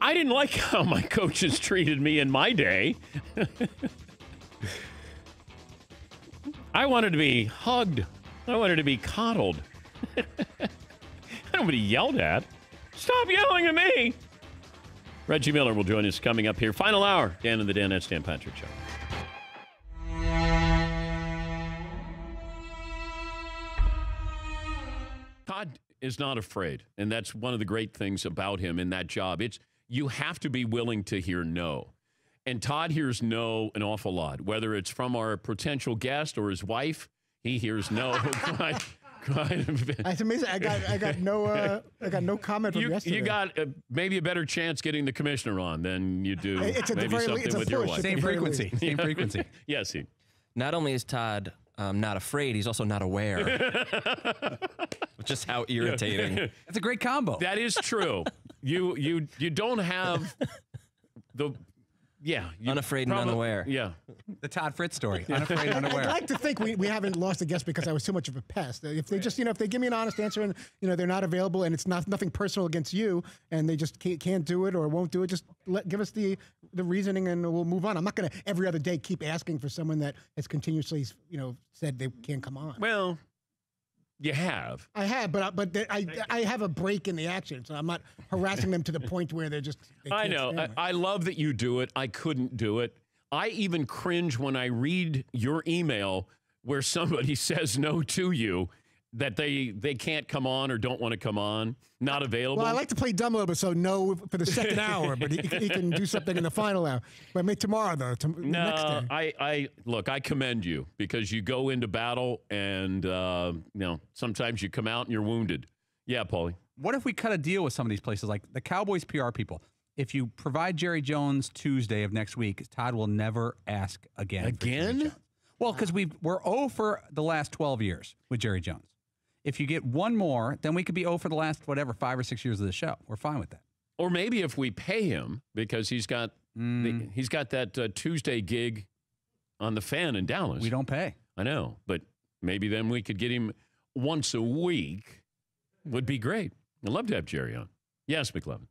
I didn't like how my coaches treated me in my day. I wanted to be hugged. I wanted to be coddled. I don't want to be yelled at. Stop yelling at me. Reggie Miller will join us coming up here. Final hour. Dan and the Dan at Stan Patrick Show. Todd is not afraid, and that's one of the great things about him in that job. It's you have to be willing to hear no. And Todd hears no an awful lot, whether it's from our potential guest or his wife. He hears no quite, quite a. It's amazing. I got I got no uh, I got no comment from You, yesterday. you got uh, maybe a better chance getting the commissioner on than you do It's at the maybe something le- it's a with your wife. Same frequency, least. same frequency. yes, he. Not only is Todd um, not afraid, he's also not aware. Just how irritating. That's a great combo. That is true. you you you don't have the yeah you Unafraid and probably- unaware. Yeah, The Todd Fritz story. Unafraid, and unaware. I'd unaware. like to think we, we haven't lost a guest because I was too much of a pest. If they just, you know, if they give me an honest answer and, you know, they're not available and it's not nothing personal against you and they just can't, can't do it or won't do it, just let, give us the, the reasoning and we'll move on. I'm not going to every other day keep asking for someone that has continuously, you know, said they can't come on. Well, you have. I have, but I- but they- I I have a break in the action, so I'm not harassing them to the point where they're just. They I know. I. I love that you do it. I couldn't do it. I even cringe when I read your email where somebody says no to you that they they can't come on or don't want to come on, not available. Well, I like to play dumb a little bit, so no for the second hour, but he, can- he can do something in the final hour. But maybe tomorrow, though, to, the next No, day. I, I look. I commend you because you go into battle, and uh, you know sometimes you come out and you're wounded. Yeah, Paulie. What if we cut a deal with some of these places, like the Cowboys PR people? If you provide Jerry Jones Tuesday of next week, Todd will never ask again. Again? Well, because we we're 0 for the last 12 years with Jerry Jones. If you get one more, then we could be 0 for the last whatever five or six years of the show. We're fine with that. Or maybe if we pay him because he's got Mm. the, he's got that uh, Tuesday gig on the fan in Dallas. We don't pay. I know, but maybe then we could get him once a week. Would be great. I'd love to have Jerry on. Yes, McLovin.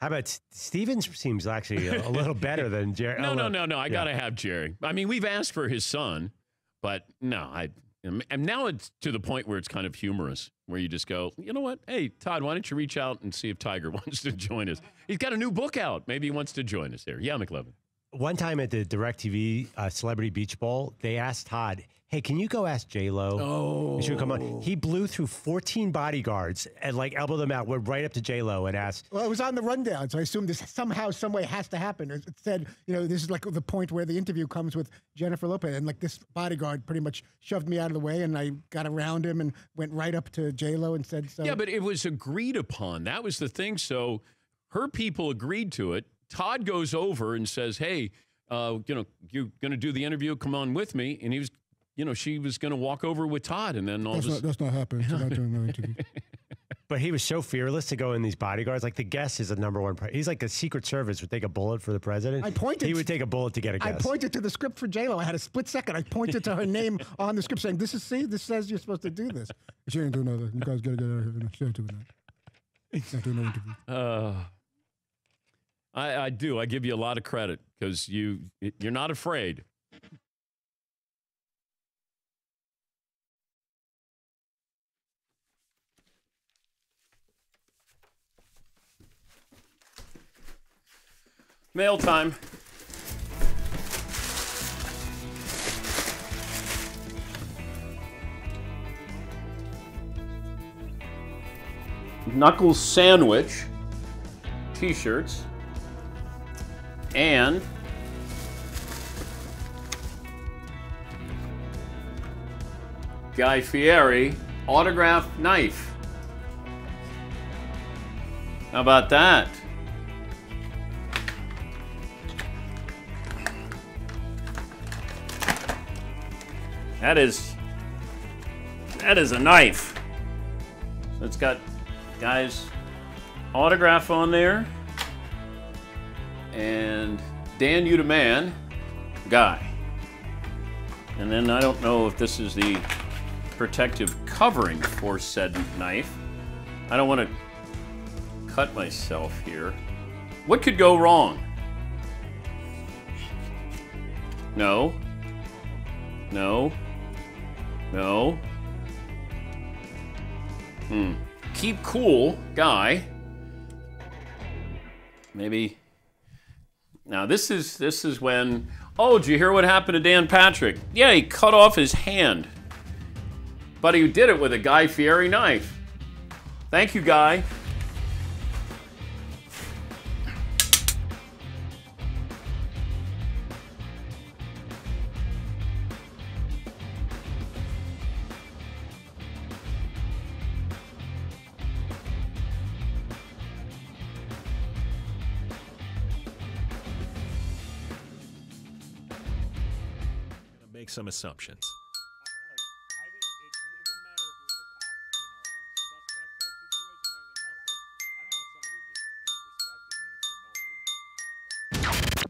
How about Stevens? Seems actually a, a little better than Jerry. No, oh, no, no, no. I yeah. got to have Jerry. I mean, we've asked for his son, but no, I. And now it's to the point where it's kind of humorous, where you just go, you know what? Hey, Todd, why don't you reach out and see if Tiger wants to join us? He's got a new book out. Maybe he wants to join us there. Yeah, McLovin. One time at the DirecTV uh, Celebrity Beach Bowl, they asked Todd, "Hey, can you go ask J Lo? Oh, she would come on." He blew through 14 bodyguards and like elbowed them out, went right up to J Lo and asked, Well, it was on the rundown, so I assume this somehow, some way has to happen. It it said, you know, this is like the point where the interview comes with Jennifer Lopez, and like this bodyguard pretty much shoved me out of the way, and I got around him and went right up to J Lo and said, "So." Yeah, but it was agreed upon. That was the thing. So her people agreed to it. Todd goes over and says, "Hey, uh, you know, you're going to do the interview. Come on with me." And he was, you know, she was going to walk over with Todd, and then all that's of a not, that's not happening. So not doing no interview. But he was so fearless to go in these bodyguards. Like the guest is the number one. Pri- He's like the Secret Service would take a bullet for the president. I pointed- He would take a bullet to get a I guest. I pointed to the script for J Lo. I had a split second. I pointed to her name on the script, saying, "This is see. This says you're supposed to do this." She ain't doing that. You guys gotta get out of here. She ain't doing that. She's not doing no interview. Uh, I, I do. I give you a lot of credit because you you're not afraid. Mail time. Knuckles sandwich t-shirts and Guy Fieri autograph knife. How about that? That is that is a knife. So it's got guys autograph on there and Dan you the man guy. And then I don't know if this is the protective covering for said knife. I don't want to cut myself here. What could go wrong? No. No. No. Hmm. keep cool guy. Maybe. Now this is this is when. Oh, did you hear what happened to Dan Patrick? Yeah, he cut off his hand, but he did it with a Guy Fieri knife. Thank you, Guy. Make some assumptions.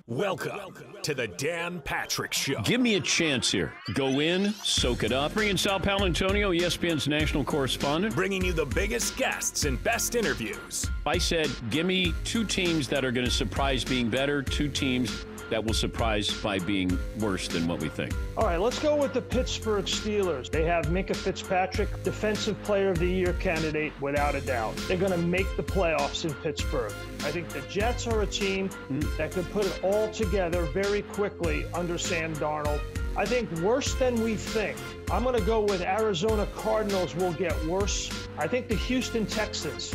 Welcome to the Dan Patrick Show. Give me a chance here. Go in, soak it up. Bring in Sal Paolantonio, ESPN's national correspondent. Bringing you the biggest guests and best interviews. I said, give me two teams that are going to surprise being better, two teams that will surprise by being worse than what we think. All right, let's go with the Pittsburgh Steelers. They have Minkah Fitzpatrick, Defensive Player of the Year candidate without a doubt. They're going to make the playoffs in Pittsburgh. I think the Jets are a team hmm. that could put it all together very quickly under Sam Darnold. I think worse than we think. I'm going to go with Arizona Cardinals will get worse. I think the Houston Texans.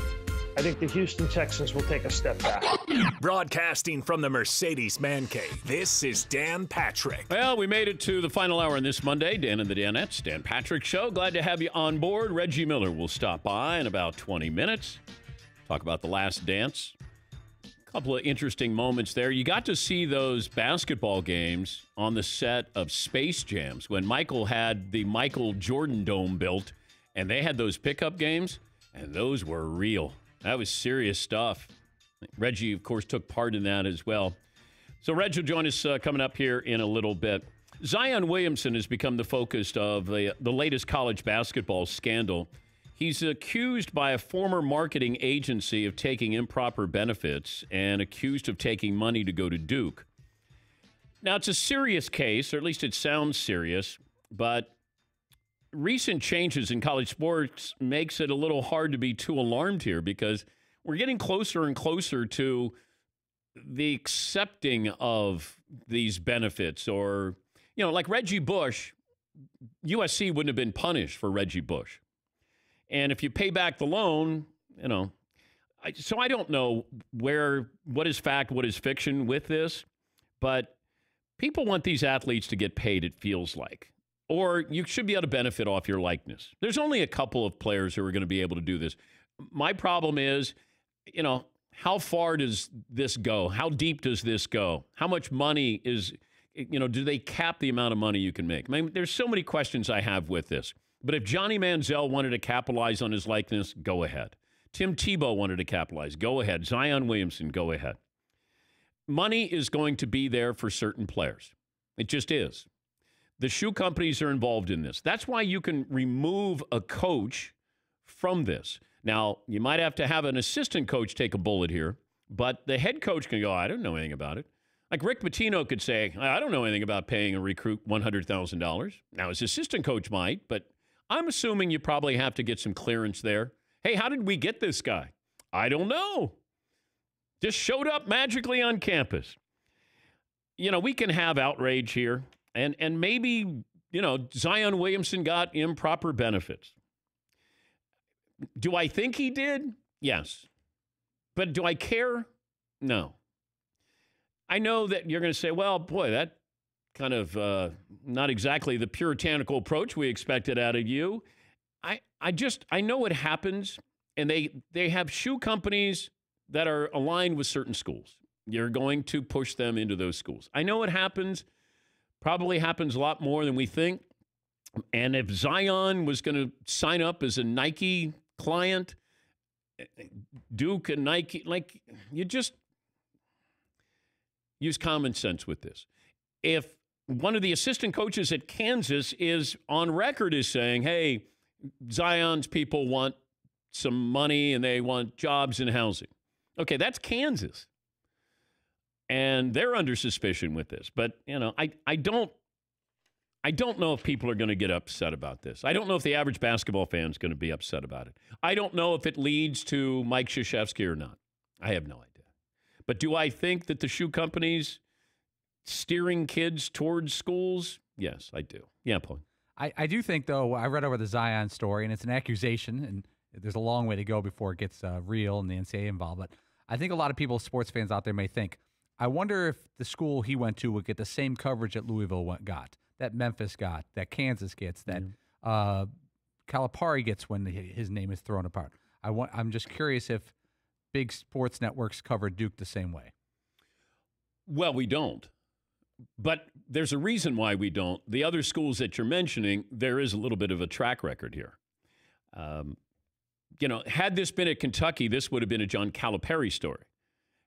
I think the Houston Texans will take a step back. Broadcasting from the Mercedes Man Cave, this is Dan Patrick. Well, we made it to the final hour on this Monday. Dan and the Danettes, Dan Patrick Show. Glad to have you on board. Reggie Miller will stop by in about 20 minutes. Talk about the last dance. A couple of interesting moments there. You got to see those basketball games on the set of Space Jams when Michael had the Michael Jordan Dome built, and they had those pickup games, and those were real. That was serious stuff. Reggie, of course, took part in that as well. So, Reggie will join us uh, coming up here in a little bit. Zion Williamson has become the focus of the, the latest college basketball scandal. He's accused by a former marketing agency of taking improper benefits and accused of taking money to go to Duke. Now, it's a serious case, or at least it sounds serious, but recent changes in college sports makes it a little hard to be too alarmed here because we're getting closer and closer to the accepting of these benefits or you know like Reggie Bush USC wouldn't have been punished for Reggie Bush. And if you pay back the loan you know I, so I don't know where what is fact what is fiction with this but people want these athletes to get paid it feels like or you should be able to benefit off your likeness. There's only a couple of players who are going to be able to do this. My problem is, you know, how far does this go? How deep does this go? How much money is, you know, do they cap the amount of money you can make? I mean, there's so many questions I have with this. But if Johnny Manziel wanted to capitalize on his likeness, go ahead. Tim Tebow wanted to capitalize, go ahead. Zion Williamson, go ahead. Money is going to be there for certain players. It just is. The shoe companies are involved in this. That's why you can remove a coach from this. Now, you might have to have an assistant coach take a bullet here, but the head coach can go, oh, I don't know anything about it. Like Rick Pitino could say, I don't know anything about paying a recruit $100,000. Now, his assistant coach might, but I'm assuming you probably have to get some clearance there. Hey, how did we get this guy? I don't know. Just showed up magically on campus. You know, we can have outrage here. And and maybe, you know, Zion Williamson got improper benefits. Do I think he did? Yes. But do I care? No. I know that you're going to say, well, boy, that kind of uh, not exactly the puritanical approach we expected out of you. I, I just I know it happens, and they they have shoe companies that are aligned with certain schools. You're going to push them into those schools. I know it happens. Probably happens a lot more than we think. And if Zion was going to sign up as a Nike client, Duke and Nike, like you just use common sense with this. If one of the assistant coaches at Kansas is on record as saying, hey, Zion's people want some money and they want jobs and housing. Okay, that's Kansas. And they're under suspicion with this. But, you know, I, I don't I don't know if people are going to get upset about this. I don't know if the average basketball fan is going to be upset about it. I don't know if it leads to Mike Krzyzewski or not. I have no idea. But do I think that the shoe companies steering kids towards schools? Yes, I do. Yeah, Paul. I, I do think, though, I read over the Zion story, and it's an accusation, and there's a long way to go before it gets uh, real and the NCAA involved. But I think a lot of people, sports fans out there, may think, I wonder if the school he went to would get the same coverage that Louisville went, got, that Memphis got, that Kansas gets, that uh, Calipari gets when his name is thrown apart. I want. I'm just curious if big sports networks cover Duke the same way. Well, we don't. But there's a reason why we don't. The other schools that you're mentioning, there is a little bit of a track record here. Um, you know, had this been at Kentucky, this would have been a John Calipari story.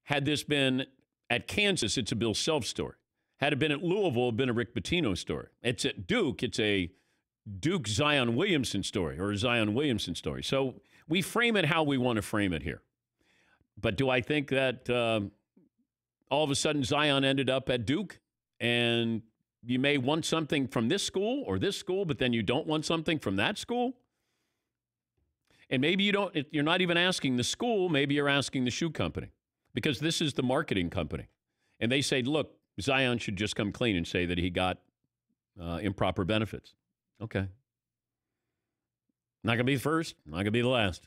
Had this been at Kansas, it's a Bill Self story. Had it been at Louisville, it'd been a Rick Pitino story. It's at Duke, it's a Duke Zion Williamson story or a Zion Williamson story. So we frame it how we want to frame it here. But do I think that um, all of a sudden Zion ended up at Duke and you may want something from this school or this school, but then you don't want something from that school? And maybe you don't, you're not even asking the school, maybe you're asking the shoe company because this is the marketing company. And they say, look, Zion should just come clean and say that he got uh, improper benefits. Okay. Not going to be the first, not going to be the last.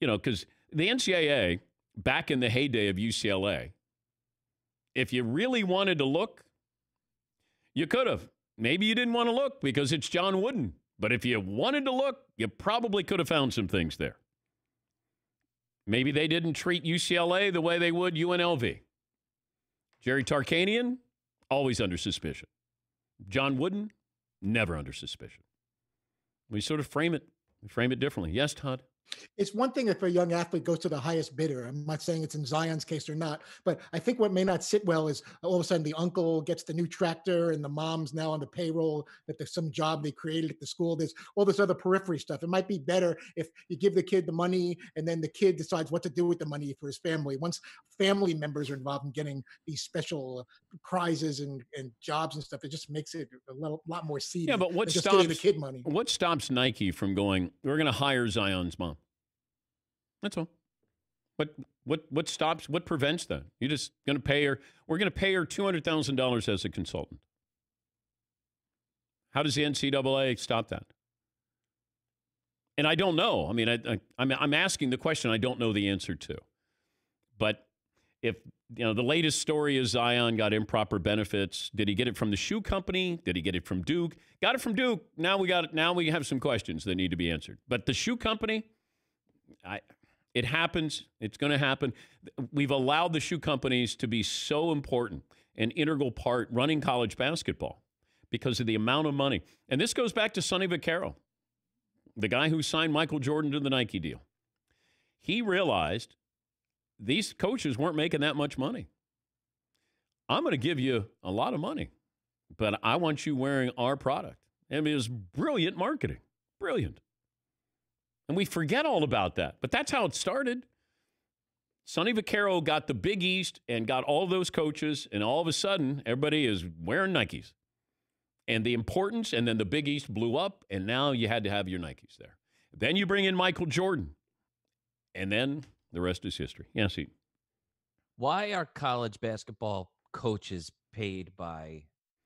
You know, because the NCAA, back in the heyday of UCLA, if you really wanted to look, you could have. Maybe you didn't want to look because it's John Wooden. But if you wanted to look, you probably could have found some things there. Maybe they didn't treat UCLA the way they would UNLV. Jerry Tarkanian, always under suspicion. John Wooden, never under suspicion. We sort of frame it, frame it differently. Yes, Todd. It's one thing if a young athlete goes to the highest bidder. I'm not saying it's in Zion's case or not, but I think what may not sit well is all of a sudden the uncle gets the new tractor and the mom's now on the payroll that there's some job they created at the school. There's all this other periphery stuff. It might be better if you give the kid the money and then the kid decides what to do with the money for his family. Once family members are involved in getting these special prizes and, and jobs and stuff, it just makes it a little, lot more seedy. Yeah, but what stops the kid money? What stops Nike from going? We're going to hire Zion's mom. That's all. What what what stops? What prevents that? You're just going to pay her. We're going to pay her two hundred thousand dollars as a consultant. How does the NCAA stop that? And I don't know. I mean, I, I'm I'm asking the question. I don't know the answer to. But if you know the latest story is Zion got improper benefits. Did he get it from the shoe company? Did he get it from Duke? Got it from Duke. Now we got it. Now we have some questions that need to be answered. But the shoe company, I it happens. It's going to happen. We've allowed the shoe companies to be so important, an integral part running college basketball because of the amount of money. And this goes back to Sonny Vaccaro, the guy who signed Michael Jordan to the Nike deal. He realized these coaches weren't making that much money. I'm going to give you a lot of money, but I want you wearing our product. And it was brilliant marketing. Brilliant. And we forget all about that. But that's how it started. Sonny Vaccaro got the Big East and got all those coaches, and all of a sudden, everybody is wearing Nikes. And the importance, and then the Big East blew up, and now you had to have your Nikes there. Then you bring in Michael Jordan, and then the rest is history. Yes, he. Why are college basketball coaches paid by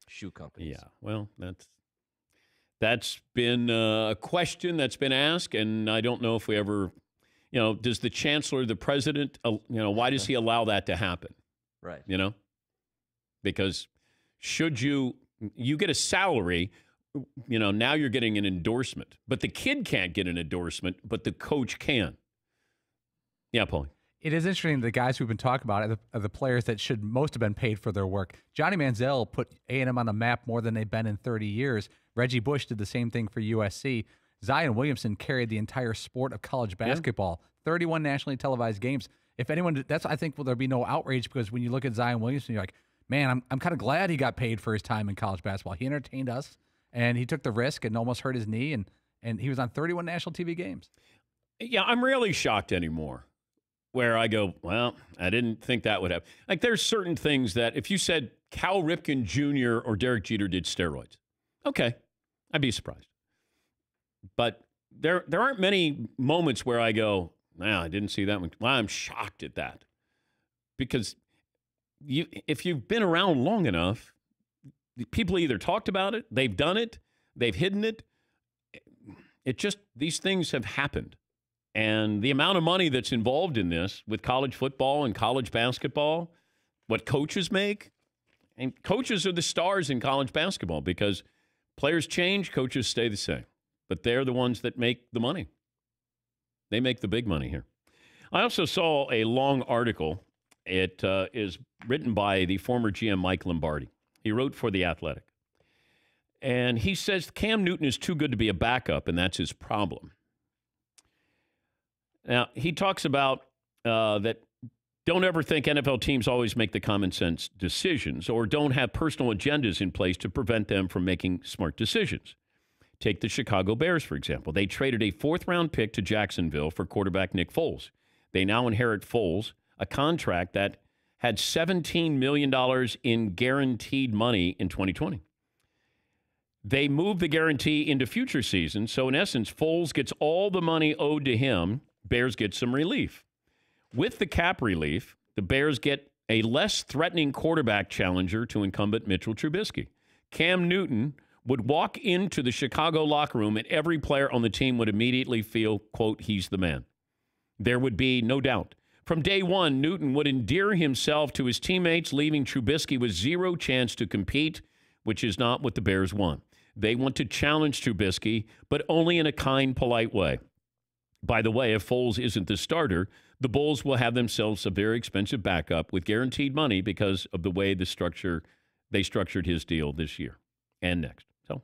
shoe companies? Yeah, well, that's that's been uh, a question that's been asked, and I don't know if we ever, you know, does the chancellor, the president, you know, why does he allow that to happen? Right. You know, because should you you get a salary, you know, now you're getting an endorsement, but the kid can't get an endorsement, but the coach can. Yeah, Paulie. It is interesting. The guys we've been talking about are the, are the players that should most have been paid for their work. Johnny Manziel put A&M on the map more than they've been in 30 years. Reggie Bush did the same thing for USC. Zion Williamson carried the entire sport of college basketball. 31 nationally televised games. If anyone, that's I think will there be no outrage because when you look at Zion Williamson, you're like, man, I'm I'm kind of glad he got paid for his time in college basketball. He entertained us and he took the risk and almost hurt his knee and and he was on 31 national TV games. Yeah, I'm really shocked anymore where I go, well, I didn't think that would happen. Like there's certain things that if you said Cal Ripken Jr. or Derek Jeter did steroids. Okay, I'd be surprised. But there, there aren't many moments where I go, "Nah, I didn't see that one." Well, I'm shocked at that because you, if you've been around long enough, people either talked about it, they've done it, they've hidden it. It just these things have happened. And the amount of money that's involved in this with college football and college basketball, what coaches make, and coaches are the stars in college basketball because players change, coaches stay the same. But they're the ones that make the money. They make the big money here. I also saw a long article. It uh, is written by the former GM Mike Lombardi. He wrote for The Athletic. And he says Cam Newton is too good to be a backup, and that's his problem. Now, he talks about uh, that don't ever think NFL teams always make the common sense decisions or don't have personal agendas in place to prevent them from making smart decisions. Take the Chicago Bears, for example. They traded a fourth round pick to Jacksonville for quarterback Nick Foles. They now inherit Foles, a contract that had $17 million in guaranteed money in 2020. They moved the guarantee into future seasons. So, in essence, Foles gets all the money owed to him Bears get some relief. With the cap relief, the Bears get a less threatening quarterback challenger to incumbent Mitchell Trubisky. Cam Newton would walk into the Chicago locker room and every player on the team would immediately feel, quote, he's the man. There would be no doubt. From day one, Newton would endear himself to his teammates, leaving Trubisky with zero chance to compete, which is not what the Bears want. They want to challenge Trubisky, but only in a kind, polite way. By the way, if Foles isn't the starter, the Bulls will have themselves a very expensive backup with guaranteed money because of the way the structure they structured his deal this year and next. So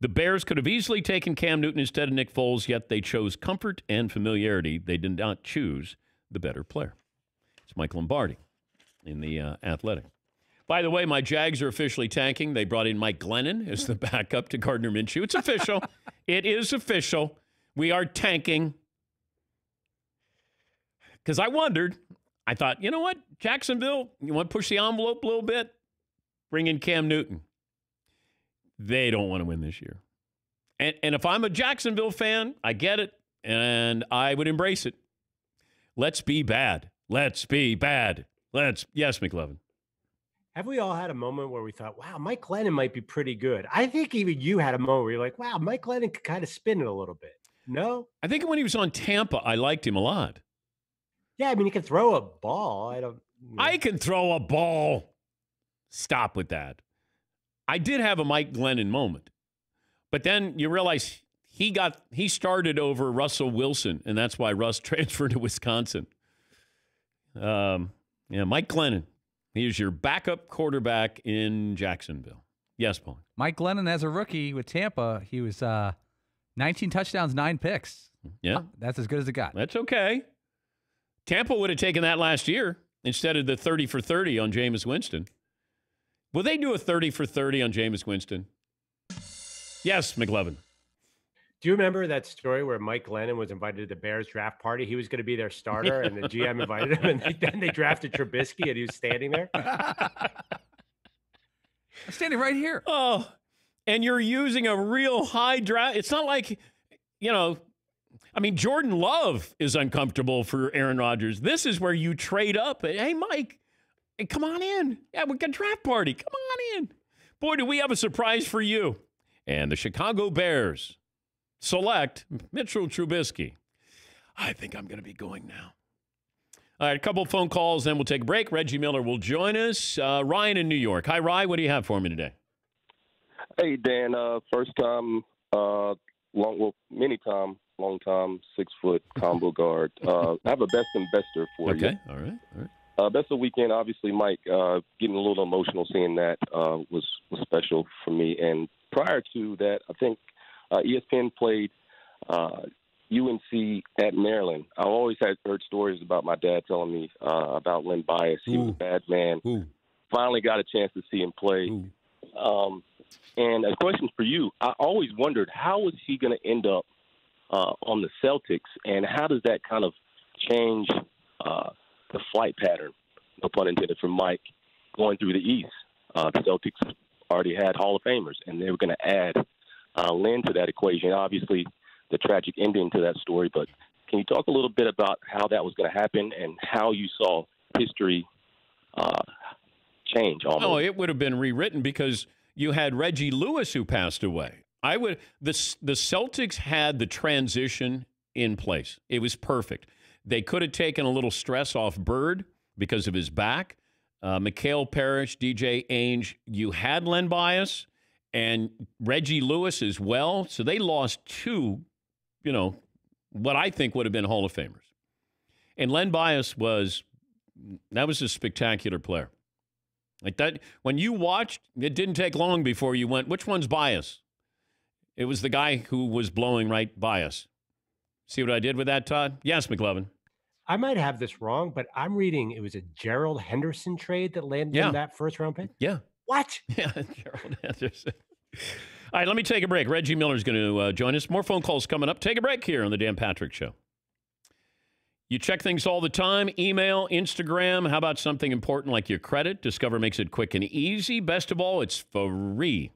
the Bears could have easily taken Cam Newton instead of Nick Foles, yet they chose comfort and familiarity. They did not choose the better player. It's Mike Lombardi in the uh, Athletic. By the way, my Jags are officially tanking. They brought in Mike Glennon as the backup to Gardner Minshew. It's official. it is official. We are tanking. Because I wondered, I thought, you know what? Jacksonville, you want to push the envelope a little bit? Bring in Cam Newton. They don't want to win this year. And, and if I'm a Jacksonville fan, I get it, and I would embrace it. Let's be bad. Let's be bad. Let's, yes, McLovin. Have we all had a moment where we thought, wow, Mike Glennon might be pretty good? I think even you had a moment where you're like, wow, Mike Glennon could kind of spin it a little bit. No? I think when he was on Tampa, I liked him a lot. Yeah, I mean, he can throw a ball. I don't. You know. I can throw a ball. Stop with that. I did have a Mike Glennon moment, but then you realize he got he started over Russell Wilson, and that's why Russ transferred to Wisconsin. Um, yeah, Mike Glennon. He is your backup quarterback in Jacksonville. Yes, Paul. Mike Glennon, as a rookie with Tampa, he was uh, 19 touchdowns, nine picks. Yeah. That's as good as it got. That's okay. Tampa would have taken that last year instead of the 30 for 30 on Jameis Winston. Will they do a 30 for 30 on Jameis Winston? Yes, McLovin. Do you remember that story where Mike Glennon was invited to the Bears draft party? He was going to be their starter, and the GM invited him, and then they drafted Trubisky, and he was standing there. I'm standing right here. Oh, and you're using a real high draft. It's not like, you know, I mean, Jordan Love is uncomfortable for Aaron Rodgers. This is where you trade up. Hey, Mike, come on in. Yeah, we got draft party. Come on in. Boy, do we have a surprise for you. And the Chicago Bears select Mitchell Trubisky. I think I'm going to be going now. All right, a couple phone calls, then we'll take a break. Reggie Miller will join us. Uh, Ryan in New York. Hi, Ryan. What do you have for me today? Hey, Dan. Uh, first time, uh, long, well, many time, long time, six foot combo guard. Uh, I have a best investor for okay. you. All right. All right. Uh, best of weekend, obviously, Mike. Uh, getting a little emotional seeing that uh, was was special for me. And prior to that, I think uh, ESPN played uh, UNC at Maryland. I always had heard stories about my dad telling me uh, about Len Bias. He was a bad man. Finally got a chance to see him play. Um, and a question for you: I always wondered how is he going to end up uh, on the Celtics, and how does that kind of change uh, the flight pattern, no pun intended, for Mike going through the East? uh, the Celtics already had Hall of Famers, and they were going to add uh, Len to that equation. Obviously, the tragic ending to that story, but can you talk a little bit about how that was going to happen and how you saw history uh, change? Almost. Oh, it would have been rewritten because you had Reggie Lewis who passed away. I would the the Celtics had the transition in place. It was perfect. They could have taken a little stress off Bird because of his back. Uh, McHale Parish, DJ Ainge, you had Len Bias and Reggie Lewis as well. So they lost two, you know, what I think would have been Hall of Famers. And Len Bias was that was a spectacular player. Like that when you watched, it didn't take long before you went, which one's Bias? It was the guy who was blowing right by us. See what I did with that, Todd? Yes, McLovin. I might have this wrong, but I'm reading it was a Gerald Henderson trade that landed Yeah. in that first round pick. Yeah. What? Yeah, Gerald Henderson. All right, let me take a break. Reggie Miller's going to uh, join us. More phone calls coming up. Take a break here on the Dan Patrick Show. You check things all the time email, Instagram. How about something important like your credit? Discover makes it quick and easy. Best of all, it's free.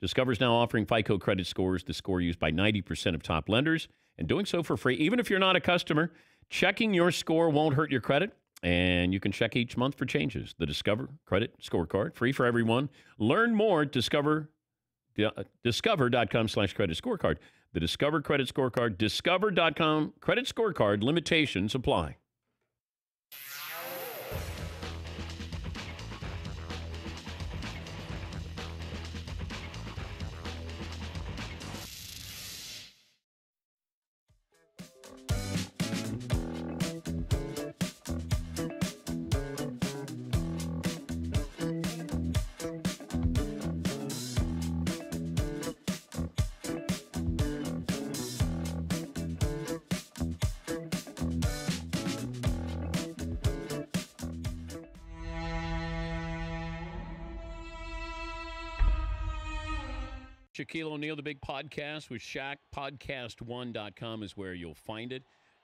Discover's now offering FICO credit scores, the score used by 90% of top lenders, and doing so for free. Even if you're not a customer, checking your score won't hurt your credit, and you can check each month for changes. The Discover Credit Scorecard, free for everyone. Learn more at Discover, uh, discover.com slash credit scorecard. The Discover Credit Scorecard, discover.com credit scorecard, limitations apply. Shaquille O'Neal, the big podcast with Shaq. Podcast1.com is where you'll find it.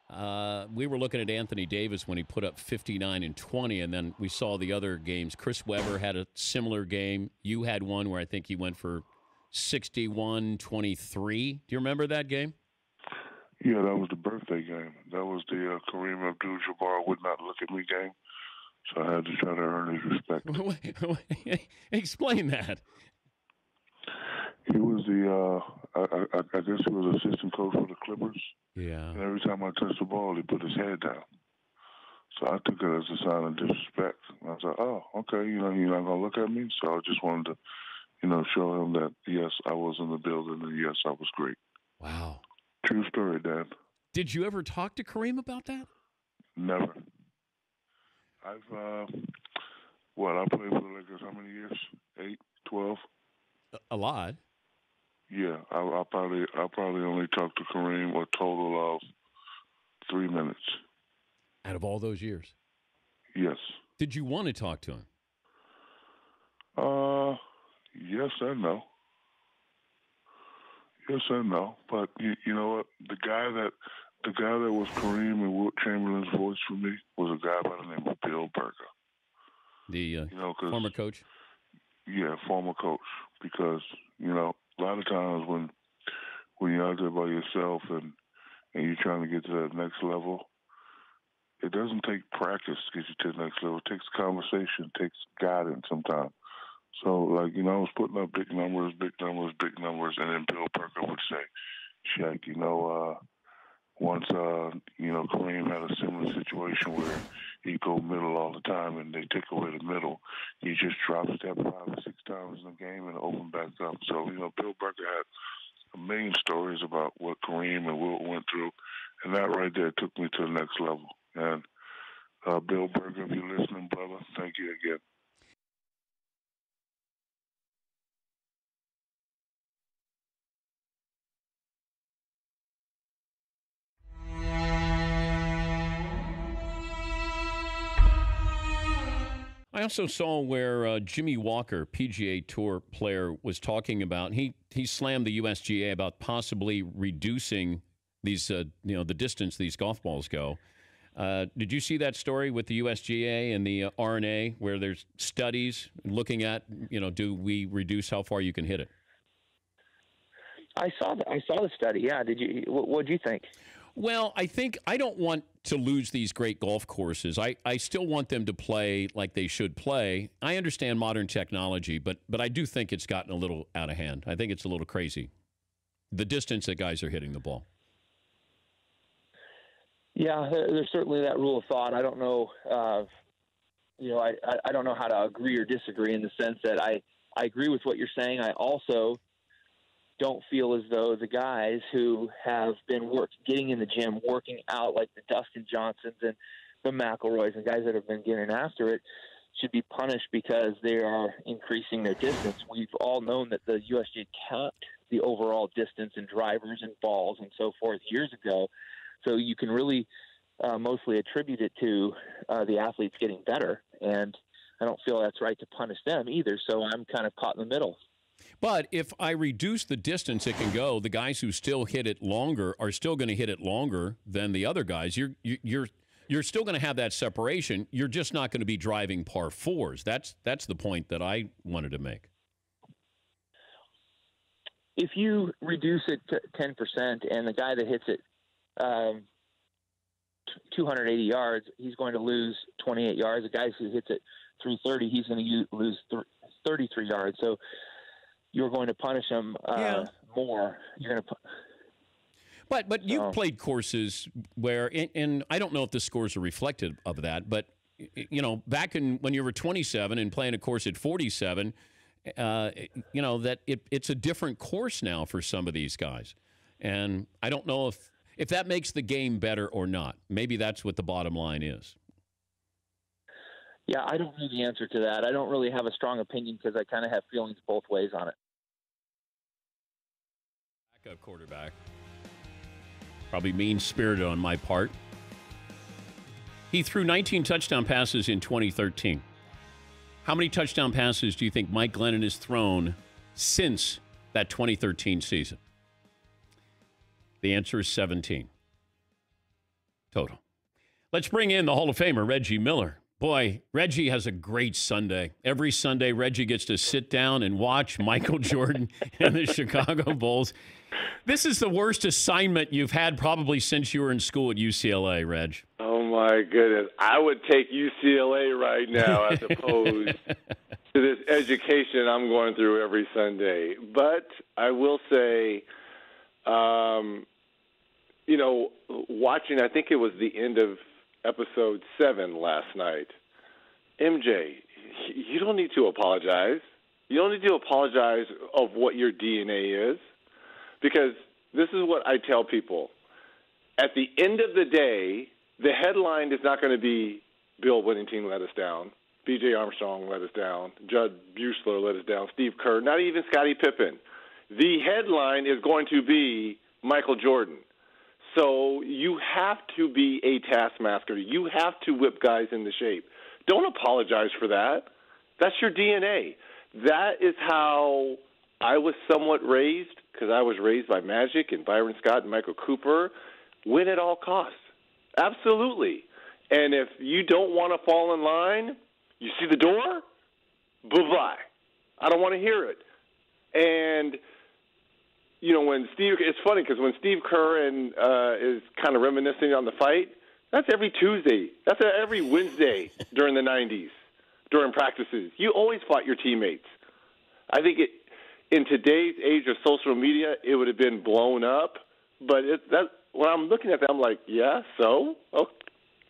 Uh, we were looking at Anthony Davis when he put up 59 and 20, and then we saw the other games. Chris Webber had a similar game. You had one where I think he went for 61 23. Do you remember that game? Yeah, that was the birthday game. That was the uh, Kareem Abdul-Jabbar would not look at me game. So I had to try to earn his respect. Explain that. He was the, uh, I, I, I guess he was assistant coach for the Clippers. Yeah. And every time I touched the ball, he put his head down. So I took it as a sign of disrespect. And I was like, oh, okay, you know, you're not going to look at me. So I just wanted to, you know, show him that, yes, I was in the building and yes, I was great. Wow. True story, Dad. Did you ever talk to Kareem about that? Never. I've, uh, what, I played for the Lakers how many years? Eight, twelve? A lot. Yeah, I, I probably I probably only talked to Kareem a total of three minutes. Out of all those years. Yes. Did you want to talk to him? Uh, yes and no. Yes and no. But you, you know what? The guy that the guy that was Kareem and Wilt Chamberlain's voice for me was a guy by the name of Bill Bertka. The uh, You know, former coach? Yeah, former coach. Because you know, a lot of times when when you're out there by yourself and and you're trying to get to that next level, it doesn't take practice to get you to the next level. It takes conversation, it takes guidance sometimes. So, like, you know, I was putting up big numbers, big numbers, big numbers, and then Bill Bertka would say, Shaq, you know, uh, once, uh, you know, Kareem had a similar situation where he'd go middle all the time and they take away the middle. He just drops that five or six times in the game and open back up. So, you know, Bill Bertka had a million stories about what Kareem and Wilt went through, and that right there took me to the next level. And uh, Bill Bertka, if you're listening, brother, thank you again. I also saw where uh, Jimmy Walker, PGA Tour player, was talking about he he slammed the USGA about possibly reducing these uh, you know the distance these golf balls go. Uh, did you see that story with the USGA and the uh, R&A where there's studies looking at, you know, do we reduce how far you can hit it? I saw that. I saw the study. Yeah. Did you? What did you think? Well, I think I don't want to lose these great golf courses. I, I still want them to play like they should play. I understand modern technology, but but I do think it's gotten a little out of hand. I think it's a little crazy. The distance that guys are hitting the ball. Yeah, there's certainly that rule of thought. I don't know. Uh, you know, I, I don't know how to agree or disagree in the sense that I I agree with what you're saying. I also don't feel as though the guys who have been work getting in the gym, working out like the Dustin Johnsons and the McIlroys and guys that have been getting after it should be punished because they are increasing their distance. We've all known that the USGA capped the overall distance in drivers and balls and so forth years ago. So you can really uh, mostly attribute it to uh, the athletes getting better. And I don't feel that's right to punish them either. So I'm kind of caught in the middle. But if I reduce the distance it can go, the guys who still hit it longer are still going to hit it longer than the other guys. You're you- you're you're still going to have that separation. You're just not going to be driving par fours. That's that's the point that I wanted to make. If you reduce it to 10% and the guy that hits it um, 280 yards, he's going to lose 28 yards. The guy who hits it 330, he's going to lose th- 33 yards. So you're going to punish them uh, Yeah. more. You're going to. Pu- But but you've played courses where, and, and I don't know if the scores are reflective of that, but you know, back in when you were 27 and playing a course at 47, uh, you know that it, it's a different course now for some of these guys, and I don't know if if that makes the game better or not. Maybe that's what the bottom line is. yeah, I don't know the answer to that. I don't really have a strong opinion because I kind of have feelings both ways on it. Backup quarterback. Probably mean spirited on my part. He threw 19 touchdown passes in 2013. How many touchdown passes do you think Mike Glennon has thrown since that 2013 season? The answer is 17 total. Let's bring in the Hall of Famer, Reggie Miller. Boy, Reggie has a great Sunday. Every Sunday, Reggie gets to sit down and watch Michael Jordan and the Chicago Bulls. This is the worst assignment you've had probably since you were in school at UCLA, Reg. Oh my goodness. I would take UCLA right now as opposed to this education I'm going through every Sunday. But I will say, um, you know, watching, I think it was the end of episode seven last night. MJ, you don't need to apologize. You don't need to apologize of what your DNA is because this is what I tell people. At the end of the day, the headline is not going to be Bill Wennington let us down, B.J. Armstrong let us down, Judd Buechler let us down, Steve Kerr, not even Scottie Pippen. The headline is going to be Michael Jordan. So you have to be a taskmaster. You have to whip guys into shape. Don't apologize for that. That's your DNA. That is how I was somewhat raised because I was raised by Magic and Byron Scott and Michael Cooper. Win at all costs. Absolutely. And if you don't want to fall in line, you see the door, bye bye. I don't want to hear it. And you know when Steve, it's funny because when Steve Kerr and uh, is kind of reminiscing on the fight, that's every Tuesday. That's every Wednesday during the '90s during practices. You always fought your teammates. I think it in today's age of social media, it would have been blown up. But it, that when I'm looking at that, I'm like, yeah, so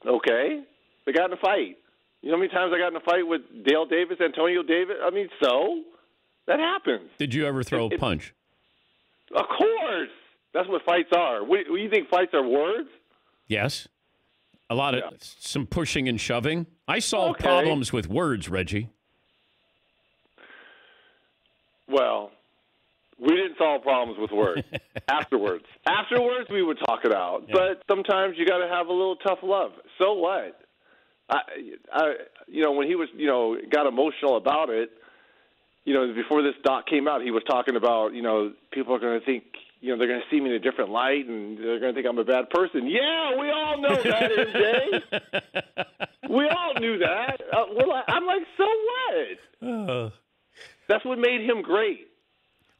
okay, they got in a fight. You know how many times I got in a fight with Dale Davis, Antonio Davis? I mean, so that happens. Did you ever throw a punch? Of course, that's what fights are. What, what, you think fights are words? Yes. A lot of some pushing and shoving. I solve Okay. problems with words, Reggie. Well, we didn't solve problems with words. Afterwards, afterwards we would talk it out. But sometimes you got to have a little tough love. So what? I, I, you know, when he was, you know, got emotional about it. You know, before this doc came out, he was talking about, you know, people are going to think you know they're going to see me in a different light and they're going to think I'm a bad person. Yeah, we all know that, MJ. we all knew that. Uh, we're like, I'm like, so what? Uh, That's what made him great.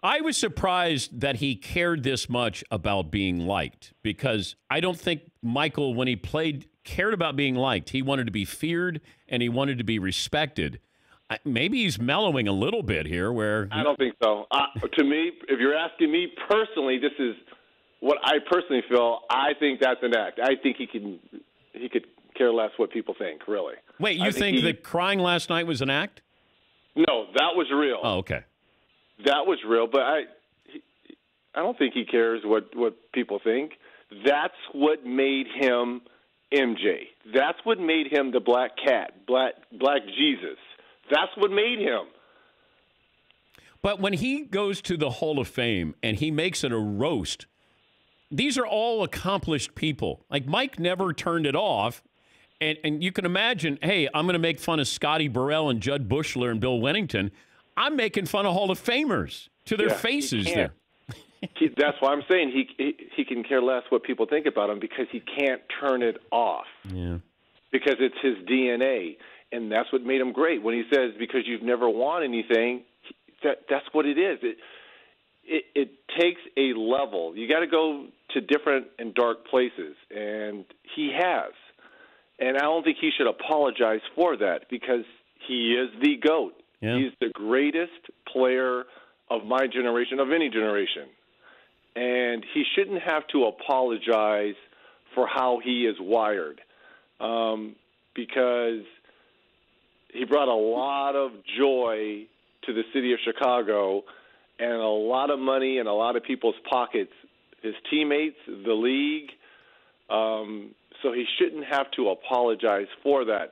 I was surprised that he cared this much about being liked because I don't think Michael, when he played, cared about being liked. He wanted to be feared and he wanted to be respected. I, maybe he's mellowing a little bit here, where I don't think so. Uh, to me, if you're asking me personally, this is what I personally feel. I think that's an act. I think he can he could care less what people think. Really. wait, you I think, he- that crying last night was an act? No, that was real. Oh, okay. That was real, but I he, I don't think he cares what what people think. That's what made him MJ. That's what made him the black cat, black black Jesus. That's what made him. But when he goes to the Hall of Fame and he makes it a roast, these are all accomplished people. Like Mike never turned it off. And, and you can imagine, hey, I'm going to make fun of Scotty Burrell and Judd Buechler and Bill Wennington. I'm making fun of Hall of Famers to their Yeah, faces can't. there. He, that's why I'm saying he, he he can care less what people think about him because he can't turn it off Yeah. because it's his DNA, and that's what made him great. When he says because you've never won anything, that that's what it is. It it, it takes a level. You got to go to different and dark places, and he has. And I don't think he should apologize for that because he is the goat. Yeah. He's the greatest player of my generation, of any generation. And he shouldn't have to apologize for how he is wired um, because he brought a lot of joy to the city of Chicago and a lot of money in a lot of people's pockets, his teammates, the league. Um, so he shouldn't have to apologize for that.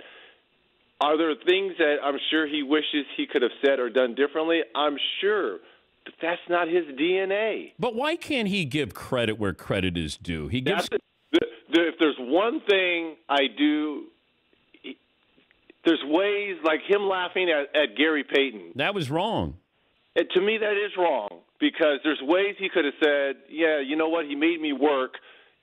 Are there things that I'm sure he wishes he could have said or done differently? I'm sure, but that's not his DNA. But why can't he give credit where credit is due? He gives. The, the, if there's one thing I do, there's ways like him laughing at, at Gary Payton. That was wrong. To me, that is wrong because there's ways he could have said, "Yeah, you know what? He made me work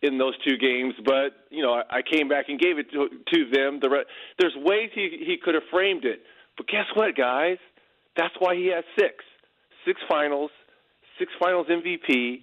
in those two games, but you know, I, I came back and gave it to, to them." The re- there's ways he he could have framed it, but guess what, guys? That's why he has six, six finals, six finals MVP,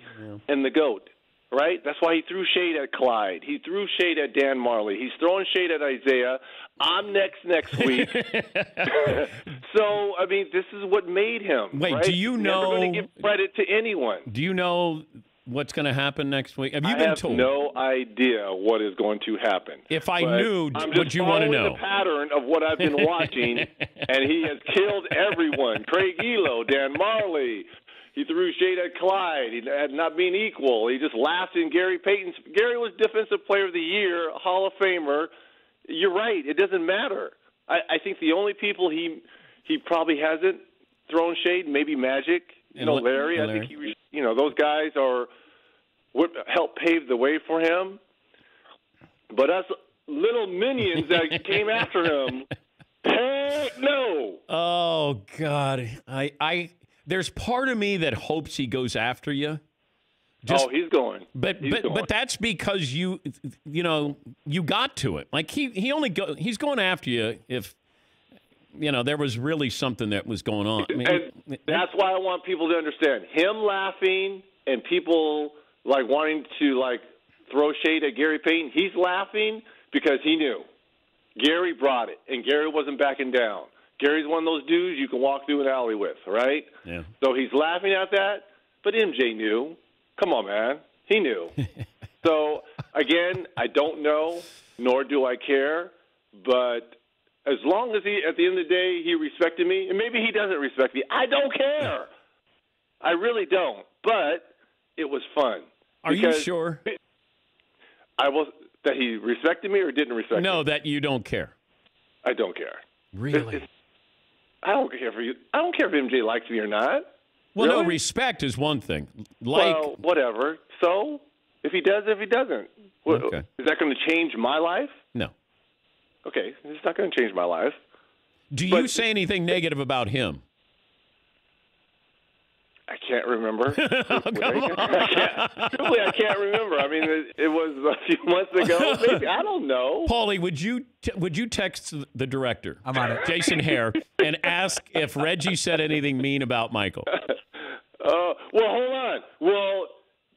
and the goat. Right? That's why he threw shade at Clyde. He threw shade at Dan Majerle. He's throwing shade at Isiah. I'm next next week. so I mean, this is what made him. Wait, right? do you He's Never going know- to give credit to anyone. Do you know what's going to happen next week? Have you I been have told? no idea what is going to happen. If I But knew, I'm would you wanna following know? The pattern of what I've been watching, and he has killed everyone. Craig Ehlo, Dan Majerle. He threw shade at Clyde. He had not being equal. He just laughed in Gary Payton's. Gary was Defensive Player of the Year, Hall of Famer. You're right. It doesn't matter. I, I think the only people he he probably hasn't thrown shade, maybe Magic, you know, La- Larry. I think he, was- you know, those guys are what helped pave the way for him. But us little minions that came after him, heck no. Oh God, I, I, there's part of me that hopes he goes after you. oh, he's going. But He's but going. but that's because you you know you got to it. Like he he only go he's going after you if you know there was really something that was going on. I mean, and that's why I want people to understand him laughing and people like wanting to like throw shade at Gary Payton. He's laughing because he knew Gary brought it, and Gary wasn't backing down. Gary's one of those dudes you can walk through an alley with, right? yeah. So he's laughing at that, but MJ knew. Come on, man. He knew. so, again, I don't know, nor do I care, but as long as he, at the end of the day, he respected me, and maybe he doesn't respect me, I don't care. I really don't. But it was fun. Are you sure? I was that he respected me or didn't respect me. No, that you don't care. I don't care. Really? It's- I don't care for you. I don't care if MJ likes me or not. Well, no, respect is one thing. Like well, whatever. So, if he does, if he doesn't, what, Okay. is that going to change my life? no. Okay, it's not going to change my life. Do you say anything negative about him? I can't remember. Truthfully, I can't, truthfully, I can't remember. I mean, it, it was a few months ago. Maybe I don't know. Paulie, would you t- would you text the director, I'm on it. Jason Hehir, and ask if Reggie said anything mean about Michael? Uh, well, hold on. Well,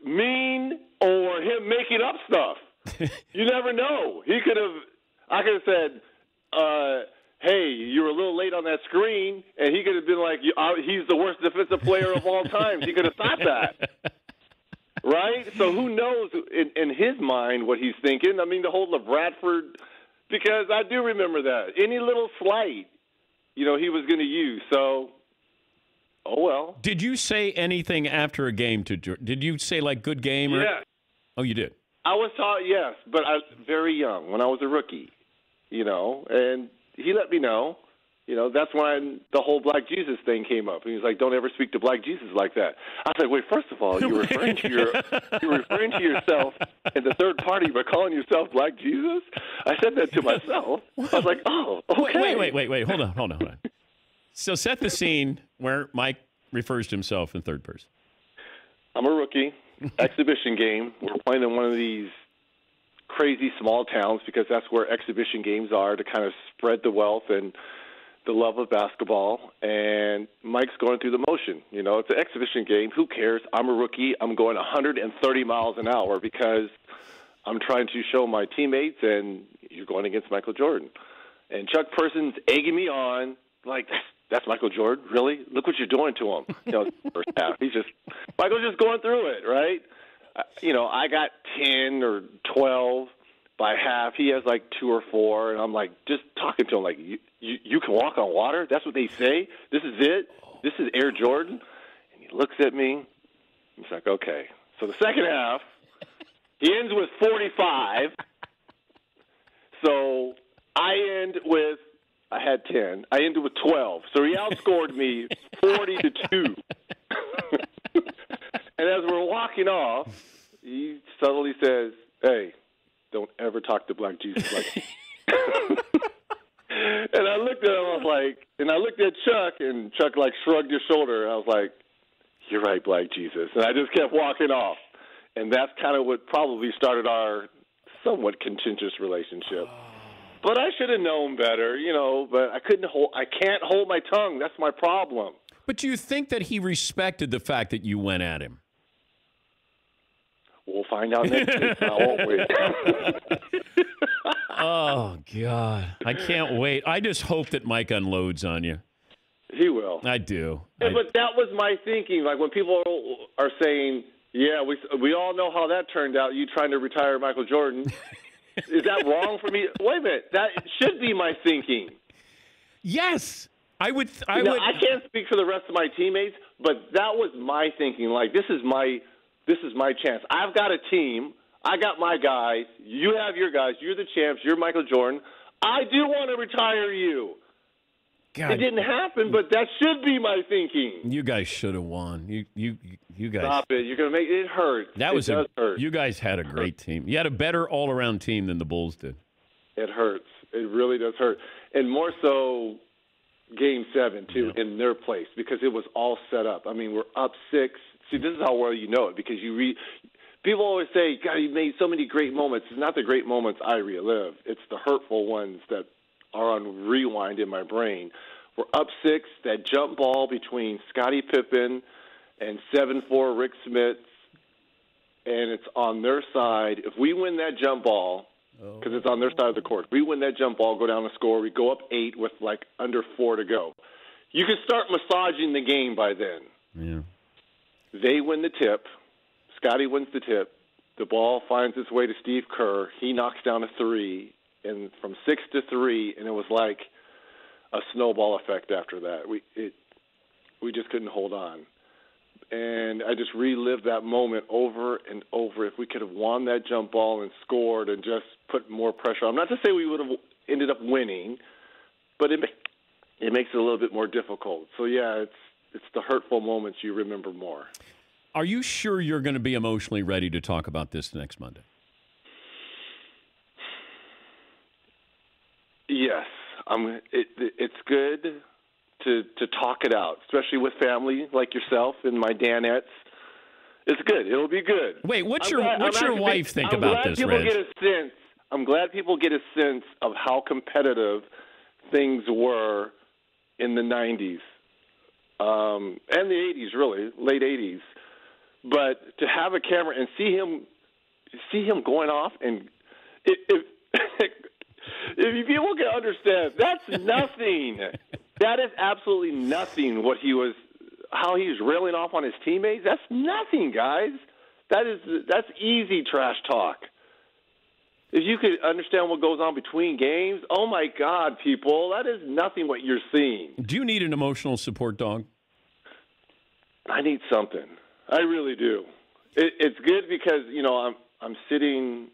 mean or him making up stuff. you never know. He could have. I could have said, uh, "Hey, you were a little late on that screen," and he could have been like, uh, "He's the worst defensive player of all time." He could have thought that. Right? So who knows in, in his mind what he's thinking? I mean, the whole LaBradford, because I do remember that. Any little slight, you know, he was going to use. So, oh well. Did you say anything after a game to? Did you say like good game? Or, Yes. Oh, you did. I was taught yes, but I was very young when I was a rookie, you know, and he let me know. You know, that's when the whole Black Jesus thing came up. And he was like, "Don't ever speak to Black Jesus like that." I was like, "Wait, first of all, you're referring to your you're referring to yourself in the third party by calling yourself Black Jesus." I said that to myself. I was like, "Oh, okay." Wait, wait, wait, wait. Hold on, hold on, hold on. So set the scene where Mike refers to himself in third person. I'm a rookie. Exhibition game. We're playing in one of these crazy small towns because that's where exhibition games are to kind of spread the wealth and the love of basketball. And Mike's going through the motion. You know, it's an exhibition game. Who cares? I'm a rookie. I'm going 130 miles an hour because I'm trying to show my teammates, and you're going against Michael Jordan. And Chuck Person's egging me on, like, that's, Michael Jordan? Really? Look what you're doing to him. You know, first half. He's just, Michael's just going through it, right? Uh, You know, I got 10 or 12 by half. He has like two or four, and I'm like, just talking to him, like, you, you, you can walk on water? That's what they say? This is it? This is Air Jordan? And he looks at me. He's like, okay. So the second half, he ends with 45. So I end with I had 10. I ended with 12. So he outscored me 40 to 2. And as we're walking off, he subtly says, "Hey, don't ever talk to Black Jesus like." and I looked at him. I was like, and I looked at Chuck, and Chuck like shrugged his shoulder. I was like, "You're right, Black Jesus." And I just kept walking off. And that's kind of what probably started our somewhat contentious relationship. But I should have known better, you know. But I couldn't hold. I can't hold my tongue. That's my problem. But do you think that he respected the fact that you went at him? We'll find out next week, now, won't we? oh God, I can't wait. I just hope that Mike unloads on you. He will. I do. Yeah, but that was my thinking. Like when people are saying, "Yeah, we we all know how that turned out," you trying to retire Michael Jordan. Is that wrong for me? Wait a minute. That should be my thinking. Yes, I would. I Now, would. I can't speak for the rest of my teammates, but that was my thinking. Like this is my this is my chance. I've got a team. I got my guys. You have your guys. You're the champs. You're Michael Jordan. I do want to retire you. God. It didn't happen, but that should be my thinking. You guys should have won. You you you guys. Stop it. You're gonna make it hurt. That was it a, hurt. you guys had a great team. You had a better all around team than the Bulls did. It hurts. It really does hurt, and more so, Game Seven too in their place because it was all set up. I mean, we're up six. See, this is how well you know it because you read. People always say, "God, you made so many great moments." It's not the great moments I relive; it's the hurtful ones that are on rewind in my brain. We're up six. That jump ball between Scottie Pippen and seven four Rik Smits, and it's on their side. If we win that jump ball, oh. because it's on their side of the court, if we win that jump ball, go down the score. We go up eight with like under four to go. You can start massaging the game by then. Yeah. They win the tip. Scottie wins the tip. The ball finds its way to Steve Kerr. He knocks down a three, and from six to three, and it was like a snowball effect after that. We it we just couldn't hold on, and I just relived that moment over and over. If we could have won that jump ball and scored and just put more pressure on, not to say we would have ended up winning, but it it makes it a little bit more difficult. So yeah, it's it's the hurtful moments you remember more. Are you sure you're going to be emotionally ready to talk about this next Monday? Yes, I'm. It, it's good to to talk it out, especially with family like yourself and my Danettes. It's good. It'll be good. Wait, what's I'm your glad- what's I'm your wife think I'm about glad this, people Reg? get a sense. I'm glad people get a sense of how competitive things were in the '90s um, and the '80s, really late '80s. But to have a camera and see him, see him going off, and if if, if people can understand, that's nothing. that is absolutely nothing. What he was, how he was railing off on his teammates. That's nothing, guys. That is that's easy trash talk. If you could understand what goes on between games, oh my God, people, that is nothing what you're seeing. Do you need an emotional support dog? I need something. I really do. It, it's good because you know I'm I'm sitting,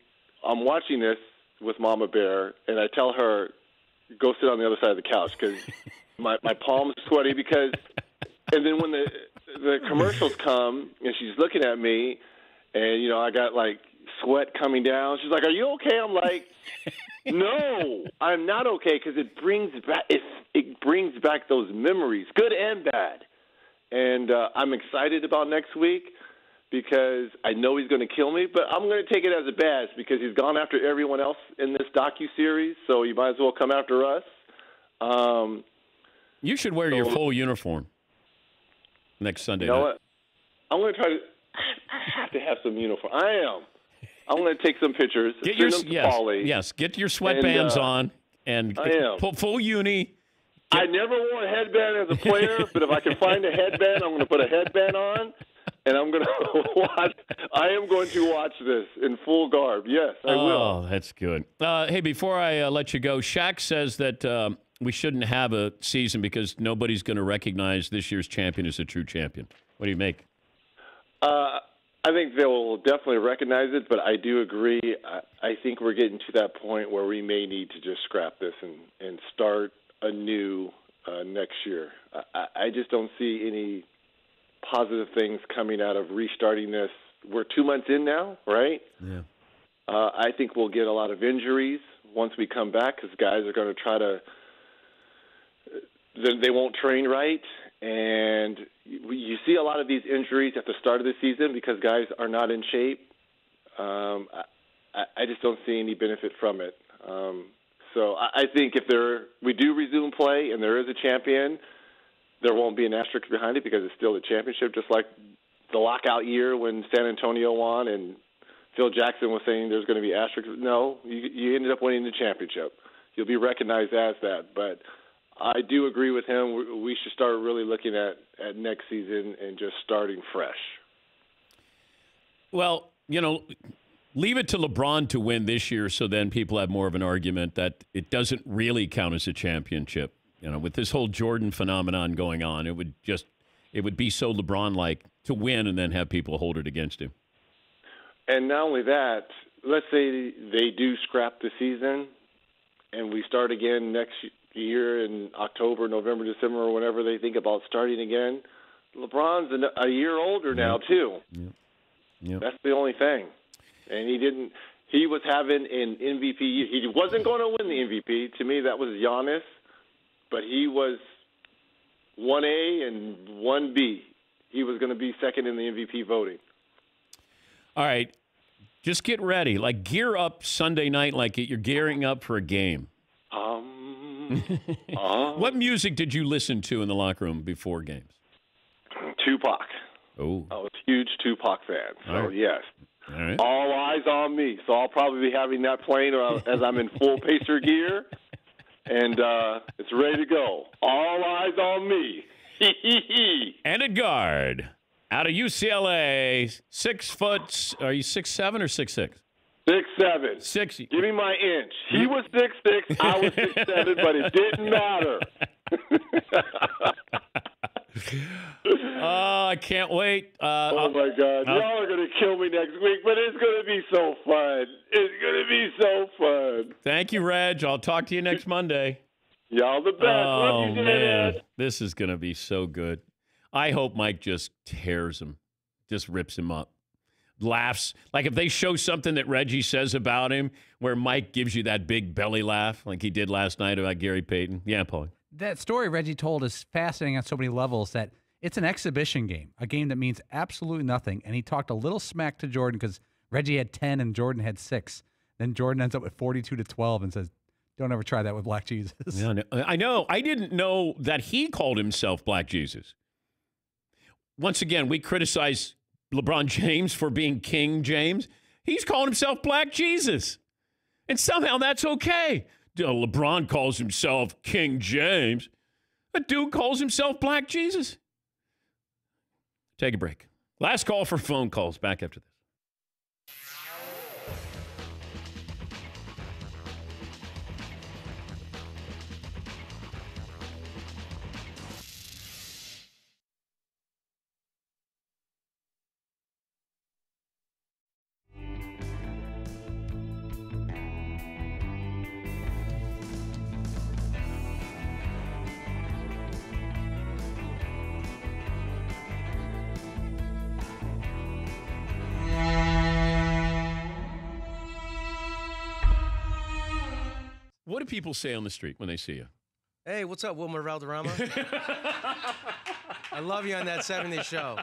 I'm watching this with Mama Bear, and I tell her, go sit on the other side of the couch because my my palms sweaty because, and then when the the commercials come and she's looking at me, and you know I got like sweat coming down. She's like, "Are you okay?" I'm like, "No, I'm not okay," because it brings back it it brings back those memories, good and bad. And uh, I'm excited about next week because I know he's going to kill me, but I'm going to take it as a badge because he's gone after everyone else in this docu series, so you might as well come after us. Um, You should wear your full uniform next Sunday you know night. what? I'm going to try to. I have to have some uniform. I am. I'm going to take some pictures. Get your yes, yes. Get your And, sweatbands uh, on and I am. full, full uni. I never wore a headband as a player, but if I can find a headband, I'm going to put a headband on, and I'm going to watch. I am going to watch this in full garb. Yes, I will. Oh, that's good. Uh, hey, before I uh, let you go, Shaq says that um, we shouldn't have a season because nobody's going to recognize this year's champion as a true champion. What do you make? Uh, I think they will definitely recognize it, but I do agree. I, I think we're getting to that point where we may need to just scrap this and, and start anew uh, next year. I- I, just don't see any positive things coming out of restarting this. We're two months in now, right? Yeah. Uh, I think we'll get a lot of injuries once we come back because guys are going to try to. They they won't train right, and you you see a lot of these injuries at the start of the season because guys are not in shape. Um, I, I just don't see any benefit from it. Um, so I, I think if there we do resume play and there is a champion, there won't be an asterisk behind it because it's still the championship, just like the lockout year when San Antonio won and Phil Jackson was saying there's going to be asterisks. No, you, you ended up winning the championship. You'll be recognized as that. But I do agree with him. We, we should start really looking at, at next season and just starting fresh. Well, you know, leave it to LeBron to win this year so then people have more of an argument that it doesn't really count as a championship. You know, with this whole Jordan phenomenon going on, it would just it would be so LeBron like to win and then have people hold it against him. And not only that, let's say they do scrap the season and we start again next year in October, November, December, or whenever they think about starting again. LeBron's a year older now, too. Yep. That's the only thing. And he didn't. He was having an MVP. He wasn't going to win the MVP. To me, that was Giannis, but he was one A and one B. He was going to be second in the MVP voting. All right. Just get ready. Like gear up Sunday night like you're gearing up for a game. Um, uh, What music did you listen to in the locker room before games? Tupac. Oh. I was a huge Tupac fan. So right. yes. All right. All eyes on me. So I'll probably be having that uh, as I'm in full Pacer gear, and uh, it's ready to go. All eyes on me. and a guard, out of UCLA, six foot. Are you six seven or six six? Six seven. Six. Give me my inch. He was six six. I was six seven, but it didn't matter. Oh, I can't wait. Uh, oh my God! I'll- Y'all are gonna kill me next week, but it's gonna be so fun. It's gonna be so fun. Thank you, Reg. I'll talk to you next Monday. Y'all the best. Oh you, man, this is going to be so good. I hope Mike just tears him, just rips him up, laughs. Like if they show something that Reggie says about him, where Mike gives you that big belly laugh, like he did last night about Gary Payton. Yeah, Paul. That story Reggie told is fascinating on so many levels that it's an exhibition game, a game that means absolutely nothing. And he talked a little smack to Jordan because Reggie had 10 and Jordan had six. Then Jordan ends up with 42 to 12 and says, don't ever try that with Black Jesus. I know- I know. I didn't know that he called himself Black Jesus. Once again, we criticize LeBron James for being King James. He's calling himself Black Jesus. And somehow that's okay. Uh, LeBron calls himself King James. A dude calls himself Black Jesus. Take a break. Last call for phone calls. Back after this. People say on the street when they see you? Hey, what's up, Wilmer Valderrama? I love you on that 70s show.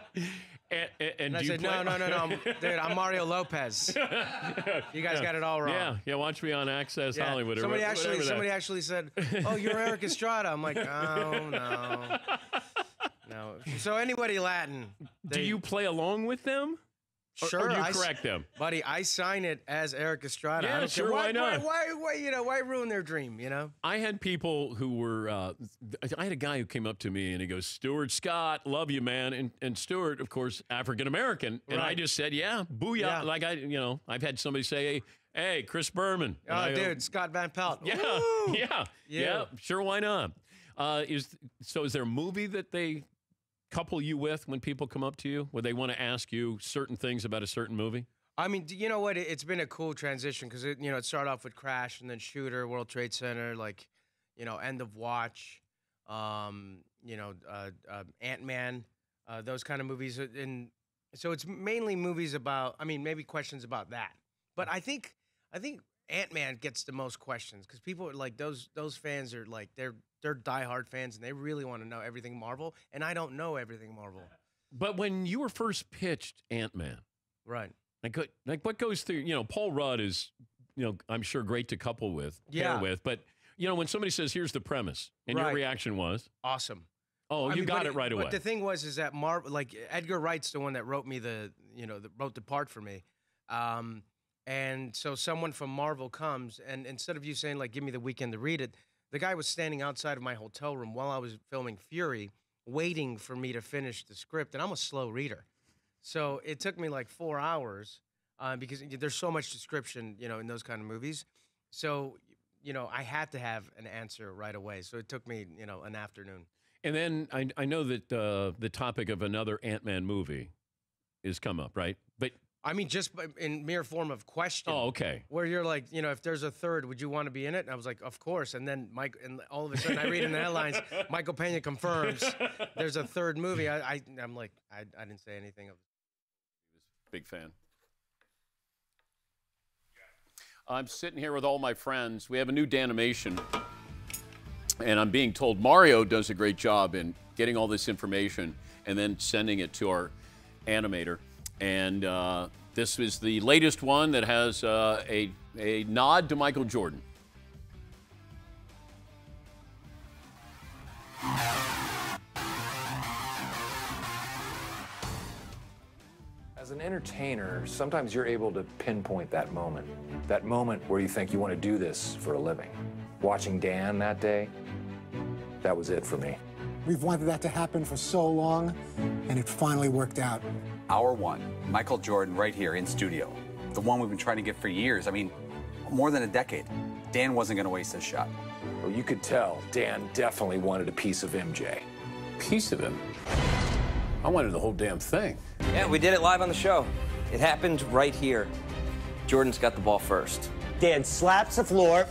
And, and, And I said, no, no, no, no, I'm, dude, I'm Mario Lopez. You guys Yeah. got it all wrong. Yeah, yeah. Watch me on Access Yeah. Hollywood. Somebody wha- actually, somebody actually said, "Oh, you're Erik Estrada." I'm like, "Oh no, no." So anybody Latin? Do you play along with them? Or- or Sure, you I correct them? buddy. I sign it as Erik Estrada. I Yeah, sure, why not? Why, why, why, you know, why ruin their dream? You know. I had people who were. Uh, I had a guy who came up to me and he goes, "Stuart Scott, love you, man." And and Stuart, of course, African American, and I just said, "Yeah, booyah!" Yeah. Like I, you know, I've had somebody say, "Hey, hey Chris Berman." And Oh, I go, dude, Scott Van Pelt. Yeah, yeah, yeah, Yeah. Sure, why not? Uh, is so? Is there a movie that they couple you with when people come up to you, where they want to ask you certain things about a certain movie? I mean, you know what? It- It's been a cool transition because you know, it started off with Crash and then Shooter, World Trade Center, like, you know, End of Watch, um, you know, uh, uh, Ant Man, uh, those kind of movies. Uh, And so it's mainly movies about. I mean, maybe questions about that. But I think, I think Ant Man gets the most questions because people are like those. Those fans are like they're they're diehard fans and they really want to know everything Marvel, and I don't know everything Marvel. But when you were first pitched Ant Man, Right. like what- like what goes through? You know, Paul Rudd is, you know, I'm sure great to couple with, pair Yeah. with. But you know, when somebody says, "Here's the premise," and your reaction was, Awesome. "Oh, I you mean, got it right away." But the thing was, is that Marvel, like Edgar Wright's the one that wrote me the, you know, that wrote the part for me. Um, and so someone from Marvel comes, and instead of you saying like, "Give me the weekend to read it," the guy was standing outside of my hotel room while I was filming Fury, waiting for me to finish the script. And I'm a slow reader, so it took me like four hours uh, because there's so much description, you know, in those kind of movies. So, you know, I had to have an answer right away. So it took me, you know, an afternoon. And then I, I know that uh, the topic of another Ant Man movie is come up, right? But I mean, just in mere form of question. Oh, okay. Where you're like, you know, if there's a third, would you want to be in it? And I was like, of course. And then Mike, and all of a sudden, I read in the headlines, Michael Pena confirms there's a third movie. I, I I'm like, I, I didn't say anything of. big fan. I'm sitting here with all my friends. We have a new Danimation, and I'm being told Mario does a great job in getting all this information and then sending it to our animator. And uh, this is the latest one that has uh, a, a nod to Michael Jordan. As an entertainer, sometimes you're able to pinpoint that moment. That moment where you think you want to do this for a living. Watching Dan that day, that was it for me. We've wanted that to happen for so long, and it finally worked out. Hour one, Michael Jordan right here in studio. The one we've been trying to get for years. I mean, more than a decade. Dan wasn't going to waste this shot. Well, you could tell Dan definitely wanted a piece of MJ. Piece of him? I wanted the whole damn thing. Yeah, we did it live on the show. It happened right here. Jordan's got the ball first. Dan slaps the floor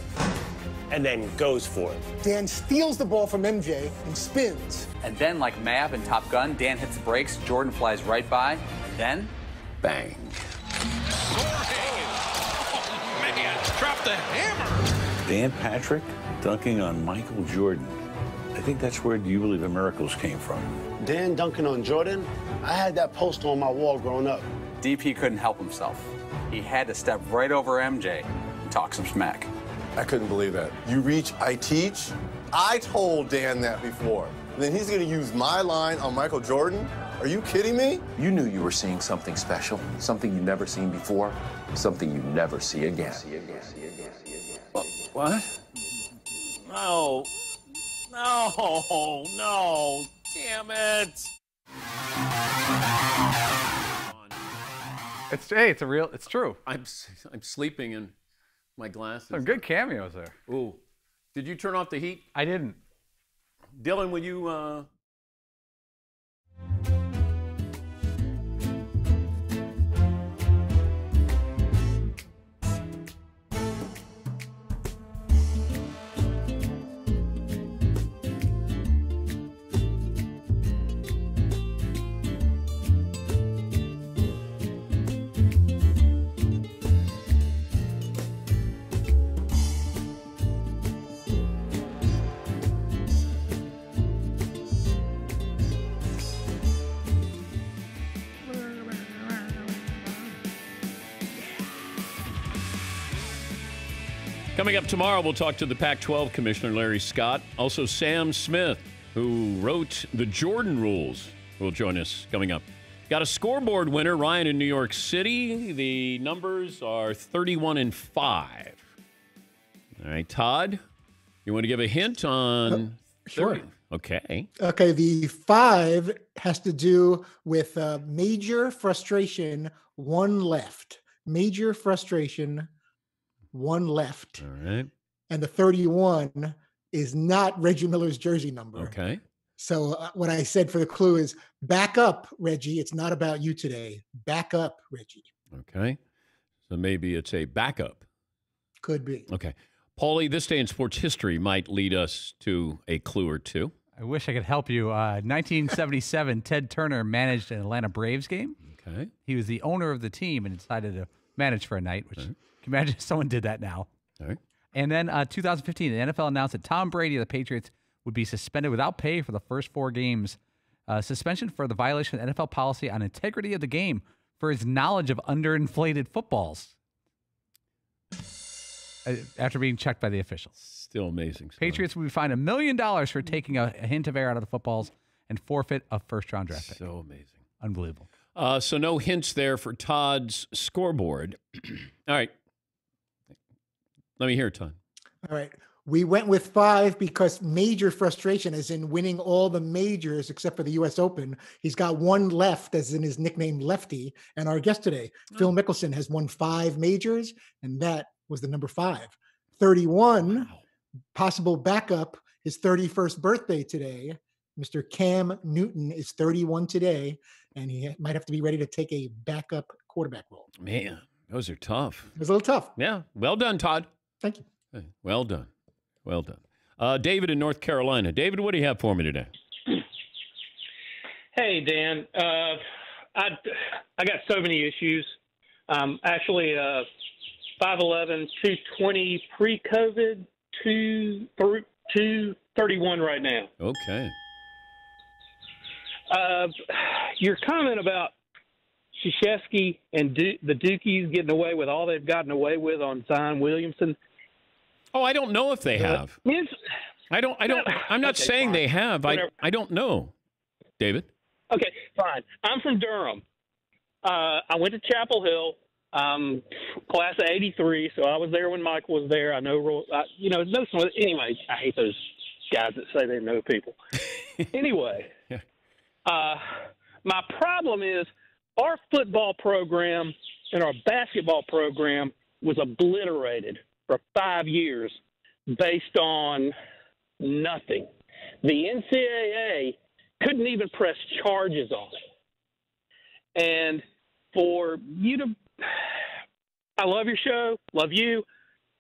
and then goes for it. Dan steals the ball from MJ and spins. And then, like Mav and Top Gun, Dan hits the brakes, Jordan flies right by, and then, bang. Man, drop the hammer. Dan Patrick dunking on Michael Jordan. I think that's where Do You Believe in Miracles came from. Dan dunking on Jordan, I had that poster on my wall growing up. DP couldn't help himself. He had to step right over MJ and talk some smack. I couldn't believe that. You reach, I teach. I told Dan that before. And then he's going to use my line on Michael Jordan? Are you kidding me? You knew you were seeing something special, something you've never seen before, something you never see again. What? No. No. No. Damn it. It's hey, it's a real. It's true. I'm s- I'm sleeping in my glasses. Some good cameos there. Ooh. Did you turn off the heat? I didn't. Dylan, will you uh Coming up tomorrow, we'll talk to the Pac 12 Commissioner Larry Scott. Also, Sam Smith, who wrote the Jordan rules, will join us coming up. Got a scoreboard winner, Ryan in New York City. The numbers are 31 and 5. All right, Todd, you want to give a hint on. sure. 30? Okay. Okay, the five has to do with uh, major frustration, one left. Major frustration, one left. All right. And the 31 is not Reggie Miller's jersey number. Okay. So uh, what I said for the clue is back up, Reggie. It's not about you today. Back up, Reggie. Okay. So maybe it's a backup. Could be. Okay. Paulie, this day in sports history might lead us to a clue or two. I wish I could help you. Uh, 1977, Ted Turner managed an Atlanta Braves game. Okay. He was the owner of the team and decided to manage for a night, which can you imagine if someone did that now. All right. And then uh, 2015, the NFL announced that Tom Brady of the Patriots would be suspended without pay for the first four games. Uh, suspension for the violation of NFL policy on integrity of the game for his knowledge of underinflated footballs. Uh, After being checked by the officials. Still amazing. Stuff. Patriots will be fined a million dollars for taking a, a hint of air out of the footballs and forfeit a first round draft pick. So amazing. Unbelievable. Uh, so no hints there for Todd's scoreboard. All right. Let me hear it, Todd. All right. We went with five because major frustration, is in winning all the majors except for the U.S. Open. He's got one left, as in his nickname Lefty. And our guest today, oh. Phil Mickelson, has won five majors, and that was the number five. 31, possible backup, his 31st birthday today. Mr. Cam Newton is 31 today, and he might have to be ready to take a backup quarterback role. Man, those are tough. It was a little tough. Yeah. Well done, Todd. Thank you. Hey, well done. Well done. Uh, David in North Carolina. David, what do you have for me today? Hey, Dan. Uh, I I got so many issues. Um, actually, uh, 5'11", 220 pre-COVID, two 231 right now. Okay. Uh, your comment about Krzyzewski and du- the Dukies getting away with all they've gotten away with on Zion Williamson. Oh, I don't know if they have. Is, I don't. I don't. I'm not Okay, saying fine. they have. I. Whatever. I don't know. David. Okay, fine. I'm from Durham. Uh, I went to Chapel Hill, um, class of '83, so I was there when Mike was there. I know, Roy- I, you know, no. Anyway, I hate those guys that say they know people. anyway, uh, my problem is our football program and our basketball program was obliterated for five years based on nothing. The NCAA couldn't even press charges on it. And for you to, I love your show, love you,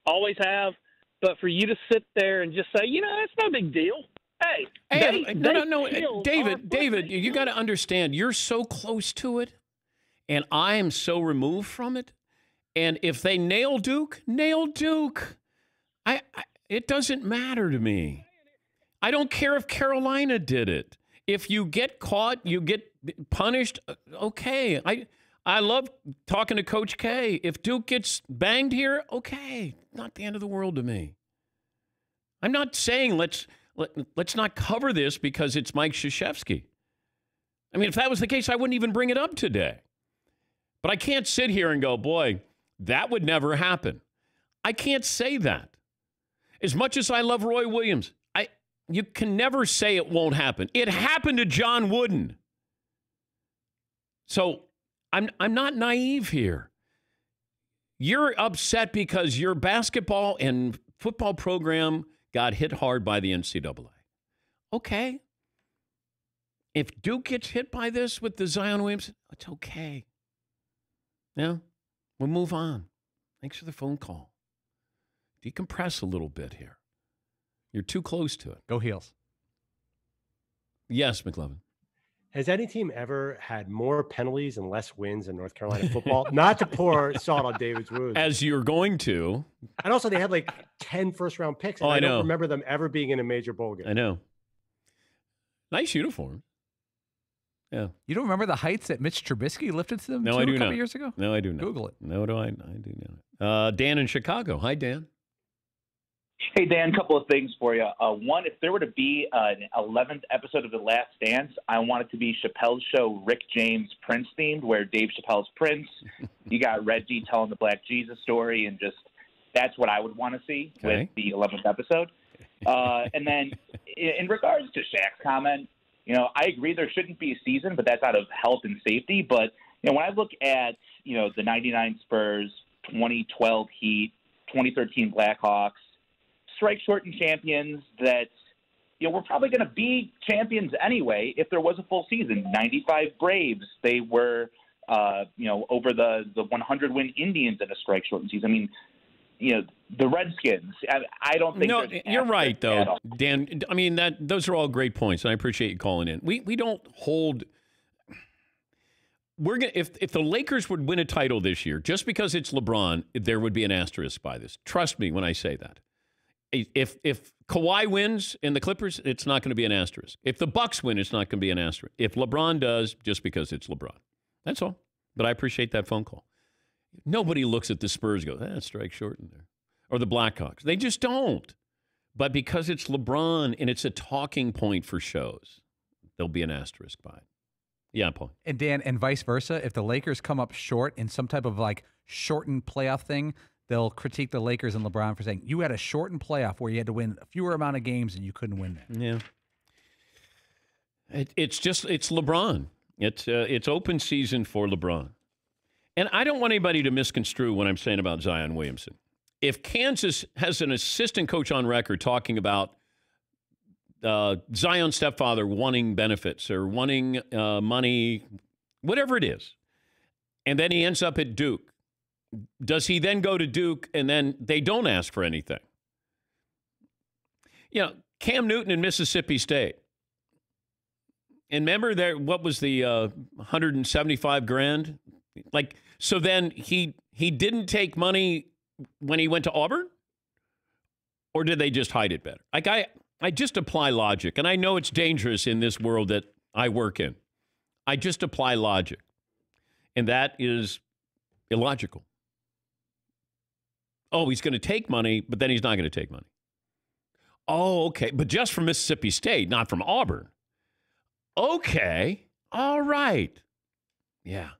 always have, but for you to sit there and just say, you know, it's no big deal. Hey, Hey, they, no, they no, no, David, David, you got to understand. You're so close to it, and I am so removed from it. And if they nail Duke, nail Duke. I, I it doesn't matter to me. I don't care if Carolina did it. If you get caught, you get punished. uh, Okay. I I love talking to Coach K. If Duke gets banged here, okay. Not the end of the world to me. I'm not saying let's let, let's not cover this because it's Mike Krzyzewski. I mean, if that was the case, I wouldn't even bring it up today. But I can't sit here and go, boy, that would never happen. I can't say that. As much as I love Roy Williams, I you can never say it won't happen. It happened to John Wooden. So I'm I'm not naive here. You're upset because your basketball and football program got hit hard by the NCAA. Okay. If Duke gets hit by this with the Zion Williamson, it's okay. Yeah, we'll move on. Thanks for the phone call. Decompress a little bit here. You're too close to it. Go heels. Yes, McLovin. Has any team ever had more penalties and less wins in North Carolina football? Not to pour salt on David's wounds. As you're going to, And also, they had like 10 first round picks. Oh, and Oh, I I, don't know. remember them ever being in a major bowl game. I know. Nice uniform. Yeah. You don't remember the heights that Mitch Trubisky lifted to them No, to I do a couple not. years ago? No, I do not. Google it. No, do I? I do not. Uh, Dan in Chicago. Hi, Dan. Hey, Dan, a couple of things for you. Uh, one, if there were to be an 11th episode of The Last Dance, I want it to be Chappelle's show, Rick James Prince themed, where Dave Chappelle's Prince, you got Reggie telling the Black Jesus story, and just that's what I would want to see Okay. with the 11th episode. Uh, and then in, in regards to Shaq's comment, you know, I agree there shouldn't be a season, but that's out of health and safety. But, you know, when I look at, you know, the 99 Spurs, 2012 Heat, 2013 Blackhawks, strike shortened champions that you know we're probably going to be champions anyway if there was a full season 95 braves they were uh you know over the the 100 win indians in a strike shortened season i mean you know the redskins i, I don't think No, you're right though. Dan. I mean that those are all great points, and I appreciate you calling in. We we don't hold. We're gonna if if the Lakers would win a title this year, just because it's LeBron, there would be an asterisk by this. Trust me when I say that. If if Kawhi wins in the Clippers, it's not going to be an asterisk. If the Bucks win, it's not going to be an asterisk. If LeBron does, just because it's LeBron, that's all. But I appreciate that phone call. Nobody looks at the Spurs and goes, "Ah, strike short in there," or the Blackhawks. They just don't. But because it's LeBron and it's a talking point for shows, there'll be an asterisk by it. Yeah, Paul. And Dan, and vice versa, if the Lakers come up short in some type of like shortened playoff thing, they'll critique the Lakers and LeBron for saying you had a shortened playoff where you had to win a fewer amount of games and you couldn't win there. Yeah. It, it's just it's LeBron. It's uh, it's open season for LeBron, and I don't want anybody to misconstrue what I'm saying about Zion Williamson. If Kansas has an assistant coach on record talking about uh, Zion's stepfather wanting benefits or wanting uh, money, whatever it is, and then he ends up at Duke, does he then go to Duke and then they don't ask for anything? You know, Cam Newton in Mississippi State. And remember there what was the uh, 175 grand? Like so then he he didn't take money when he went to Auburn? Or did they just hide it better? Like I I just apply logic and I know it's dangerous in this world that I work in. I just apply logic. And that is illogical. Oh, he's going to take money, but then he's not going to take money. Oh, okay. But just from Mississippi State, not from Auburn. Okay. All right. Yeah.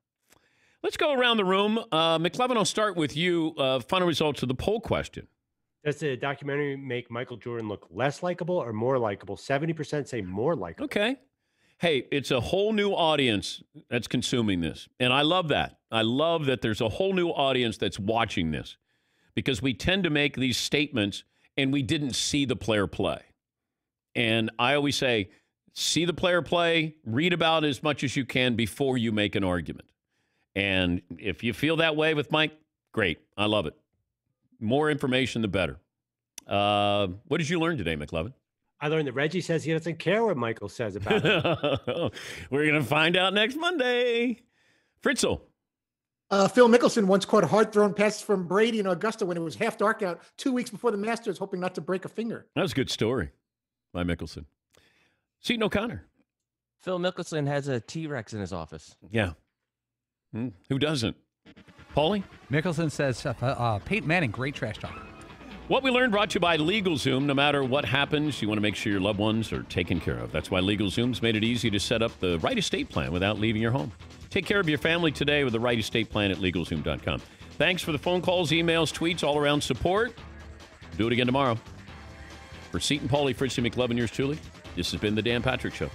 Let's go around the room. Uh, McLovin, I'll start with you. Uh, final results of the poll question. Does the documentary make Michael Jordan look less likable or more likable? 70% say more likable. Okay. Hey, it's a whole new audience that's consuming this. And I love that. I love that there's a whole new audience that's watching this because we tend to make these statements and we didn't see the player play. And I always say, see the player play, read about as much as you can before you make an argument. And if you feel that way with Mike, great. I love it. More information, the better. Uh, what did you learn today, McLovin? I learned that Reggie says he doesn't care what Michael says about him. We're going to find out next Monday. Fritzy. Uh, Phil Mickelson once caught a hard thrown pass from Brady in Augusta when it was half dark out two weeks before the Masters, hoping not to break a finger. That was a good story. by Mickelson. Seton O'Connor. Phil Mickelson has a T Rex in his office. Yeah. Hmm, Who doesn't? Paulie? Mickelson says uh, uh, Peyton Manning, great trash talk. What we learned brought to you by LegalZoom. No matter what happens, you want to make sure your loved ones are taken care of. That's why LegalZoom's made it easy to set up the right estate plan without leaving your home. Take care of your family today with the right estate plan at LegalZoom.com. Thanks for the phone calls, emails, tweets, all around support. Do it again tomorrow. For Seton Paulie, Fritzy McLovin, yours truly, this has been The Dan Patrick Show.